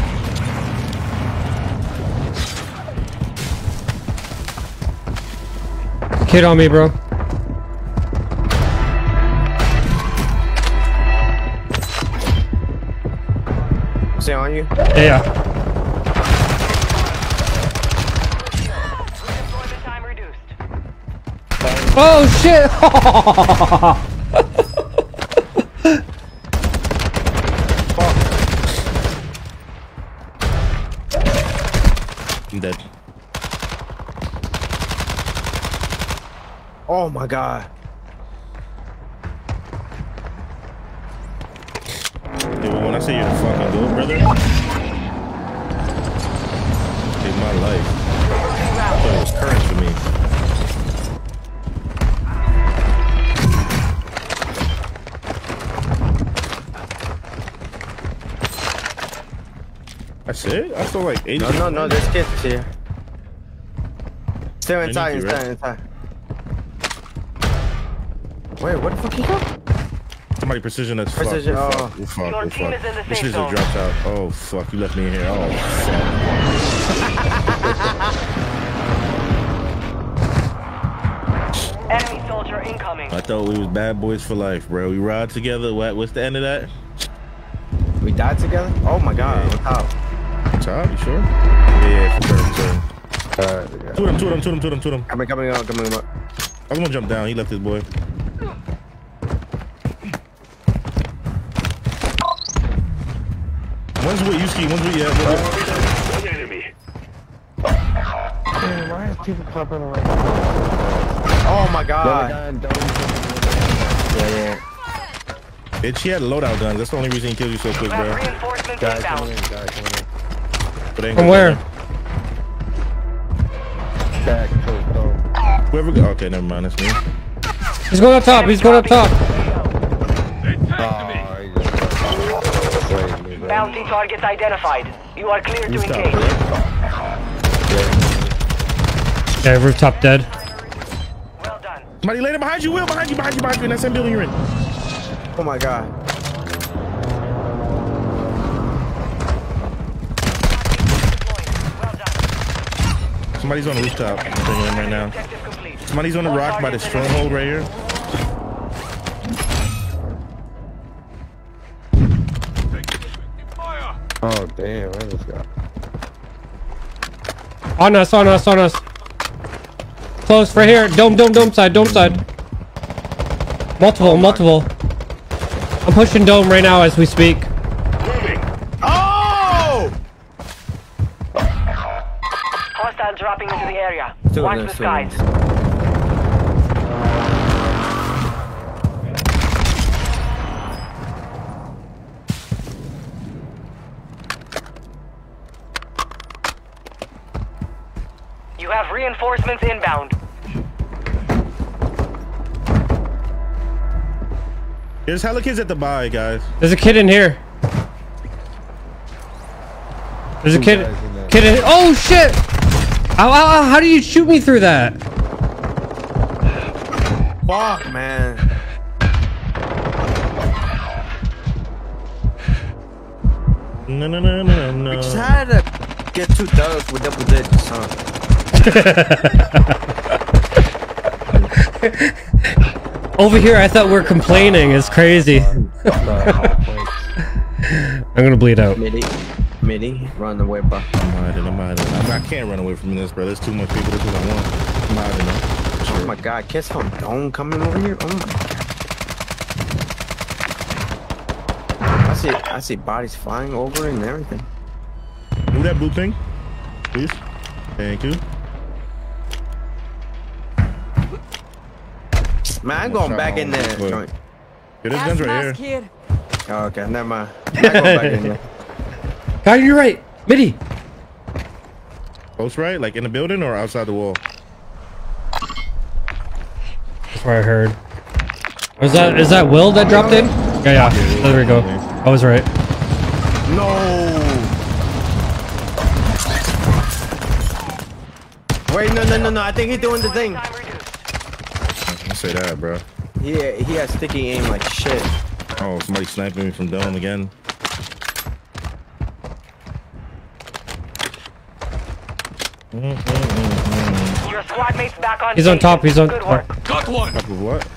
Kid on me, bro. Stay on you. Yeah. yeah. Redeployment time reduced. Oh shit! I'm dead. Oh my god. Dude, when I say you're the fucking goat, brother, saved my life. I thought it was courage for me. That's it? I saw like 80. No, no, no, there's kids here. Stay need inside, you, inside, right? inside. Wait, what the fuck he got? Somebody precision us. Precision, oh. fuck. oh. We're fucked. We're Your team We're is in the fucked. This safe shit zone. drops out. Oh, fuck. You left me in here. Oh, Enemy soldier incoming. fuck. I thought we was bad boys for life, bro. We ride together. What? What's the end of that? We died together? Oh my god, Yeah. look out. Top, you sure? Yeah, yeah, for sure, for sure. Alright, yeah. Two of them, two of them, two of them, two of them, two of them. Coming, coming up, coming up. I'm gonna jump down. He left his boy. Ski. One's with you. Yeah, One enemy. Man, why is people popping around? Oh my god. Yeah, yeah. Bitch, he had loadout guns. That's the only reason he killed you so quick, bro. reinforcements Guys coming in, guys coming in. But ain't From gonna- where? Back, close, go. Whoever. go- Okay, never mind. That's me. He's going up top. He's going up top. Played. Bounty targets identified. You are clear to Rooftop, engage. Yeah, rooftop dead. Well done. Somebody later behind you, Will. Behind you, behind you, behind you. In that same building you're in. Oh my god. Somebody's on the rooftop. I'm bringing him right now. Somebody's on the rock by the stronghold right here. Oh, damn, I just got. On us, on us, on us. Close, right here. Dome, dome, dome side, dome side. Multiple, multiple. I'm pushing dome right now as we speak. Moving. Oh! Hostile dropping into the area. Two Watch the two of skies. Reinforcements inbound. There's hella kids at the buy, guys. There's a kid in here. There's a kid. in. Kid in. Oh shit! Ow, ow, ow, how do you shoot me through that? Fuck, man. No, no, no, no, no. We Just had a get two dubs with double digits, huh? Over here, I thought we are complaining. It's crazy. I'm gonna bleed out. Midi, midi, run away, bro. I'm hiding. I'm hiding. I'm, I can't run away from this, bro. There's too much people. That's what I want. I'm hiding. though. Oh my god, kids from Dome coming over here. Oh my god. I see, I see bodies flying over and everything. Move that blue thing, please. Thank you. Man, I'm going back in there. Look. joint. Yeah, there's guns right here. Oh, okay, never mind. I'm not going back in there. Guy, you're right. Midi. Close right, like in the building or outside the wall. That's what I heard. Was that is that Will that dropped in? Yeah, yeah. There we go. I was right. No. Wait, no, no, no, no. I think he's doing the thing. I say that, bro. He he has sticky aim like shit. Oh, somebody sniping me from dome again. Your squad mates back on He's on top. He's on. Good work. Got one. Top of what?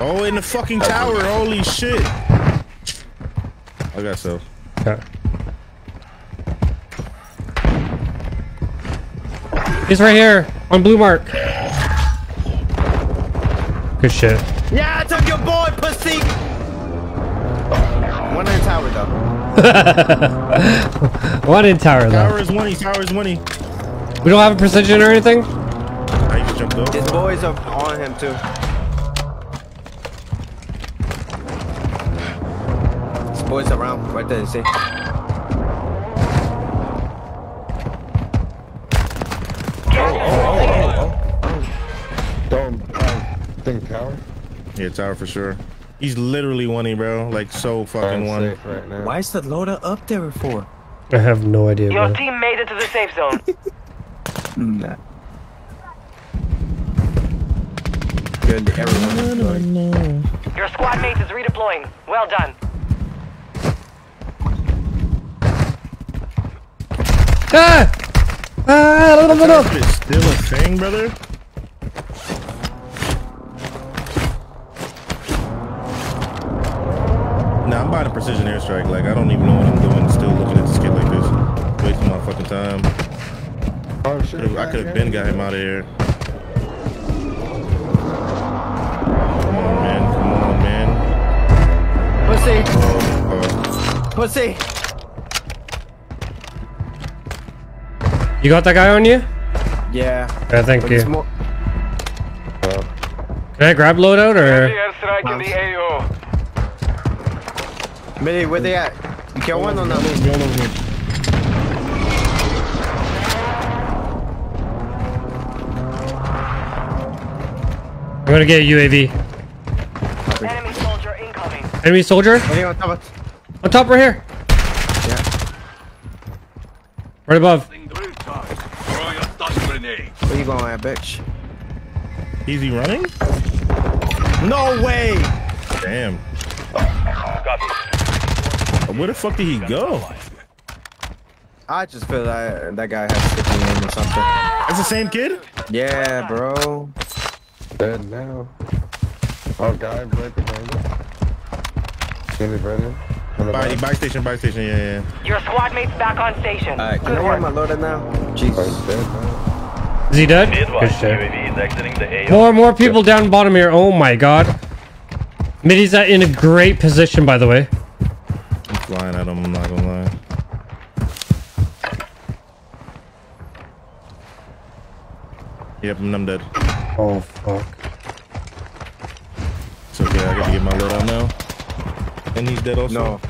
Oh, in the fucking tower. Holy shit. I got so. Okay. He's right here on blue mark. Good shit. Yeah, I took your boy, pussy. One in the tower though. One in tower Tower though. is money. Tower is money. We don't have a precision or anything. I just jumped up. His boys are on him too. His boys around right there. You see? Dome, thing tower. Yeah, tower for sure. He's literally one bro. Like so fucking I'm one. right now. Why is the loader up there for? I have no idea. Your Man. team made it to the safe zone. Nah. Good, everyone. Your squad mate is redeploying. Well done. Ah! Ah! No, no, no, no. That is still a thing, brother. I'm buying a precision airstrike. Like I don't even know what I'm doing. Still looking at this kid like this. Wasting my fucking time. Oh shit. Could've- I could have been got him out of here. Come on, man. Come on, man. Pussy, Uh, pussy. You got that guy on you? Yeah. Yeah, thank But you. it's more- Can I grab loadout or? airstrike in the AO. Millie, where they at? You kill one or not? I'm gonna get a UAV. Enemy soldier incoming. Enemy soldier Hey, on top of- on top right here. Yeah. Right above. Where you going at, bitch? Is he running? No way! Damn. Where the fuck did he go? I just feel like that guy has sticky aim or something. That's the same kid? Yeah, bro. Dead now. Oh, guy right behind us. Can he right in? On back? station, buy station, yeah, yeah. Your squad mates back on station. Alright, can Good I work. get my loader now? Oh, Jesus. he's. Is he dead? Good shit. More, more people down bottom here. Oh my god. Midi's at in a great position, by the way. I'm flying at him, I'm not gonna lie. Yep, I'm dead. Oh fuck. It's okay, I gotta get my load out now. And he's dead also. No.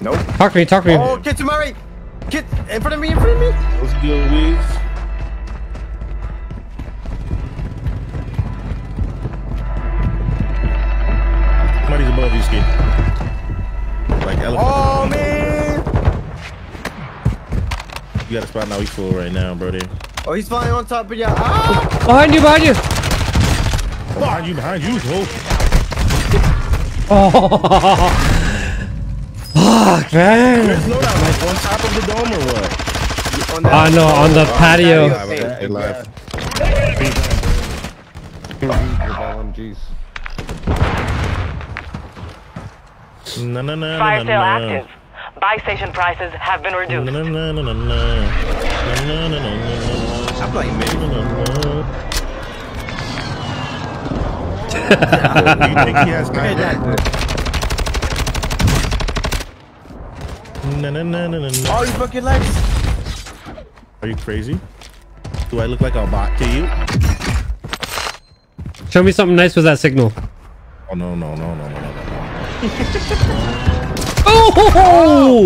Nope. Talk to me. Talk to me. Oh, get to my right! Get in front of me, in front of me! What's good, Weeds? Somebody's above you, Ski. Like elephant. Oh, man! You got a spot now, he's full right now, brody. Oh, he's flying on top of ya. Ah! Behind you. Behind you. Behind you, behind you, oh. Oh. Fuck, man. Where's loadout? Like on top of the dome or what? on that. Oh no, on the patio. They live. LMGs. No, no, no, Fire no, sale no. active. Buy station prices have been reduced. no, no, no, no, no. No, no, no, no, no. I'm playing mid. No, no, no. Do you think he has nine? No, no, no, no, no, no. All you fucking legs. Are you crazy? Do I look like a bot to you? Show me something nice with that signal. Oh no no no no no no no. Oh!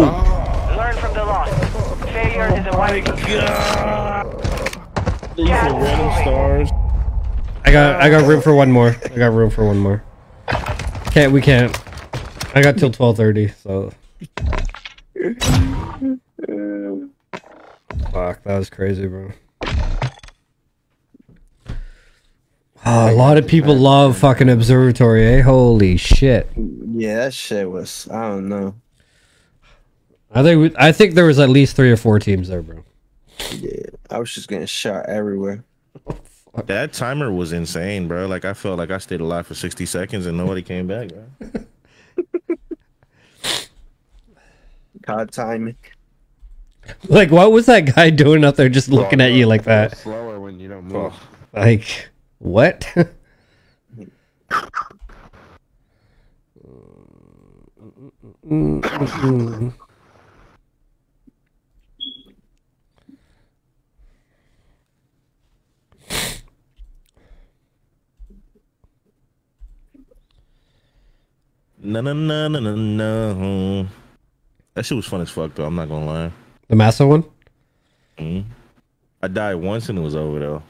Learn from the loss. Failure is a wise These are random stars. I got I got room for one more. I got room for one more. Can't we can't. I got till twelve thirty, so Fuck, that was crazy, bro. Oh, a lot of people love fucking observatory, eh? Holy shit. Yeah, that shit was. I don't know. I think we- I think there was at least three or four teams there, bro. Yeah, I was just getting shot everywhere. That timer was insane, bro. Like I felt like I stayed alive for sixty seconds and nobody came back, bro. God timing. Like, what was that guy doing up there just looking at you like that? Slower when you don't move. Like, what? No no no no no no. That shit was fun as fuck though. I'm not gonna lie. the Massa one? Mhm. I died once and it was over though.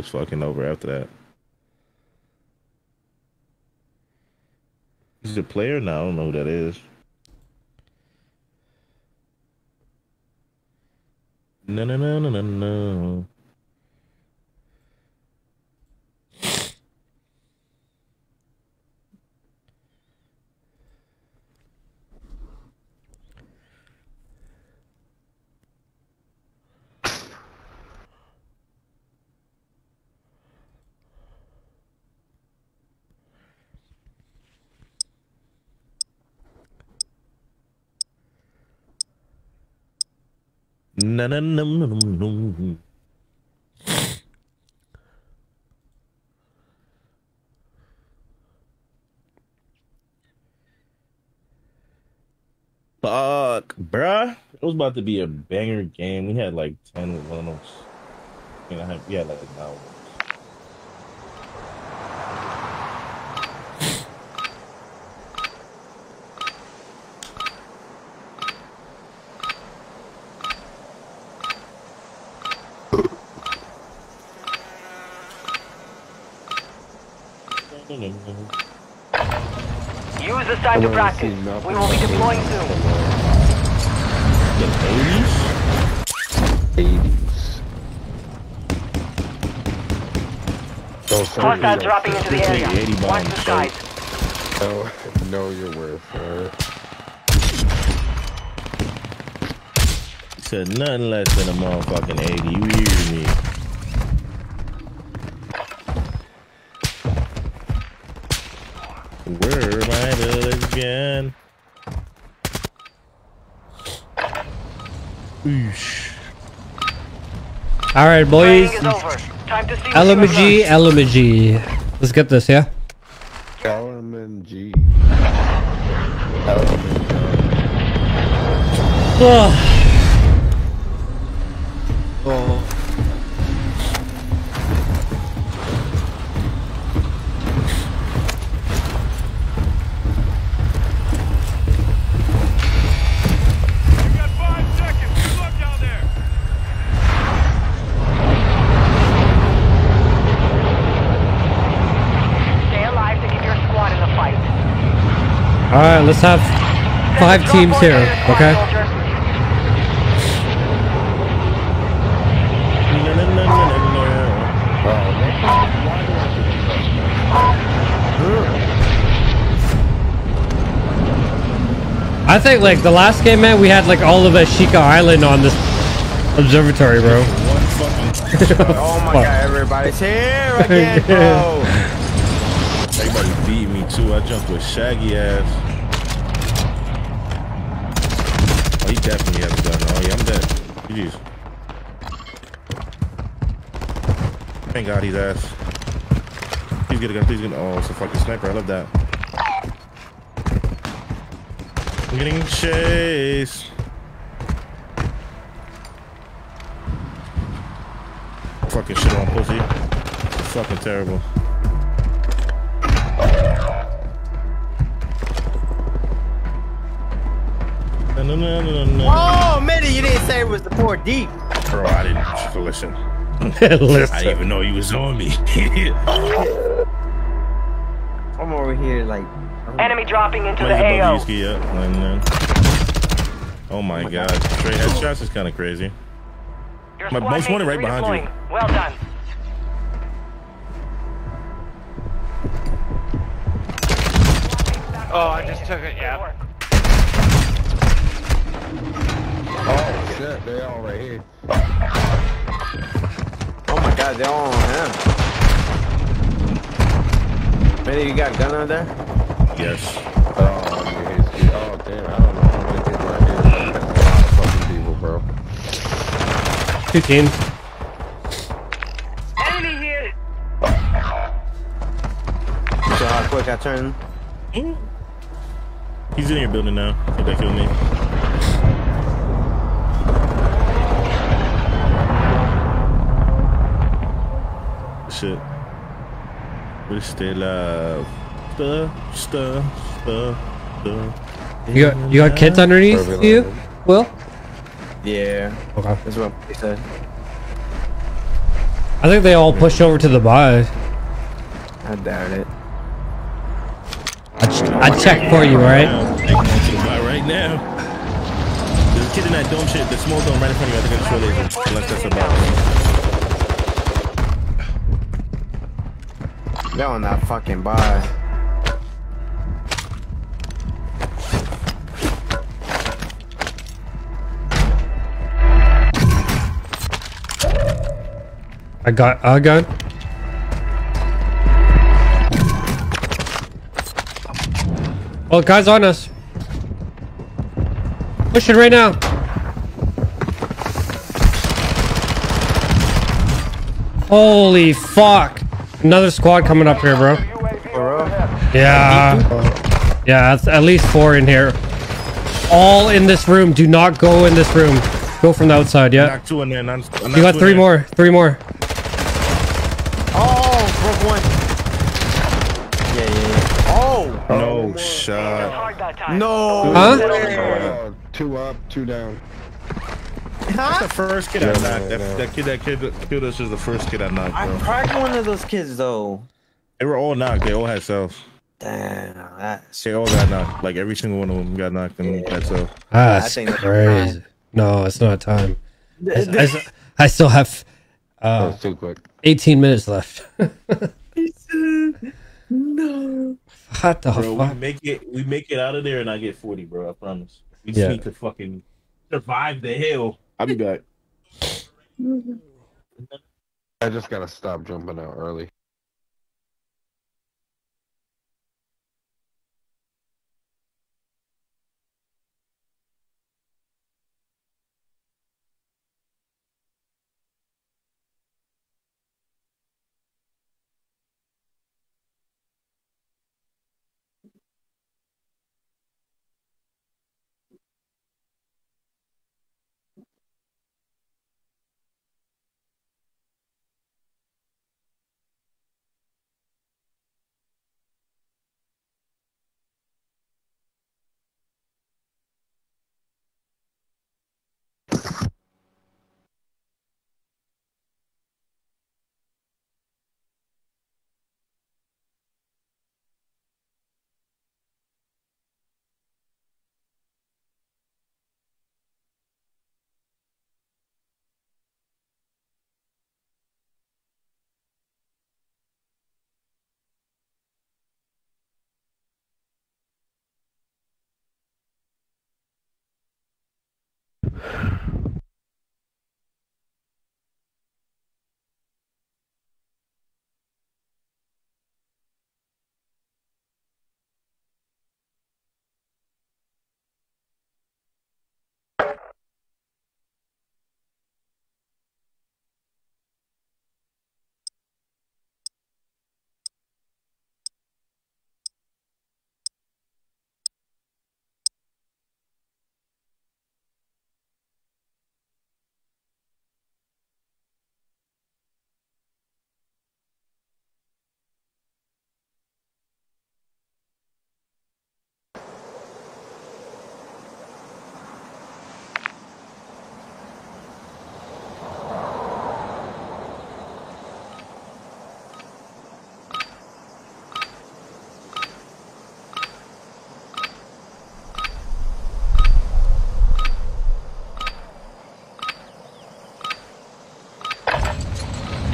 Was fucking over after that. Is it a player? No, I don't know who that is. No no no no no no. No no. Fuck, bruh. It was about to be a banger game. We had like 10 with one of those. You know, we had like an hour. Use this time to practice. We will be deploying soon. The 80s? 80s. Don't Hostiles dropping into the area. Watch the so- skies. know, know your worth, alright? Said nothing less than a motherfucking 80. You hear me? Where my village again? Oosh. All right, boys. Training is. Time to see what you LMG. LMG. Let's get this, yeah? LMG. Oh. All right, let's have five teams here, to your squad, okay? I think like the last game, man, we had like all of Ashika Island on this Observatory, bro. Oh my god, everybody's here again, bro. Too. I jumped with Shaggy ass. Oh, he definitely has a gun. Oh yeah, I'm dead. GG's. Thank God he's ass. Please get a gun. Please get. Oh, it's a fucking sniper. I love that. I'm getting chased. Fucking shit on pussy. Fucking terrible. No, no, no, no, no. Oh, Mitty, you didn't say it was the four deep. Bro, I didn't listen. Listen. I didn't even know you was on me. I'm over here like. Enemy dropping into the AO. you, ski up. And then- Oh my god. Straight headshots is kind of crazy. Your My squad most wanted right behind you. Well done. Oh, I just took it, yeah. Shit, they all right here. Oh my god, they're all on him. Mitty, you got a gun on there? Yes. Oh, yeah, oh damn, I don't know how many people are here. That's a lot of fucking people, bro. Two teams. Enemy here. So how quick I turn? He's in your building now. I think that killed me. Shit. We're still uh stuff, stuff, stuff, stuff. You got you got kids underneath you? Will? Yeah. Okay. That's what he said. I think they all pushed over to the buy. I doubt it. I, ch- I checked for you, alright? Taking on to the right now. There's a kid in that dome shit, the small dome right in front of you. I think I just realized. Unless that's about. They're on that fucking buy. I got a gun. Well, guys on us. Pushing right now. Holy fuck. Another squad coming up here, bro. Yeah. Yeah, it's at least four in here. All in this room. Do not go in this room. Go from the outside, yeah. Knock two in there. Not, You got three more. Three more. Oh, broke one. Yeah, yeah, yeah. Oh! No shot. No! Huh? Uh, two up, two down. That's the first kid I knocked. no, That, no. that kid that kid killed us is the first kid I knocked, I bro. cracked one of those kids though. They were all knocked. They all had self. Damn, that's They all got knocked. Like every single one of them got knocked and had self. That's think that's crazy. No, it's not time. I still have uh, That's too quick. 18 minutes left. no. what the Bro, we make it. We make it out of there, and I get forty, bro. I promise. We just Yeah. need to fucking survive the hill. I'll be back. I just gotta stop jumping out early.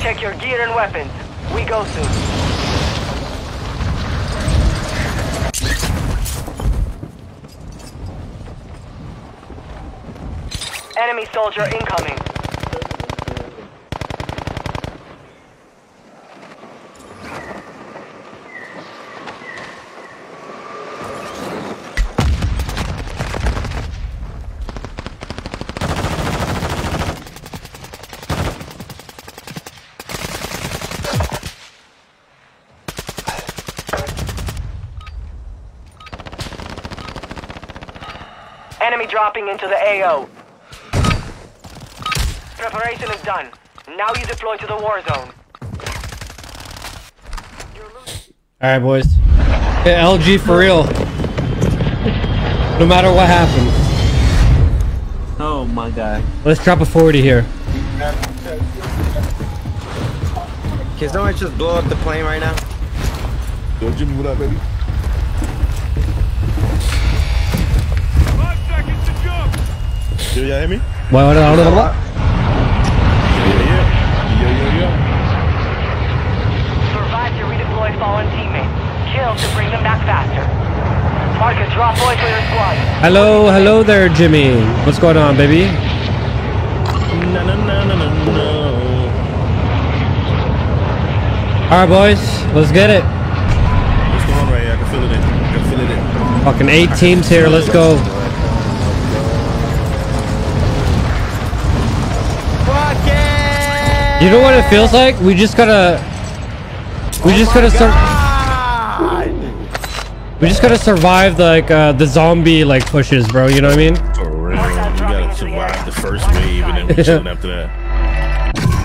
Check your gear and weapons. We go soon. Enemy soldier incoming. Enemy dropping into the AO. Preparation is done. Now you deploy to the war zone. All right, boys. Yeah, LG for real. No matter what happens. Oh my god. Let's drop a 40 here. Can someone just blow up the plane right now? Yo, Jimmy, what up, baby? Yo, y'all hear me? What, what, what, what, what? Yeah, yeah. Yo, yo, yo. Survive to redeploy fallen teammates. Kill to bring them back faster. Marcus, drop boys for your squad. Hello, hello there, Jimmy. What's going on, baby? No, no, no, no, no, no. All right, boys. Let's get it. What's going on right here? I can feel it in. I can feel it in. Fucking eight teams here. Let's go. You know what it feels like? We just gotta. We just gotta sur- We just gotta survive the, like uh, the zombie like pushes, bro. You know what I mean? For real. We gotta survive the first wave and then we chilling after that.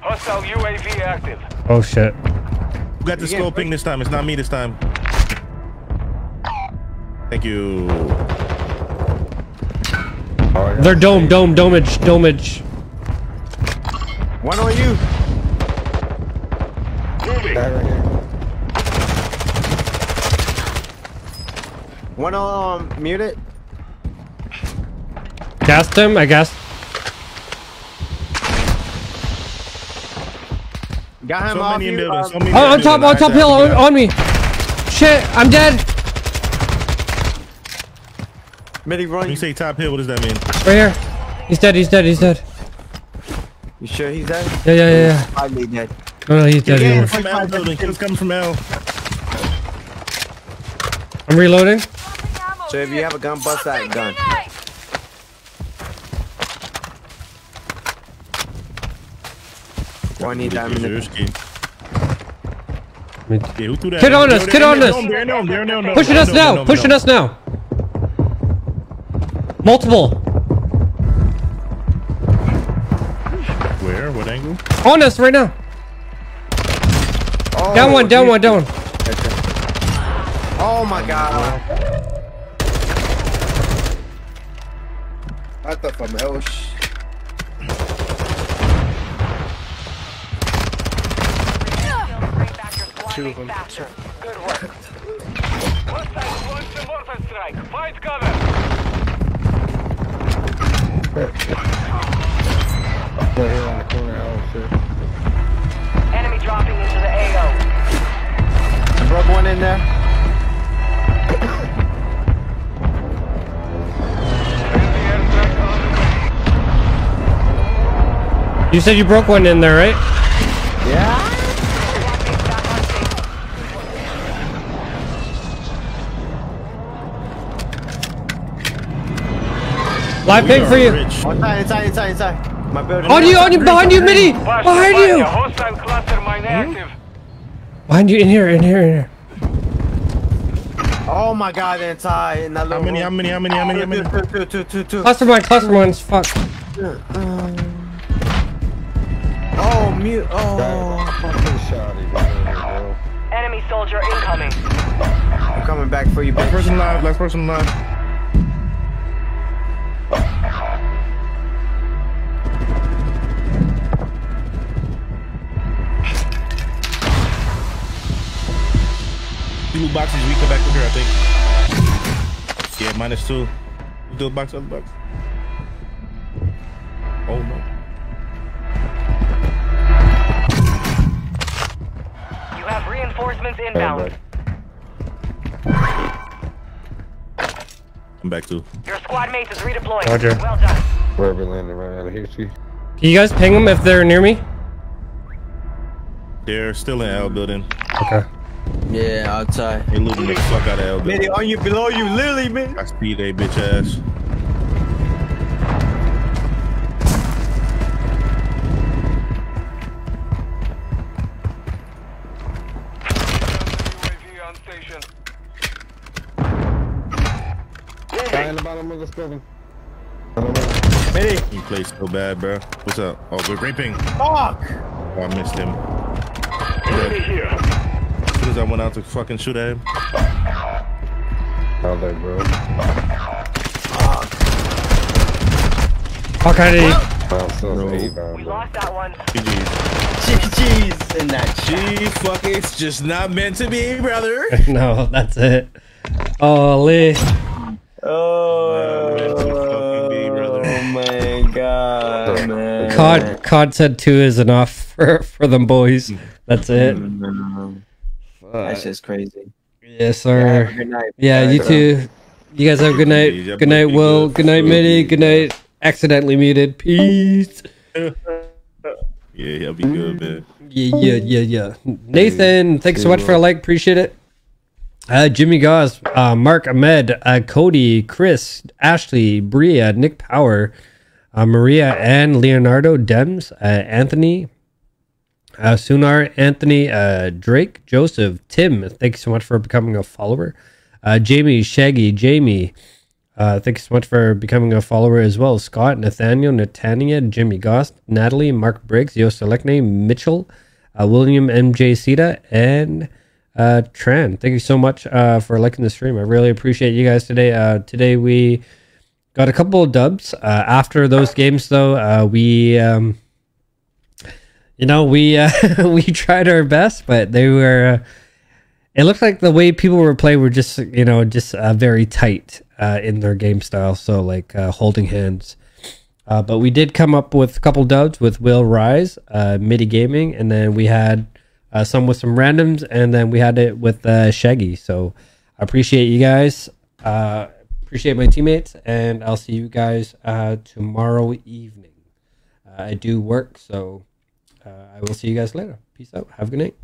Hostile UAV active. Oh shit. Who got the scoping this time? It's not me this time. Thank you. They're dome, dome, domage, domage. One on you. One on um, mute it. Gassed him, I guess. Got him So off many you. building. um, So many Oh, on top, on top hill, on, on me. Shit, I'm dead. Midi When you say top hill, what does that mean? Right here. He's dead, he's dead, he's dead. You sure he's dead? Yeah, yeah, yeah, yeah. Probably dead. No, no, he's dead. Yeah, he's From dead. L building. Kills coming from L. I'm reloading. So if you have a gun, bust that gun. Oh, I need that minute. Yeah, who threw that? Get on Yo, us, they're get in on there, us. dome, they're in dome, they're in dome, Pushing dome, us dome, now, dome, pushing dome. us now. Multiple. Where? What angle? On us right now. Oh, Down one, down one, down one. Oh my god. I thought from hell. sh- Two of them. Good work. Hostiles launched a mortar strike. Find cover. Enemy dropping into the AO. I broke one in there. You said you broke one in there, right? Yeah. Live ping for you. Rich. Oh, inside, inside, inside, inside. My building. On you, on you, behind you, Midi! Flash Behind fire. you! Hostile cluster mine hmm? active. Behind you, in here, in here, in here. Oh my god, they're inside. In that How many? How many? How many? How many? How many? Two, two, two, two, two. Cluster mine, cluster mines, fuck. Uh, um, oh, mute. Oh. Enemy soldier incoming. I'm coming back for you, Last person live. Last person live. Blue boxes. We come back to here. I think. Yeah, minus two. You do a box on the box. Oh no. You have reinforcements inbound. I'm back too. Your squad mates is redeploying. Roger. Well done. Wherever landing right out of here, see? Can you guys ping them if they're near me? They're still in L building. Okay. Yeah, outside. They looting the fuck out of L building. Man, on you, below you, literally, man. I speed they bitch ass. UAV on station. In the bottom of this building. You play so bad, bro. What's up? Oh, good green ping. Fuck! Oh, I missed him. Enemy here. As soon as I went out to fucking shoot at him. Out there, bro. Fuck out of here. Wow, so No. it's We lost that one. GG's. GG's in that G fuck it's just not meant to be, brother. no, that's it. Oh, Lee. Oh, man. Oh, my god, man. COD, COD said two is enough for, for them boys. That's it. That's just crazy. Yes, Yeah, have a sir. good night. Yeah, you Bye. too. You guys have a good night. Yeah, Good night, be Will. good. Good night, Mitty. Good night. Accidentally muted. Peace. Yeah, he'll be good, man. Yeah, yeah, yeah, yeah. Nathan, thanks so much for a like. Appreciate it. Uh, Jimmy Goss, uh, Mark Ahmed, uh, Cody, Chris, Ashley, Bria, Nick Power, uh, Maria, and Leonardo Dems, uh, Anthony, uh, Sunar, Anthony, uh, Drake, Joseph, Tim. Thank you so much for becoming a follower. Uh, Jamie, Shaggy, Jamie. Uh, thank you so much for becoming a follower as well. Scott, Nathaniel, Natania, Jimmy Goss, Natalie, Mark Briggs, Yoselekne, Mitchell, uh, William MJ Sita, and uh, Tran. Thank you so much uh, for liking the stream. I really appreciate you guys today. Uh, today we got a couple of dubs. Uh, after those games, though, uh, we. Um, you know, we uh, we tried our best, but they were. Uh, it looked like the way people were playing were just you know just uh, very tight uh, in their game style. So like uh, holding hands. Uh, but we did come up with a couple dubs with Will Rise, MIDI Gaming, and then we had some with some randoms, and then we had it with Shaggy. So I appreciate you guys. Appreciate my teammates, and I'll see you guys tomorrow evening. I do work, so Uh, I will see you guys later. Peace out. Have a good night.